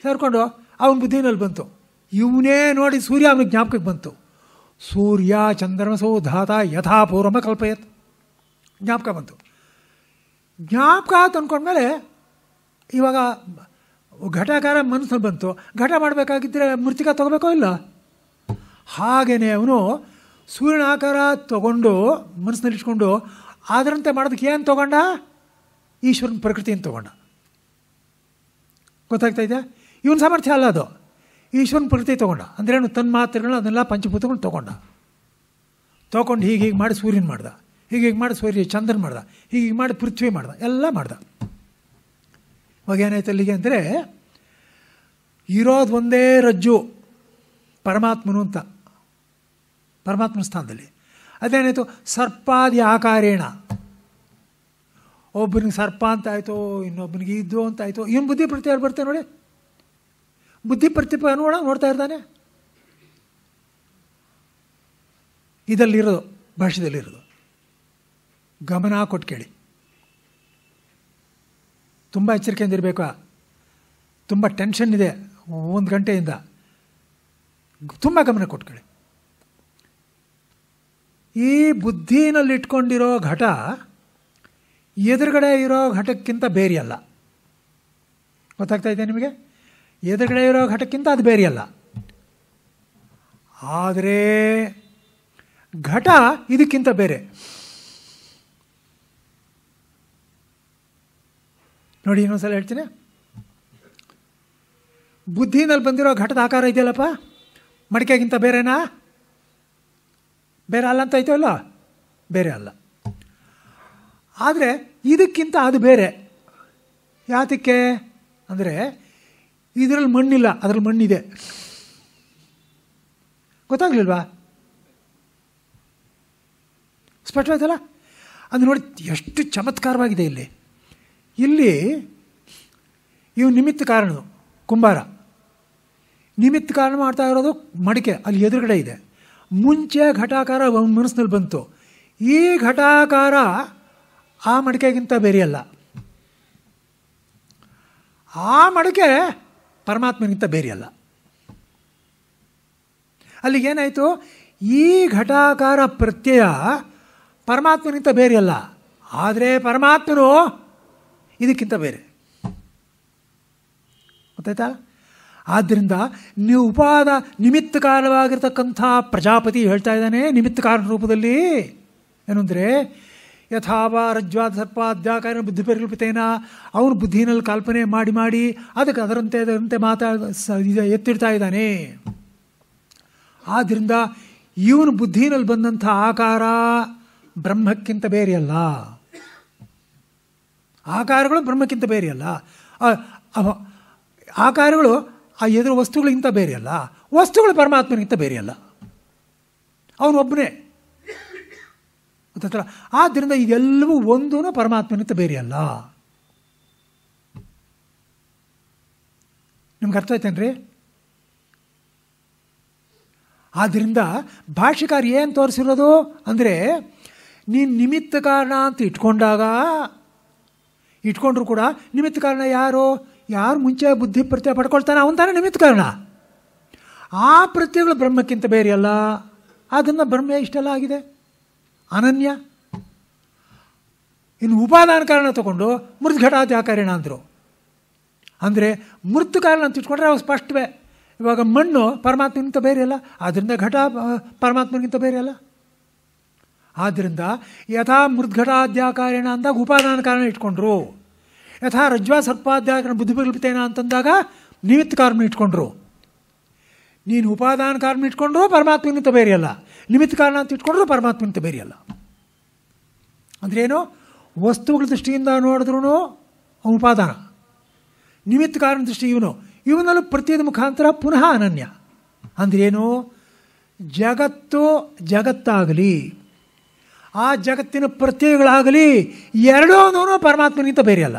ಸೇರಿಕೊಂಡು ಅವನ ಬುದ್ಧಿನಲ್ಲಿ ಬಂತು. ಇವನೇ ನೋಡಿ ಸೂರ್ಯ ಅವನ ಜ್ಞಾಪಕಕ್ಕೆ ಬಂತು. ಸೂರ್ಯ ಚಂದ್ರಮಸೋ ಧಾತ ಯಥಾಪೂರ್ವಮ ಕಲ್ಪಯತ್. ಜ್ಞಾಪಕ ಬಂತು. ಜ್ಞಾಪಕ ಅಂದ್ಕೊಂಡ್ಮೇಲೆ ಇವಾಗ ಘಟಕಾರ ಮನಸ್ಸಲ್ಲಿ ಬಂತು. ಘಟ ಮಾಡಬೇಕಾಗಿದ್ದರೆ ಮೃತಿಕ ತಗೋಬೇಕೋ ಇಲ್ಲ? ಹಾಗೆಯೇ ಅವನು ಸೂರ್ಯನ ಆಕಾರ ತಗೊಂಡು ಮನಸ್ಸಿನಲ್ಲಿ ಇಟ್ಕೊಂಡು ಅದರಂತೆ ಮಾಡೋದಕ್ಕೆ ಏನು ತೊಗೊಂಡ? ಈಶ್ವರನ ಪ್ರಕೃತಿಯನ್ನು ತೊಗೊಂಡ. ಗೊತ್ತಾಗ್ತಾ ಇದೆಯಾ? ಇವನ ಸಾಮರ್ಥ್ಯ ಅಲ್ಲ ಅದು. ಈಶ್ವರನ ಪ್ರಕೃತಿ ತೊಗೊಂಡ. ಅಂದ್ರೇನು ತನ್ನ ಮಾತ್ರೆಗಳನ್ನ ಅದನ್ನೆಲ್ಲ ಪಂಚಭೂತಗಳನ್ನ ತೊಗೊಂಡ. ತೊಗೊಂಡು ಹೀಗೆ ಹೀಗೆ ಮಾಡಿ ಸೂರ್ಯನ ಮಾಡ್ದ. ಹೀಗೆ ಹೀಗೆ ಮಾಡಿ ಸೂರ್ಯ ಚಂದ್ರನ ಮಾಡ್ದ. ಹೀಗೆ ಹೀಗೆ ಮಾಡಿ ಪೃಥ್ವಿ ಮಾಡ್ದ. ಎಲ್ಲ ಮಾಡ್ದ. ಅವಾಗ ಏನಾಯ್ತು ಅಲ್ಲಿಗೆ ಅಂದರೆ, ಇರೋದು ಒಂದೇ ರಜ್ಜು, ಪರಮಾತ್ಮನು ಅಂತ. ಪರಮಾತ್ಮನ ಸ್ಥಾನದಲ್ಲಿ. ಅದೇನಾಯಿತು ಸರ್ಪಾದಿ ಆಕಾರೇಣ. ಒಬ್ಬನಿಗೆ ಸರ್ಪ ಅಂತಾಯಿತು, ಇನ್ನೊಬ್ಬನಿಗೆ ಇದ್ದು ಅಂತಾಯಿತು ಇವನು ಬುದ್ಧಿ ಪ್ರತ್ಯಯ ಬರ್ತೇನೆ ನೋಡಿ? ಬುದ್ಧಿ ಪ್ರತಿಪ ನೋಡ, ನೋಡ್ತಾ ಇರ್ತಾನೆ. ಇದಲ್ಲಿರೋದು ಭಾಷೆದಲ್ಲಿರೋದು ಗಮನ ಕೊಟ್ಟು ಕೇಳಿ. ತುಂಬ ಎಚ್ಚರಿಕೆಯಿಂದ ಇರಬೇಕು? ತುಂಬ ಟೆನ್ಷನ್ ಇದೆ ಒಂದು ಗಂಟೆಯಿಂದ. ತುಂಬ ಗಮನ ಕೊಟ್ಕೊಳ್ಳಿ ಈ ಬುದ್ಧಿನಲ್ಲಿ ಇಟ್ಕೊಂಡಿರೋ ಘಟ ಎದುರುಗಡೆ ಇರೋ ಘಟಕ್ಕಿಂತ ಬೇರೆಯಲ್ಲ. ಗೊತ್ತಾಗ್ತಾ ಇದೆ ನಿಮಗೆ? ಎದುರುಗಡೆ ಇರೋ ಘಟಕ್ಕಿಂತ ಅದು ಬೇರೆಯಲ್ಲ. ಆದರೆ ಘಟ ಇದಕ್ಕಿಂತ ಬೇರೆ. ನೋಡಿ ಇನ್ನೊಂದ್ಸಲ ಹೇಳ್ತೀನಿ. ಬುದ್ಧಿನಲ್ಲಿ ಬಂದಿರೋ ಘಟದ ಆಕಾರ ಇದೆಯಲ್ಲಪ್ಪ? ಮಡಿಕೆಗಿಂತ ಬೇರೆನಾ? ಬೇರೆ ಅಲ್ಲ ಅಂತ ಐತೋ ಅಲ್ಲ ಬೇರೆ ಅಲ್ಲ. ಆದರೆ ಇದಕ್ಕಿಂತ ಅದು ಬೇರೆ. ಯಾತಕ್ಕೆ? ಅಂದರೆ ಇದರಲ್ಲಿ ಮಣ್ಣಿಲ್ಲ, ಅದರಲ್ಲಿ ಮಣ್ಣಿದೆ. ಗೊತ್ತಾಗ್ಲಿಲ್ವಾ? ಸ್ಪಷ್ಟವಾಯ್ತಲ್ಲ? ಅದು ನೋಡಿ ಎಷ್ಟು ಚಮತ್ಕಾರವಾಗಿದೆ ಇಲ್ಲಿ. ಇಲ್ಲಿ ಇವು ನಿಮಿತ್ತ ಕಾರಣ ಕುಂಬಾರ. ನಿಮಿತ್ತ ಕಾರಣ ಮಾಡ್ತಾ ಇರೋದು ಮಡಿಕೆ, ಅಲ್ಲಿ ಎದುರುಗಡೆ ಇದೆ. ಮುಂಚೆ ಘಟಾಕಾರ ಮನಸ್ಸಿನಲ್ಲಿ ಬಂತು. ಈ ಘಟಾಕಾರ ಆ ಮಡಿಕೆಗಿಂತ ಬೇರೆಯಲ್ಲ. ಆ ಮಡಿಕೆ ಪರಮಾತ್ಮನಿಗಿಂತ ಬೇರೆಯಲ್ಲ. ಅಲ್ಲಿಗೇನಾಯಿತು ಈ ಘಟಾಕಾರ ಪ್ರತ್ಯಯ ಪರಮಾತ್ಮನಿಗಿಂತ ಬೇರೆಯಲ್ಲ. ಆದರೆ ಪರಮಾತ್ಮನು ಇದಕ್ಕಿಂತ ಬೇರೆ. ಗೊತ್ತಾಯ್ತಾ? ಆದ್ದರಿಂದ ನೀವು ಉಪಾದ ನಿಮಿತ್ತ ಕಾರಣವಾಗಿರ್ತಕ್ಕಂಥ ಪ್ರಜಾಪತಿ ಹೇಳ್ತಾ ಇದ್ದಾನೆ ನಿಮಿತ್ತ ಕಾರಣ ರೂಪದಲ್ಲಿ. ಏನು ಅಂದರೆ ಯಥಾವಾ ರಜ್ವಾದ ಸರ್ಪಾದ್ಯಾಕಾರ ಬುದ್ಧಿ ಪರಿಕಲ್ಪಿತೇನ, ಅವನು ಬುದ್ಧಿನಲ್ಲಿ ಕಲ್ಪನೆ ಮಾಡಿ ಮಾಡಿ ಅದಕ್ಕೆ ಅದರಂತೆ ಅದರಂತೆ ಮಾತಾ ಎತ್ತಿಡ್ತಾ ಇದ್ದಾನೆ. ಆದ್ದರಿಂದ ಇವನು ಬುದ್ಧಿನಲ್ಲಿ ಬಂದಂಥ ಆಕಾರ ಬ್ರಹ್ಮಕ್ಕಿಂತ ಬೇರೆಯಲ್ಲ. ಆಕಾರಗಳು ಬ್ರಹ್ಮಕ್ಕಿಂತ ಬೇರೆಯಲ್ಲ. ಆಕಾರಗಳು ಆ ಎದುರು ವಸ್ತುಗಳಿಗಿಂತ ಬೇರೆಯಲ್ಲ. ವಸ್ತುಗಳು ಪರಮಾತ್ಮನಿಗಿಂತ ಬೇರೆಯಲ್ಲ. ಅವನೊಬ್ಬನೇ ಗೊತ್ತಾಯ್ತಲ್ಲ ಆದ್ದರಿಂದ ಇದೆಲ್ಲವೂ ಒಂದೂ ಪರಮಾತ್ಮನಿಗಿಂತ ಬೇರೆಯಲ್ಲ. ನಿಮ್ಗೆ ಅರ್ಥ ಆಯ್ತೇನ್ರಿ ಆದ್ದರಿಂದ ಭಾಷೆಕಾರ ಏನು ತೋರಿಸಿರೋದು? ಅಂದರೆ, ನೀನು ನಿಮಿತ್ತ ಕಾರಣ ಅಂತ ಇಟ್ಕೊಂಡಾಗ, ಇಟ್ಕೊಂಡ್ರು ಕೂಡ ನಿಮಿತ್ತ ಕಾರಣ ಯಾರು? ಯಾರು ಮುಂಚೆ ಬುದ್ಧಿ ಪ್ರತ್ಯಯ ಪಡ್ಕೊಳ್ತಾನೆ ಅವನು ತಾನೇ ನಿಮಿತ್ತ ಕಾರಣ. ಆ ಪ್ರತ್ಯಯಗಳು ಬ್ರಹ್ಮಕ್ಕಿಂತ ಬೇರೆಯಲ್ಲ ಅದನ್ನು ಬ್ರಹ್ಮ ಇಷ್ಟೆಲ್ಲ ಆಗಿದೆ. ಅನನ್ಯ. ಇನ್ನು ಉಪಾದಾನ ಕಾರಣ ತಗೊಂಡು ಮೃದ್ಘಟಾತಿ ಕಾರಣ ಅಂದರು. ಅಂದರೆ ಮೃತ್ ಕಾರಣ ಅಂತ ಇಟ್ಕೊಂಡ್ರೆ ಅವು ಸ್ಪಷ್ಟವೇ. ಇವಾಗ ಮಣ್ಣು ಪರಮಾತ್ಮನಿಗಿಂತ ಬೇರೆ ಅಲ್ಲ. ಆದ್ದರಿಂದ ಘಟ ಪರಮಾತ್ಮನಿಗಿಂತ ಬೇರೆ ಅಲ್ಲ. ಆದ್ದರಿಂದ ಯಥಾ ಮೃದ್ಘಟಾದ್ಯಾಕಾರಣ ಅಂದಾಗ ಉಪಾದಾನ ಕಾರಣ ಇಟ್ಕೊಂಡ್ರು. ಯಥಾ ರಜ್ವಾ ಬುದ್ಧಿ ಪರಿಲ್ಪಿತೇನ ಅಂತಂದಾಗ ನಿಮಿತ್ತ ಕಾರಣ ಇಟ್ಕೊಂಡ್ರು. ನೀನು ಉಪಾದಾನ ಕಾರಣ ಇಟ್ಕೊಂಡ್ರು ಪರಮಾತ್ಮನಿಂದ ಬೇರೆಯಲ್ಲ. ನಿಮಿತ್ತ ಕಾರಣ ಅಂತ ಇಟ್ಕೊಂಡ್ರು ಪರಮಾತ್ಮನಿಂತ ಬೇರೆಯಲ್ಲ. ಅಂದ್ರೇನು? ವಸ್ತುಗಳ ದೃಷ್ಟಿಯಿಂದ ನೋಡಿದ್ರೂ ಉಪಾದಾನ. ನಿಮಿತ್ತ ಕಾರಣ ದೃಷ್ಟಿ ಇವನು. ಇವನಲ್ಲೂ ಪ್ರತಿಯೊಂದು ಮುಖಾಂತರ ಪುನಃ ಅನನ್ಯ. ಅಂದ್ರೇನು? ಜಗತ್ತು ಜಗತ್ತಾಗಲಿ. ಆ ಜಗತ್ತಿನ ಪ್ರತ್ಯಯಗಳಾಗಲಿ ಎರಡೂ ಪರಮಾತ್ಮನಿಗಿಂತ ಬೇರೆಯಲ್ಲ.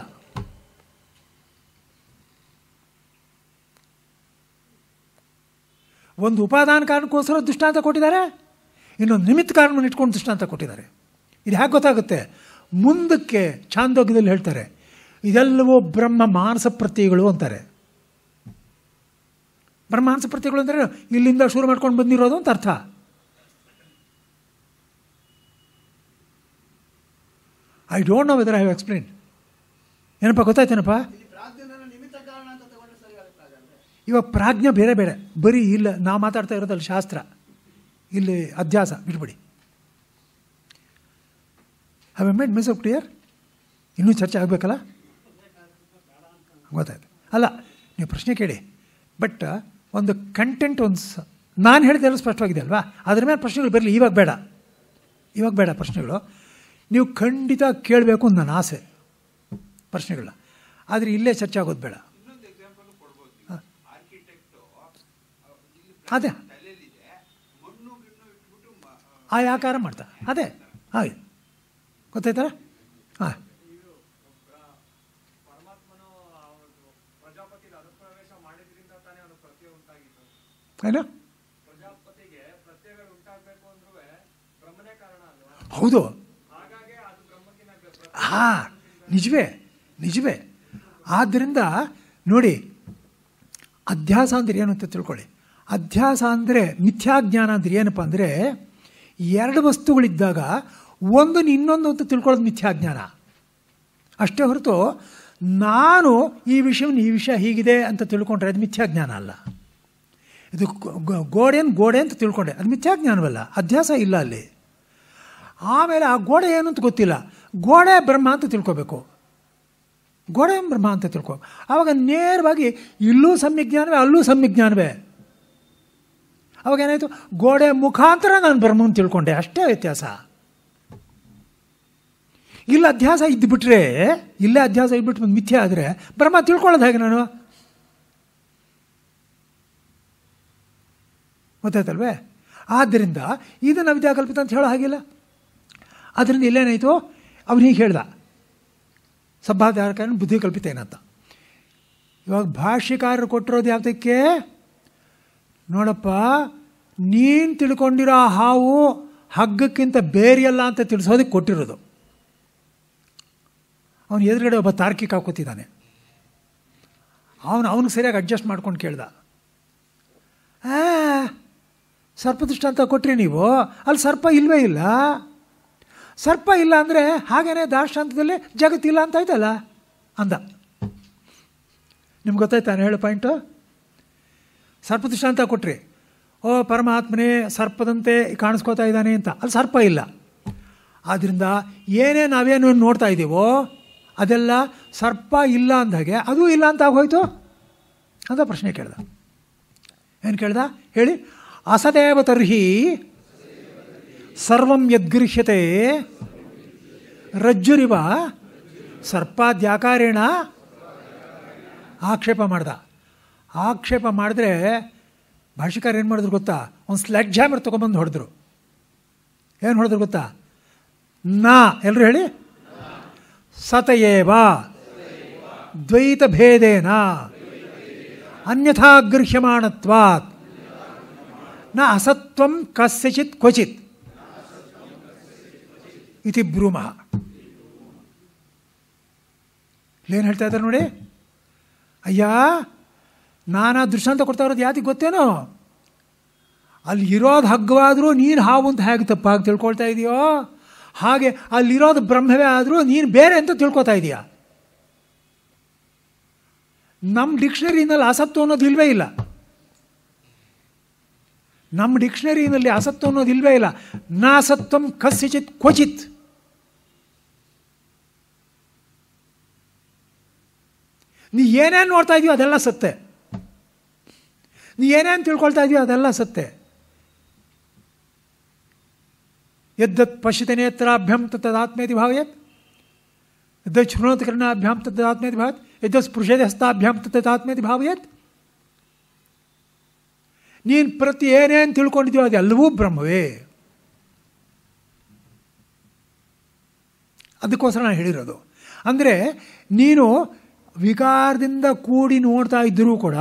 ಒಂದು ಉಪಾದಾನ ಕಾರಣಕ್ಕೋಸ್ಕರ ದೃಷ್ಟಾಂತ ಕೊಟ್ಟಿದ್ದಾರೆ, ಇನ್ನೊಂದು ನಿಮಿತ್ತ ಕಾರಣವನ್ನು ಇಟ್ಕೊಂಡು ದೃಷ್ಟಾಂತ ಕೊಟ್ಟಿದ್ದಾರೆ. ಇದು ಹೇಗೆ ಗೊತ್ತಾಗುತ್ತೆ? ಮುಂದಕ್ಕೆ ಛಾಂದೋಗ್ಯದಲ್ಲಿ ಹೇಳ್ತಾರೆ, ಇದೆಲ್ಲವೂ ಬ್ರಹ್ಮ ಮಾನಸ ಪ್ರತಿಗಳು ಅಂತಾರೆ. ಬ್ರಹ್ಮಾಂಸ ಪ್ರತಿಗಳು ಅಂದರೆ ಇಲ್ಲಿಂದ ಶುರು ಮಾಡ್ಕೊಂಡು ಬಂದಿರೋದು ಅಂತ ಅರ್ಥ. I don't know whether I have explain ಏನಪ್ಪ, ಗೊತ್ತಾಯ್ತೇನಪ್ಪ ಇಲ್ಲಿ ಪ್ರಾಜ್ಞನನ್ನ ನಿಮಿತ್ತ ಕಾರಣ ಅಂತ ತಗೊಂಡ್ರೆ ಸರಿ ಆಗುತ್ತೆ ಹಾಗಾದ್ರೆ ಇವಾಗ ಪ್ರಾಜ್ಞೆ ಬೇರೆ ಬೇರೆ. ಬರೀ ಇಲ್ಲ ನಾವು ಮಾತಾಡ್ತಾ ಇರೋದಲ್ಲಿ ಶಾಸ್ತ್ರ. ಇಲ್ಲಿ ಅಧ್ಯಾಸ ಬಿಡ್ಬಿಡಿ have made mess up clear ಇನ್ನೂ ಚರ್ಚೆ ಆಗಬೇಕಲ್ಲ? ಗೊತ್ತಾಯ್ತು. ಅಲ್ಲ, ನೀವು ಪ್ರಶ್ನೆ ಕೇಳಿ. ಬಟ್ ಒಂದು ಕಂಟೆಂಟ್ ಒಂದು ನಾನು ಹೇಳಿದೆಲ್ಲ ಸ್ಪಷ್ಟವಾಗಿದೆ ಅಲ್ವಾ? ಅದ್ರ ಮೇಲೆ ಪ್ರಶ್ನೆಗಳು ಬರಲಿ, ಇವಾಗ ಬೇಡ. ಇವಾಗ ಬೇಡ ಪ್ರಶ್ನೆಗಳು. ನೀವು ಖಂಡಿತ ಕೇಳಬೇಕು ನನ್ನ ಆಸೆ, ಪ್ರಶ್ನೆಗಳನ್ನ. ಆದರೆ ಇಲ್ಲೇ ಚರ್ಚೆ ಆಗೋದು ಬೇಡ ಇನ್ನೊಂದು ಎಕ್ಸಾಂಪಲ್ ಕೊಡ್ಬೋದು ನೀವು ಆರ್ಕಿಟೆಕ್ಟು ಅದೇ. ಆ ಆಕಾರ ಮಾಡ್ತಾ. ಅದೇ. ಹಾಗೆ. ಗೊತ್ತಾಯ್ತಲ್ಲ ಹಾಂ. ಏನು? ಹೌದು. ಹಾಂ, ನಿಜವೇ ನಿಜವೇ. ಆದ್ದರಿಂದ ನೋಡಿ, ಅಧ್ಯಾಸ ಅಂದ್ರೆ ಏನು ಅಂತ ತಿಳ್ಕೊಳ್ಳಿ. ಅಧ್ಯಾಸ ಅಂದರೆ ಮಿಥ್ಯಾಜ್ಞಾನ ಅಂದರೆ ಏನಪ್ಪ ಅಂದರೆ ಎರಡು ವಸ್ತುಗಳಿದ್ದಾಗ ಒಂದನ್ನು ಇನ್ನೊಂದು ಅಂತ ತಿಳ್ಕೊಳ್ಳೋದು ಮಿಥ್ಯಾಜ್ಞಾನ. ಅಷ್ಟೇ ಹೊರತು ನಾನು ಈ ವಿಷಯವನ್ನು ಈ ವಿಷಯ ಹೀಗಿದೆ ಅಂತ ತಿಳ್ಕೊಂಡ್ರೆ ಅದು ಮಿಥ್ಯಾಜ್ಞಾನ ಅಲ್ಲ. ಇದು ಗೋಡೆಯನ್ನು ಗೋಡೆ ಅಂತ ತಿಳ್ಕೊಂಡೆ. ಅದು ಮಿಥ್ಯಾಜ್ಞಾನವಲ್ಲ, ಅಧ್ಯಾಸ ಇಲ್ಲ ಅಲ್ಲಿ. ಆಮೇಲೆ ಆ ಗೋಡೆ ಏನು ಅಂತ ಗೊತ್ತಿಲ್ಲ. ಗೋಡೆ ಬ್ರಹ್ಮ ಅಂತ ತಿಳ್ಕೊಬೇಕು. ಗೋಡೆ ಬ್ರಹ್ಮ ಅಂತ ತಿಳ್ಕೊ. ಆವಾಗ ನೇರವಾಗಿ ಇಲ್ಲೂ ಸಮ್ಯಜ್ಞಾನವೇ ಅಲ್ಲೂ ಸಮ್ಯಜ್ಞಾನವೇ ಅವಾಗ ಏನಾಯಿತು? ಗೋಡೆ ಮುಖಾಂತರ ನಾನು ಬ್ರಹ್ಮನ ತಿಳ್ಕೊಂಡೆ. ಅಷ್ಟೇ ವ್ಯತ್ಯಾಸ. ಇಲ್ಲ, ಅಧ್ಯಾಸ ಇದ್ದುಬಿಟ್ರೆ ಇಲ್ಲೇ ಅಧ್ಯಾಸ ಇದ್ಬಿಟ್ಟು ಒಂದು ಮಿಥ್ಯೆ ಆದರೆ ಬ್ರಹ್ಮ ತಿಳ್ಕೊಳ್ಳೋದು ಹೇಗೆ ನಾನು? ಗೊತ್ತಾಯ್ತಲ್ವೇ? ಆದ್ದರಿಂದ ಇದನ್ನು ವಿದ್ಯಾಕಲ್ಪಿತ ಅಂತ ಹೇಳೋ ಹಾಗಿಲ್ಲ. ಅದರಿಂದ ಇಲ್ಲೇನಾಯಿತು? ಅವನು ಹೀಗೆ ಹೇಳ್ದ. ಸಭಾಧಾರಕನ ಬುದ್ಧಿ ಕಲ್ಪಿತ ಏನಂತ. ಇವಾಗ ಭಾಷ್ಯಕಾರರು ಕೊಟ್ಟಿರೋದು ಯಾವುದಕ್ಕೆ? ನೋಡಪ್ಪ ನೀನು ತಿಳ್ಕೊಂಡಿರೋ ಹಾವು ಹಗ್ಗಕ್ಕಿಂತ ಬೇರೆಯಲ್ಲ ಅಂತ ತಿಳಿಸೋದಕ್ಕೆ ಕೊಟ್ಟಿರೋದು. ಅವನು ಎದುರುಗಡೆ ಒಬ್ಬ ತಾರ್ಕಿಕ ಕೂತಿದ್ದಾನೆ ಅವನು ಅವನಿಗೆ ಸರಿಯಾಗಿ ಅಡ್ಜಸ್ಟ್ ಮಾಡ್ಕೊಂಡು ಕೇಳ್ದ. ಸರ್ಪದೃಷ್ಟ ಅಂತ ಕೊಟ್ರಿ ನೀವು. ಅಲ್ಲಿ ಸರ್ಪ ಇಲ್ಲವೇ ಇಲ್ಲ? ಸರ್ಪ ಇಲ್ಲ ಅಂದರೆ ಹಾಗೇನೆ ದಾಷ್ಟಾಂತದಲ್ಲಿ ಜಗತ್ತಿಲ್ಲ ಅಂತ ಆಯ್ತಲ್ಲ? ಅಂದ. ನಿಮ್ಗೆ ಗೊತ್ತಾಯ್ತಾನೆ ಹೇಳು ಪಾಯಿಂಟು ಸರ್ಪದೃಷ್ಟಾಂತ ಕೊಟ್ರಿ. ಓ, ಪರಮಾತ್ಮನೇ, ಸರ್ಪದಂತೆ ಕಾಣಿಸ್ಕೋತಾ ಇದ್ದಾನೆ ಅಂತ. ಅಲ್ಲಿ ಸರ್ಪ ಇಲ್ಲ. ಆದ್ದರಿಂದ ಏನೇ ನಾವೇನು ನೋಡ್ತಾ ಇದ್ದೀವೋ, ಅದೆಲ್ಲ ಸರ್ಪ ಇಲ್ಲ ಅಂದಾಗೆ ಅದು ಇಲ್ಲ ಅಂತ ಆಗೋಯ್ತು? ಅಂತ ಪ್ರಶ್ನೆ ಕೇಳ್ದ. ಏನು ಕೇಳ್ದ? ಹೇಳಿ, ಅಸದೇವ ತರ್ಹಿ ಸರ್ವಂ ಯದ್ಗೃಹ್ಯತೆ ರಜ್ಜುರಿವ ಸರ್ಪಾದ್ಯಾಕಾರೇಣ ಆಕ್ಷೇಪ ಮಾಡ್ದ. ಆಕ್ಷೇಪ ಮಾಡಿದ್ರೆ ಭಾಷಿಕಾರ ಏನು ಮಾಡಿದ್ರು ಗೊತ್ತಾ? ಒಂದು ಸ್ಲ್ಯಾಕ್ ಜಾಮರ್ ತೊಗೊಂಬಂದು ಹೊಡೆದ್ರು. ಏನು ಹೊಡೆದ್ರು ಗೊತ್ತಾ? ನಾ. ಎಲ್ಲರೂ ಹೇಳಿ? ಸತಯೇವ. ದ್ವೈತ ಭೇದೇನ. ಅನ್ಯಥಾ ಗೃಹ್ಯಮಾಣತ್ವಾತ್. ನ ಅಸತ್ವಂ ಕಸ್ಯಚಿತ್ ಕ್ವಚಿತ್. ಇತಿ ಬ್ರೂಮಃ. ಏನು ಹೇಳ್ತಾ ಇದ್ದಾರೆ ನೋಡಿ? ಅಯ್ಯ ನಾನಾ ದೃಷ್ಟಾಂತ ಕೊಡ್ತಾ ಇರೋದು ಯಾತಿಗೆ ಗೊತ್ತೇನೋ? ಅಲ್ಲಿ ಇರೋದು ಹಗ್ಗವಾದರೂ ನೀನು ಹಾವು ಅಂತ ಹೇಗೆ ತಪ್ಪಾಗಿ ತಿಳ್ಕೊಳ್ತಾ ಇದೆಯೋ? ಹಾಗೆ ಅಲ್ಲಿರೋದು ಬ್ರಹ್ಮವೇ ಆದರೂ ನೀನು ಬೇರೆ ಅಂತ ತಿಳ್ಕೊತಾ ಇದೀಯಾ? ನಮ್ಮ ಡಿಕ್ಷನರಿನಲ್ಲಿ ಅಸತ್ವ ಅನ್ನೋದು ಇಲ್ವೇ ಇಲ್ಲ. ನಮ್ಮ ಡಿಕ್ಷನರಿನಲ್ಲಿ ಅಸತ್ತು ಅನ್ನೋದು ಇಲ್ವೇ ಇಲ್ಲ. ನಾಸತ್ವಂ ಕಸ್ಯಚಿತ್ ಕ್ವಚಿತ್. ನೀ ಏನೇನು ನೋಡ್ತಾ ಇದೆಯೋ ಅದೆಲ್ಲ ಸತ್ತೆ ನೀ ಏನೇನು ತಿಳ್ಕೊಳ್ತಾ ಇದೆಯೋ ಅದೆಲ್ಲ ಸತ್ಯ. ಯದ್ದತ್ ಪಶ್ಯತೆ ನೇತ್ರಾಭ್ಯಂ ತದಾತ್ಮೇತಿ ಭಾವಯತ್. ಯದ್ದ ಶೃಣೋತಿ ಕರ್ಣಾಭ್ಯಾಂ ತದಾತ್ಮೇತಿ ಭಾವತ್ ಯದ್ದ ಸ್ಪೃಶದ ಹಸ್ತಾಭ್ಯಾಂ ತದಾತ್ಮೇತಿ ಭಾವಯತ್. ನೀನು ಪ್ರತಿ ಏನೇನು ತಿಳ್ಕೊಂಡಿದ್ಯೋ ಅದೆಲ್ಲವೂ ಬ್ರಹ್ಮವೇ. ಅದಕ್ಕೋಸ್ಕರ ನಾನು ಹೇಳಿರೋದು. ಅಂದರೆ ನೀನು ವಿಕಾರದಿಂದ ಕೂಡಿ ನೋಡ್ತಾ ಇದ್ದರೂ ಕೂಡ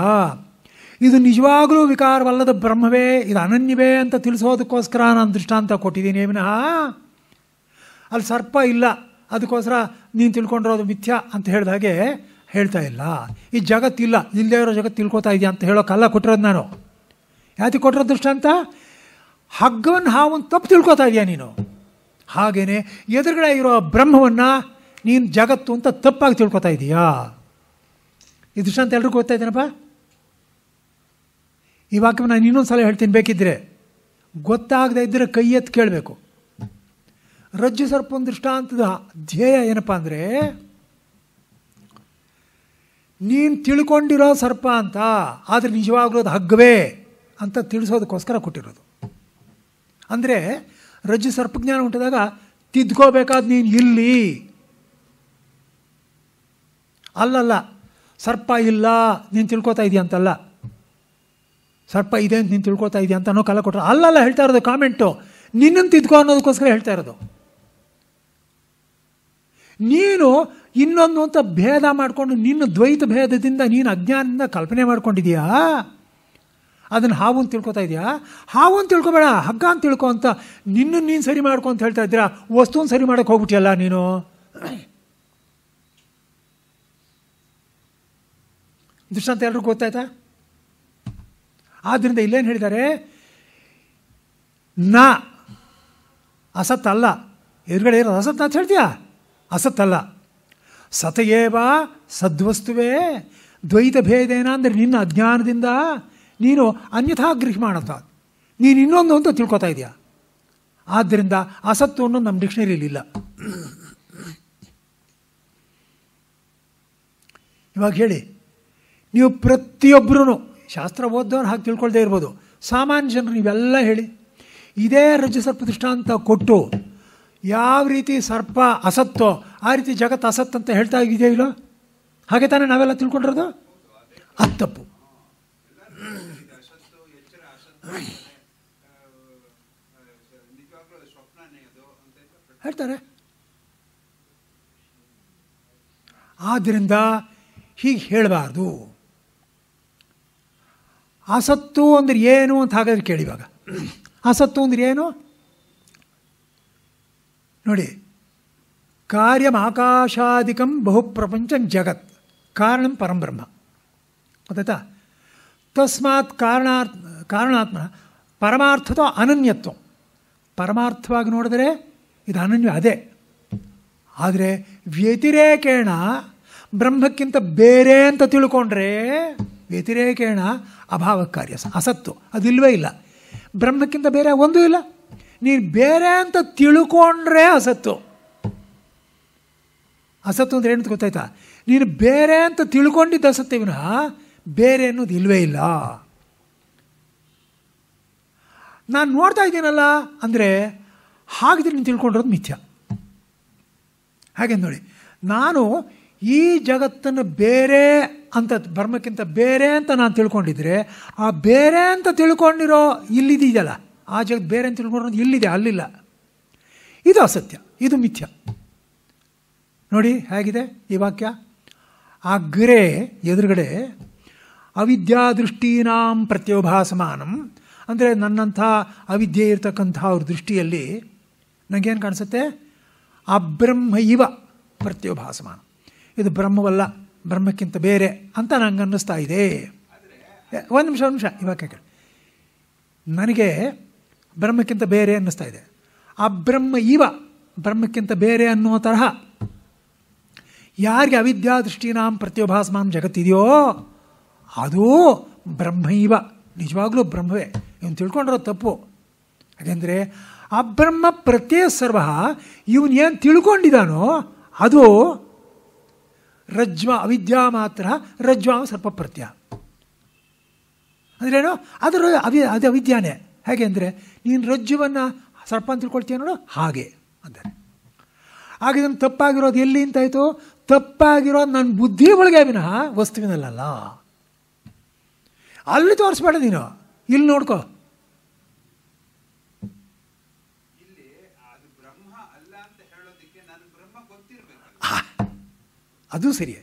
ಇದು ನಿಜವಾಗಲೂ ವಿಕಾರವಲ್ಲದ ಬ್ರಹ್ಮವೇ, ಇದು ಅನನ್ಯವೇ ಅಂತ ತಿಳಿಸೋದಕ್ಕೋಸ್ಕರ ನಾನು ದೃಷ್ಟಾಂತ ಕೊಟ್ಟಿದ್ದೀನಿ, ವಿನಃ. ಅಲ್ಲಿ ಸರ್ಪ ಇಲ್ಲ, ಅದಕ್ಕೋಸ್ಕರ ನೀನು ತಿಳ್ಕೊಂಡಿರೋದು ಮಿಥ್ಯ ಅಂತ ಹೇಳಿದ ಹಾಗೆ ಹೇಳ್ತಾ ಇಲ್ಲ. ಈ ಜಗತ್ತಿಲ್ಲ ಇಲ್ಲದೇ ಇರೋ ಜಗತ್ತು ತಿಳ್ಕೊತಾ ಇದೆಯಾ ಅಂತ ಹೇಳೋಕ್ಕಲ್ಲ ಕೊಟ್ಟಿರೋದು ನಾನು. ಯಾತಿ ಕೊಟ್ಟಿರೋ ದೃಷ್ಟಾಂತ? ಹಗ್ಗವನ್ನು ಹಾವನ್ನು ತಪ್ಪು ತಿಳ್ಕೊತಾ ಇದೆಯಾ ನೀನು. ಹಾಗೇನೆ ಎದುರುಗಡೆ ಇರೋ ಬ್ರಹ್ಮವನ್ನು ನೀನು ಜಗತ್ತು ಅಂತ ತಪ್ಪಾಗಿ ತಿಳ್ಕೊತಾ ಇದೀಯಾ. ಈ ದೃಷ್ಟಾಂತ ಎಲ್ರಿಗೂ ಗೊತ್ತಾ ಇದ್ದೇನಪ್ಪ ಈ ವಾಕ್ಯ ನಾನು ಇನ್ನೊಂದು ಸಲ ಹೇಳ್ತೀನಿ, ಬೇಕಿದ್ರೆ. ಗೊತ್ತಾಗದೇ ಇದ್ದರೆ ಕೈ ಎತ್ತು ಕೇಳಬೇಕು. ರಜ್ಜು ಸರ್ಪನ ದೃಷ್ಟಾಂತದ ಧ್ಯೇಯ ಏನಪ್ಪ ಅಂದರೆ, ನೀನು ತಿಳ್ಕೊಂಡಿರೋ ಸರ್ಪ ಅಂತ, ಆದರೆ ನಿಜವಾಗ್ಲೂ ಅದು ಹಗ್ಗವೇ ಅಂತ ತಿಳಿಸೋದಕ್ಕೋಸ್ಕರ ಕೊಟ್ಟಿರೋದು. ಅಂದರೆ, ರಜ್ಜು ಸರ್ಪಜ್ಞಾನ ಹುಟ್ಟಿದಾಗ ತಿದ್ಕೋಬೇಕಾದ ನೀನು ಇಲ್ಲಿ. ಅಲ್ಲಲ್ಲ, ಸರ್ಪ ಇಲ್ಲ, ನೀನು ತಿಳ್ಕೊತಾ ಇದೆಯಾ ಅಂತಲ್ಲ. ಸರ್ಪ ಇದೆ ಅಂತ ನೀನು ತಿಳ್ಕೊತಾ ಇದೆಯಾ ಅಂತ ಅನ್ನೋ ಕಾಲ ಕೊಟ್ಟರು ಅಲ್ಲಲ್ಲ ಹೇಳ್ತಾ ಇರೋದು ಕಾಮೆಂಟು ನಿನ್ನನ್ನು ತಿದ್ಕೋ ಅನ್ನೋದಕ್ಕೋಸ್ಕರ ಹೇಳ್ತಾ ಇರೋದು. ನೀನು ಇನ್ನೊಂದು ಅಂತ ಭೇದ ಮಾಡಿಕೊಂಡು, ನಿನ್ನ ದ್ವೈತ ಭೇದದಿಂದ, ನೀನು ಅಜ್ಞಾನದಿಂದ ಕಲ್ಪನೆ ಮಾಡ್ಕೊಂಡಿದೀಯಾ? ಅದನ್ನು ಹಾವು ಅಂತ ತಿಳ್ಕೊತಾ ಇದೆಯಾ? ಹಾವು ಅಂತ ತಿಳ್ಕೊಬೇಡ, ಹಗ್ಗ ಅಂತ ತಿಳ್ಕೊ ಅಂತ. ನಿನ್ನನ್ನು ನೀನು ಸರಿ ಮಾಡ್ಕೊ ಅಂತ ಹೇಳ್ತಾ ಇದ್ದೀರಾ? ವಸ್ತುವನ್ನು ಸರಿ ಮಾಡೋಕ್ಕೆ ಹೋಗ್ಬಿಟ್ಟಿಯಲ್ಲ ನೀನು? ದೃಷ್ಟಾಂತ ಎಲ್ರಿಗೂ ಗೊತ್ತಾಯ್ತಾ? ಆದ್ದರಿಂದ ಇಲ್ಲೇನು ಹೇಳಿದ್ದಾರೆ? ನ ಅಸತ್ತಲ್ಲ. ಎದುರುಗಡೆ ಇರೋದು ಅಸತ್ ಅಂತ ಹೇಳ್ತೀಯಾ? ಅಸತ್ತಲ್ಲ. ಸತಯೇವ ಸದ್ವಸ್ತುವೇ ದ್ವೈತ ಭೇದೇನ ಅಂದರೆ ನಿನ್ನ ಅಜ್ಞಾನದಿಂದ ನೀನು ಅನ್ಯಥಾ ಗೃಹ್ಮಾಣತ ನೀನು ಇನ್ನೊಂದು ಅಂತ ತಿಳ್ಕೊತಾ ಇದೆಯಾ? ಆದ್ದರಿಂದ ಅಸತ್ತು ಅನ್ನೋದು ನಮ್ಮ ಡಿಕ್ಷನರಿಯಲ್ಲಿ ಇಲ್ಲ. ಇವಾಗ ಹೇಳಿ, ನೀವು ಪ್ರತಿಯೊಬ್ಬರೂ ಶಾಸ್ತ್ರ ಓದ್ದವನು ಹಾಗೆ ತಿಳ್ಕೊಳ್ದೇ ಇರ್ಬೋದು. ಸಾಮಾನ್ಯ ಜನರು ನೀವೆಲ್ಲ ಹೇಳಿ. ಇದೇ ರಜ್ಜು ಸರ್ಪ ದೃಷ್ಟಾಂತ ಕೊಟ್ಟು ಯಾವ ರೀತಿ ಸರ್ಪ ಅಸತ್ತೋ, ಆ ರೀತಿ ಜಗತ್ತು ಅಸತ್ ಅಂತ ಹೇಳ್ತಾ ಇದೆಯೋ ಇಲ್ಲೋ ಹಾಗೆ ತಾನೇ ನಾವೆಲ್ಲ ತಿಳ್ಕೊಂಡಿರೋದು? ಅದು ತಪ್ಪು. ಹೇಳ್ತಾರೆ. ಆದ್ದರಿಂದ ಹೀಗೆ ಹೇಳಬಾರ್ದು. ಅಸತ್ತು ಅಂದ್ರೆ ಏನು ಅಂತ ಹಾಗಾದ್ರೆ ಕೇಳಿ ಇವಾಗ. ಅಸತ್ತು ಅಂದ್ರೆ ಏನು? ನೋಡಿ, ಕಾರ್ಯಂ ಆಕಾಶಾದಿಕಂ ಬಹುಪ್ರಪಂಚಂ ಜಗತ್, ಕಾರಣಂ ಪರಂಬ್ರಹ್ಮ. ಗೊತ್ತಾಯ್ತಾ? ತಸ್ಮಾತ್ ಕಾರಣಾರ್ ಕಾರಣಾತ್ಮ ಪರಮಾರ್ಥದ ಅನನ್ಯತ್ವ. ಪರಮಾರ್ಥವಾಗಿ ನೋಡಿದ್ರೆ ಇದು ಅನನ್ಯ ಅದೇ. ಆದರೆ ವ್ಯತಿರೇಕೇಣ ಬ್ರಹ್ಮಕ್ಕಿಂತ ಬೇರೆ ಅಂತ ತಿಳ್ಕೊಂಡ್ರೆ ವ್ಯತಿರೇಕೇಣ ಅಭಾವ ಕಾರ್ಯ ಅಸತ್ತು. ಅದಿಲ್ವೇ ಇಲ್ಲ. ಬ್ರಹ್ಮಕ್ಕಿಂತ ಬೇರೆ ಒಂದೂ ಇಲ್ಲ. ನೀನು ಬೇರೆ ಅಂತ ತಿಳ್ಕೊಂಡ್ರೆ ಅಸತ್ತು. ಅಸತ್ತು ಅಂದರೆ ಏನು ಗೊತ್ತಾಯ್ತಾ? ನೀನು ಬೇರೆ ಅಂತ ತಿಳ್ಕೊಂಡಿದ್ದ ಅಸತ್ತೆ ವಿನಃ ಬೇರೆ ಅನ್ನೋದು ಇಲ್ವೇ ಇಲ್ಲ. ನಾನು ನೋಡ್ತಾ ಇದ್ದೀನಲ್ಲ ಅಂದರೆ ಹಾಗಿದ್ರೆ ನೀನು ತಿಳ್ಕೊಂಡಿರೋದು ಮಿಥ್ಯ. ಹಾಗೆ ನೋಡಿ. ನಾನು ಈ ಜಗತ್ತನ್ನು ಬೇರೆ ಅಂತ ಬ್ರಹ್ಮಕ್ಕಿಂತ ಬೇರೆ ಅಂತ ನಾನು ತಿಳ್ಕೊಂಡಿದ್ರೆ, ಆ ಬೇರೆ ಅಂತ ತಿಳ್ಕೊಂಡಿರೋ ಇಲ್ಲಿದೆಯಲ್ಲ? ಆ ಜಗತ್ತು ಬೇರೆ ಅಂತ ತಿಳ್ಕೊಂಡಿರೋದು ಇಲ್ಲಿದೆ, ಅಲ್ಲಿಲ್ಲ. ಇದು ಅಸತ್ಯ, ಇದು ಮಿಥ್ಯ. ನೋಡಿ, ಹೇಗಿದೆ ಈ ವಾಕ್ಯ? ಅಗ್ರೆ ಎದುರುಗಡೆ, ಅವಿದ್ಯಾದೃಷ್ಟೀನಾಂ ಪ್ರತ್ಯೋಭಾಸಮಾನಂ. ಅಂದರೆ ನನ್ನಂಥ ಅವಿದ್ಯೆ ಇರತಕ್ಕಂಥ ಅವ್ರ ದೃಷ್ಟಿಯಲ್ಲಿ ನನಗೇನು ಕಾಣಿಸುತ್ತೆ? ಅಬ್ರಹ್ಮ ಇವ ಪ್ರತ್ಯೋಭಾಸಮಾನ. ಇದು ಬ್ರಹ್ಮವಲ್ಲ ಬ್ರಹ್ಮಕ್ಕಿಂತ ಬೇರೆ ಅಂತ ನಂಗೆ ಅನ್ನಿಸ್ತಾ ಇದೆ ಒಂದು ನಿಮಿಷ ಒಂದು ನಿಮಿಷ ಇವಾಗ ಕೇಳಿ. ನನಗೆ ಬ್ರಹ್ಮಕ್ಕಿಂತ ಬೇರೆ ಅನ್ನಿಸ್ತಾ ಇದೆ. ಆ ಬ್ರಹ್ಮ ಇವ ಬ್ರಹ್ಮಕ್ಕಿಂತ ಬೇರೆ ಅನ್ನುವ ತರಹ ಯಾರಿಗೆ ಅವಿದ್ಯಾ ದೃಷ್ಟಿನಾಂ ಪ್ರತ್ಯೋಭಾಸಮಾಂ ಜಗತ್ತಿದೆಯೋ ಅದು ಬ್ರಹ್ಮೈವ ನಿಜವಾಗ್ಲೂ ಬ್ರಹ್ಮವೇ. ಇವನು ತಿಳ್ಕೊಂಡಿರೋ ತಪ್ಪು. ಯಾಕೆಂದರೆ ಬ್ರಹ್ಮ ಪ್ರತ್ಯಯ ಸರ್ವ ಇವನು ಏನು ತಿಳ್ಕೊಂಡಿದ್ದಾನೋ ಅದು ರಜ್ವ ಅವಿದ್ಯಾ ಮಾತ್ರ ರಜ್ವ ಸರ್ಪ ಪ್ರತ್ಯ. ಅಂದ್ರೇನು? ಅದರ ಅವಿ ಅದು ಅವಿದ್ಯಾನೇ. ಹೇಗೆ ಅಂದರೆ, ನೀನು ರಜ್ಜುವನ್ನು ಸರ್ಪ ಅಂತ ತಿಳ್ಕೊಳ್ತೀಯ ನೋಡು? ಹಾಗೆ ಅಂತಾರೆ. ಇದನ್ನು ತಪ್ಪಾಗಿರೋದು ಎಲ್ಲಿ ಅಂತಾಯಿತು ತಪ್ಪಾಗಿರೋದು ನನ್ನ ಬುದ್ಧಿ ಒಳಗೆ ವಿನಃ ವಸ್ತುವಿನಲ್ಲ ಅಲ್ಲಿ ತೋರಿಸ್ಬೇಡ ನೀನು. ಇಲ್ಲಿ ನೋಡ್ಕೋ ಇಲ್ಲಿ ಅದು ಬ್ರಹ್ಮ ಅಲ್ಲ ಅಂತ ಹೇಳೋದಕ್ಕೆ ನಾನು ಬ್ರಹ್ಮ ಗೊತ್ತಿರ್ಬೇಕಲ್ಲ ಆ, ಅದು ಸರಿಯೇ.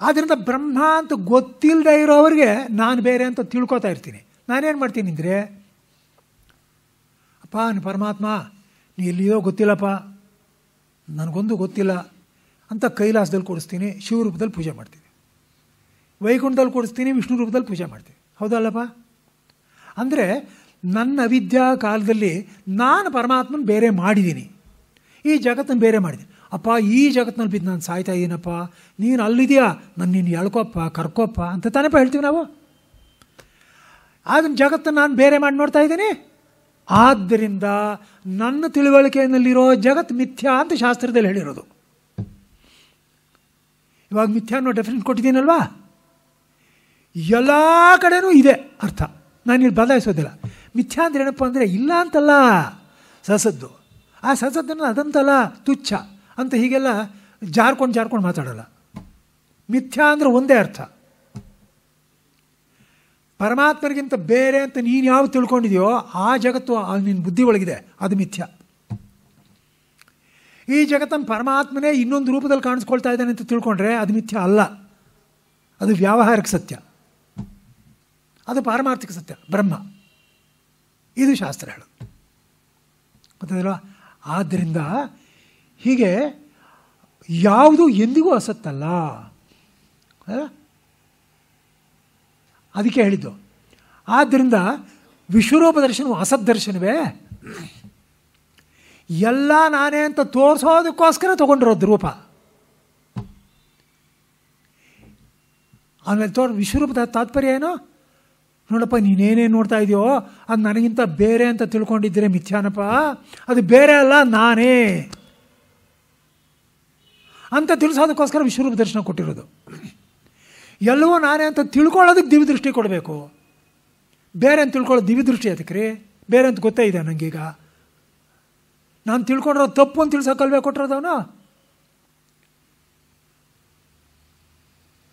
ಆದ್ದರಿಂದ ಬ್ರಹ್ಮ ಅಂತ ಗೊತ್ತಿಲ್ಲದೆ ಇರೋವ್ರಿಗೆ ನಾನು ಬೇರೆ ಅಂತ ತಿಳ್ಕೊತಾ ಇರ್ತೀನಿ. ನಾನೇನು ಮಾಡ್ತೀನಿ ಅಂದರೆ, ಅಪ್ಪ ನೀನು ಪರಮಾತ್ಮ, ನೀ ಎಲ್ಲಿಯೋ ಗೊತ್ತಿಲ್ಲಪ್ಪ, ನನಗೊಂದು ಗೊತ್ತಿಲ್ಲ ಅಂತ ಕೈಲಾಸದಲ್ಲಿ ಕೊಡಿಸ್ತೀನಿ ಶಿವರೂಪದಲ್ಲಿ ಪೂಜೆ ಮಾಡ್ತೀನಿ. ವೈಕುಂಠದಲ್ಲಿ ಕೊಡಿಸ್ತೀನಿ, ವಿಷ್ಣು ರೂಪದಲ್ಲಿ ಪೂಜೆ ಮಾಡ್ತೀನಿ. ಹೌದಲ್ಲಪ್ಪ? ಅಂದರೆ ನನ್ನ ಅವಿದ್ಯಾ ಕಾಲದಲ್ಲಿ ನಾನು ಪರಮಾತ್ಮನ ಬೇರೆ ಮಾಡಿದ್ದೀನಿ. ಈ ಜಗತ್ತನ್ನು ಬೇರೆ ಮಾಡಿದ್ದೀನಿ. ಅಪ್ಪ, ಈ ಜಗತ್ತಿನಲ್ಲಿ ಬಿದ್ದು ನಾನು ಸಾಯ್ತಾ ಇದ್ದೀನಪ್ಪ ನೀನು ಅಲ್ಲಿದೆಯಾ? ನನ್ನ ನೀನು ಎಳ್ಕೊಪ್ಪ, ಕರ್ಕೊಪ್ಪ ಅಂತ ತಾನೇಪ್ಪ ಹೇಳ್ತೀವಿ ನಾವು. ಅದನ್ನ ಜಗತ್ತನ್ನು ನಾನು ಬೇರೆ ಮಾಡಿ ನೋಡ್ತಾ ಇದ್ದೀನಿ. ಆದ್ದರಿಂದ ನನ್ನ ತಿಳುವಳಿಕೆಯಲ್ಲಿರೋ ಜಗತ್ ಮಿಥ್ಯಾ ಅಂತ ಶಾಸ್ತ್ರದಲ್ಲಿ ಹೇಳಿರೋದು. ಇವಾಗ ಮಿಥ್ಯಾ ಅನ್ನೋ ಡೆಫಿನೆಟ್ ಕೊಟ್ಟಿದ್ದೀನಲ್ವಾ? ಎಲ್ಲ ಕಡೆನೂ ಇದೆ ಅರ್ಥ. ನಾನು ಇಲ್ಲಿ ಬದಲಾಯಿಸೋದಿಲ್ಲ. ಮಿಥ್ಯಾ ಅಂದ್ರೆ ಏನಪ್ಪ ಅಂದರೆ ಇಲ್ಲ ಅಂತಲ್ಲ, ಸಸದ್ದು. ಆ ಸಸದ್ದನ್ನು ಅದಂತಲ್ಲ, ತುಚ್ಛ. ಅಂತ ಹೀಗೆಲ್ಲ ಜಾರ್ಕೊಂಡು ಜಾರ್ಕೊಂಡು ಮಾತಾಡಲ್ಲ. ಮಿಥ್ಯಾ ಅಂದರೆ ಒಂದೇ ಅರ್ಥ. ಪರಮಾತ್ಮರಿಗಿಂತ ಬೇರೆ ಅಂತ ನೀನು ಯಾವ ತಿಳ್ಕೊಂಡಿದೆಯೋ ಆ ಜಗತ್ತು ನಿನ್ನ ಬುದ್ಧಿ ಒಳಗಿದೆ. ಅದು ಮಿಥ್ಯ. ಈ ಜಗತ್ತನ್ನು ಪರಮಾತ್ಮನೇ ಇನ್ನೊಂದು ರೂಪದಲ್ಲಿ ಕಾಣಿಸ್ಕೊಳ್ತಾ ಇದ್ದಾನೆ ಅಂತ ತಿಳ್ಕೊಂಡ್ರೆ ಅದು ಮಿಥ್ಯ ಅಲ್ಲ. ಅದು ವ್ಯಾವಹಾರಿಕ ಸತ್ಯ. ಅದು ಪಾರಮಾರ್ಥಿಕ ಸತ್ಯ, ಬ್ರಹ್ಮ. ಇದು ಶಾಸ್ತ್ರ ಹೇಳೋದು. ಗೊತ್ತದಲ್ವಾ ಆದ್ದರಿಂದ ಹೀಗೆ ಯಾವುದು ಎಂದಿಗೂ ಅಸತ್ತಲ್ಲ? ಅದಕ್ಕೆ ಹೇಳಿದ್ದು. ಆದ್ದರಿಂದ ವಿಶ್ವರೂಪ ದರ್ಶನವು ಅಸದ್ದರ್ಶನವೇ ಎಲ್ಲ ನಾನೇ ಅಂತ ತೋರಿಸೋದಕ್ಕೋಸ್ಕರ ತೊಗೊಂಡಿರೋದು ರೂಪ ಆಮೇಲೆ ತೋರ್ ವಿಶ್ವರೂಪದ ತಾತ್ಪರ್ಯ ಏನು? ನೋಡಪ್ಪ ನೀನೇನೇನು ನೋಡ್ತಾ ಇದೆಯೋ? ಅದು ನನಗಿಂತ ಬೇರೆ ಅಂತ ತಿಳ್ಕೊಂಡಿದ್ದರೆ ಮಿಥ್ಯಾನಪ್ಪ. ಅದು ಬೇರೆ ಅಲ್ಲ, ನಾನೇ. ಅಂತ ತಿಳಿಸೋದಕ್ಕೋಸ್ಕರ ವಿಶ್ವರೂಪ ದರ್ಶನ ಕೊಟ್ಟಿರೋದು. ಎಲ್ಲವೂ ನಾನೇ ಅಂತ ತಿಳ್ಕೊಳ್ಳೋದಕ್ಕೆ ದಿವ್ಯದೃಷ್ಟಿ ಕೊಡಬೇಕು. ಬೇರೆ ಅಂತ ತಿಳ್ಕೊಳ್ಳೋದು ದಿವ್ಯದೃಷ್ಟಿ ಅದಕ್ಕೆ ರೀ. ಬೇರೆ ಅಂತ ಗೊತ್ತೇ ಇದೆ ನನಗೀಗ ನಾನು ತಿಳ್ಕೊಂಡಿರೋ ತಪ್ಪು ಅಂತ ತಿಳ್ಸೋಕಲ್ವೇ ಕೊಟ್ಟಿರೋದವನು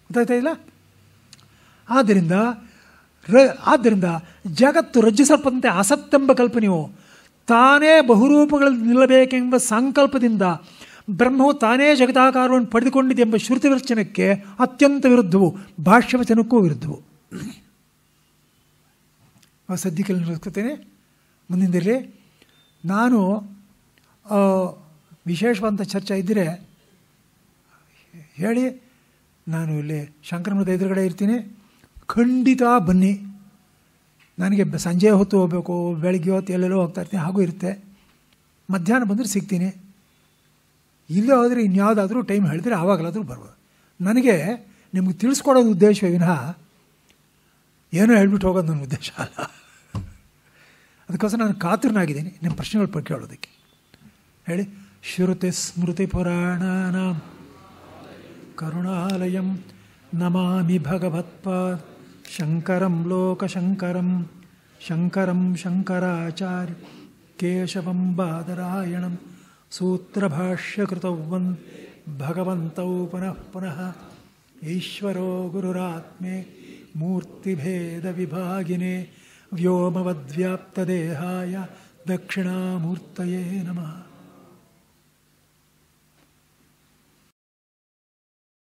ಗೊತ್ತಾಯ್ತಾ ಇಲ್ಲ? ಆದ್ದರಿಂದ ರ, ಆದ್ದರಿಂದ ಜಗತ್ತು ರಜ್ಜಿಸಲ್ಪದಂತೆ ಅಸತ್ತೆಂಬ ಕಲ್ಪನೆಯು ತಾನೇ ಬಹುರೂಪಗಳಲ್ಲಿ ನಿಲ್ಲಬೇಕೆಂಬ ಸಂಕಲ್ಪದಿಂದ ಬ್ರಹ್ಮವು ತಾನೇ ಜಗದಾಕಾರವನ್ನು ಪಡೆದುಕೊಂಡಿದೆ ಎಂಬ ಶ್ರುತಿ ವಿರಚನಕ್ಕೆ ಅತ್ಯಂತ ವಿರುದ್ಧವು, ಭಾಷ್ಯವಚನಕ್ಕೂ ವಿರುದ್ಧವು. ಆ ಸದ್ಯಕ್ಕೆ ನಿಲ್ಲಿಸ್ಕೊತೇನೆ ಮುಂದಿಂದಿರಲಿ ನಾನು ವಿಶೇಷವಾದಂಥ ಚರ್ಚೆ ಇದ್ದರೆ ಹೇಳಿ. ನಾನು ಇಲ್ಲಿ ಶಂಕರಮೃದ ಎದುರುಗಡೆ ಇರ್ತೀನಿ. ಖಂಡಿತ ಬನ್ನಿ. ನನಗೆ ಸಂಜೆ ಹೊತ್ತು ಹೋಗಬೇಕು, ಬೆಳಗ್ಗೆ ಹೊತ್ತು ಎಲ್ಲೆಲ್ಲೋ ಹೋಗ್ತಾ ಇರ್ತೀನಿ, ಹಾಗೂ ಇರುತ್ತೆ. ಮಧ್ಯಾಹ್ನ ಬಂದರೆ ಸಿಗ್ತೀನಿ. ಇಲ್ಲೇ ಹೋದರೆ ಇನ್ಯಾವುದಾದ್ರೂ ಟೈಮ್ ಹೇಳಿದ್ರೆ ಆವಾಗಲಾದರೂ ಬರ್ಬೋದು ನನಗೆ ನಿಮಗೆ ತಿಳಿಸ್ಕೊಡೋದು ಉದ್ದೇಶವೇ ವಿನಃ ಏನೋ ಹೇಳ್ಬಿಟ್ಟು ಹೋಗೋದು ನನ್ನ ಉದ್ದೇಶ ಅಲ್ಲ. ಅದಕ್ಕೋಸ್ಕರ ನಾನು ಕಾತುರನಾಗಿದ್ದೀನಿ ನಿಮ್ಮ ಪ್ರಶ್ನೆಗಳು ಬಗ್ಗೆ ಹೇಳೋದಕ್ಕೆ. ಹೇಳಿ. ಶ್ರುತಿ ಸ್ಮೃತಿ ಪುರಾಣಾನ. ಕರುಣಾಲಯಂ ನಮಾಮಿ ಭಗವತ್ಪಾದ ಶಂಕರಂ ಲೋಕಶಂಕರಂ. ಶಂಕರಂ ಶಂಕರಾಚಾರ್ಯ. ಕೇಶವಂ ಬಾದರಾಯಣಂ. सूत्रभाष्यकृतवन् भगवन्तौ पुनः पुनः। ईश्वरो गुरुरात्मे मूर्तिभेदविभागिने व्योमवद्व्याप्तदेहाय दक्षिणामूर्तये नमः।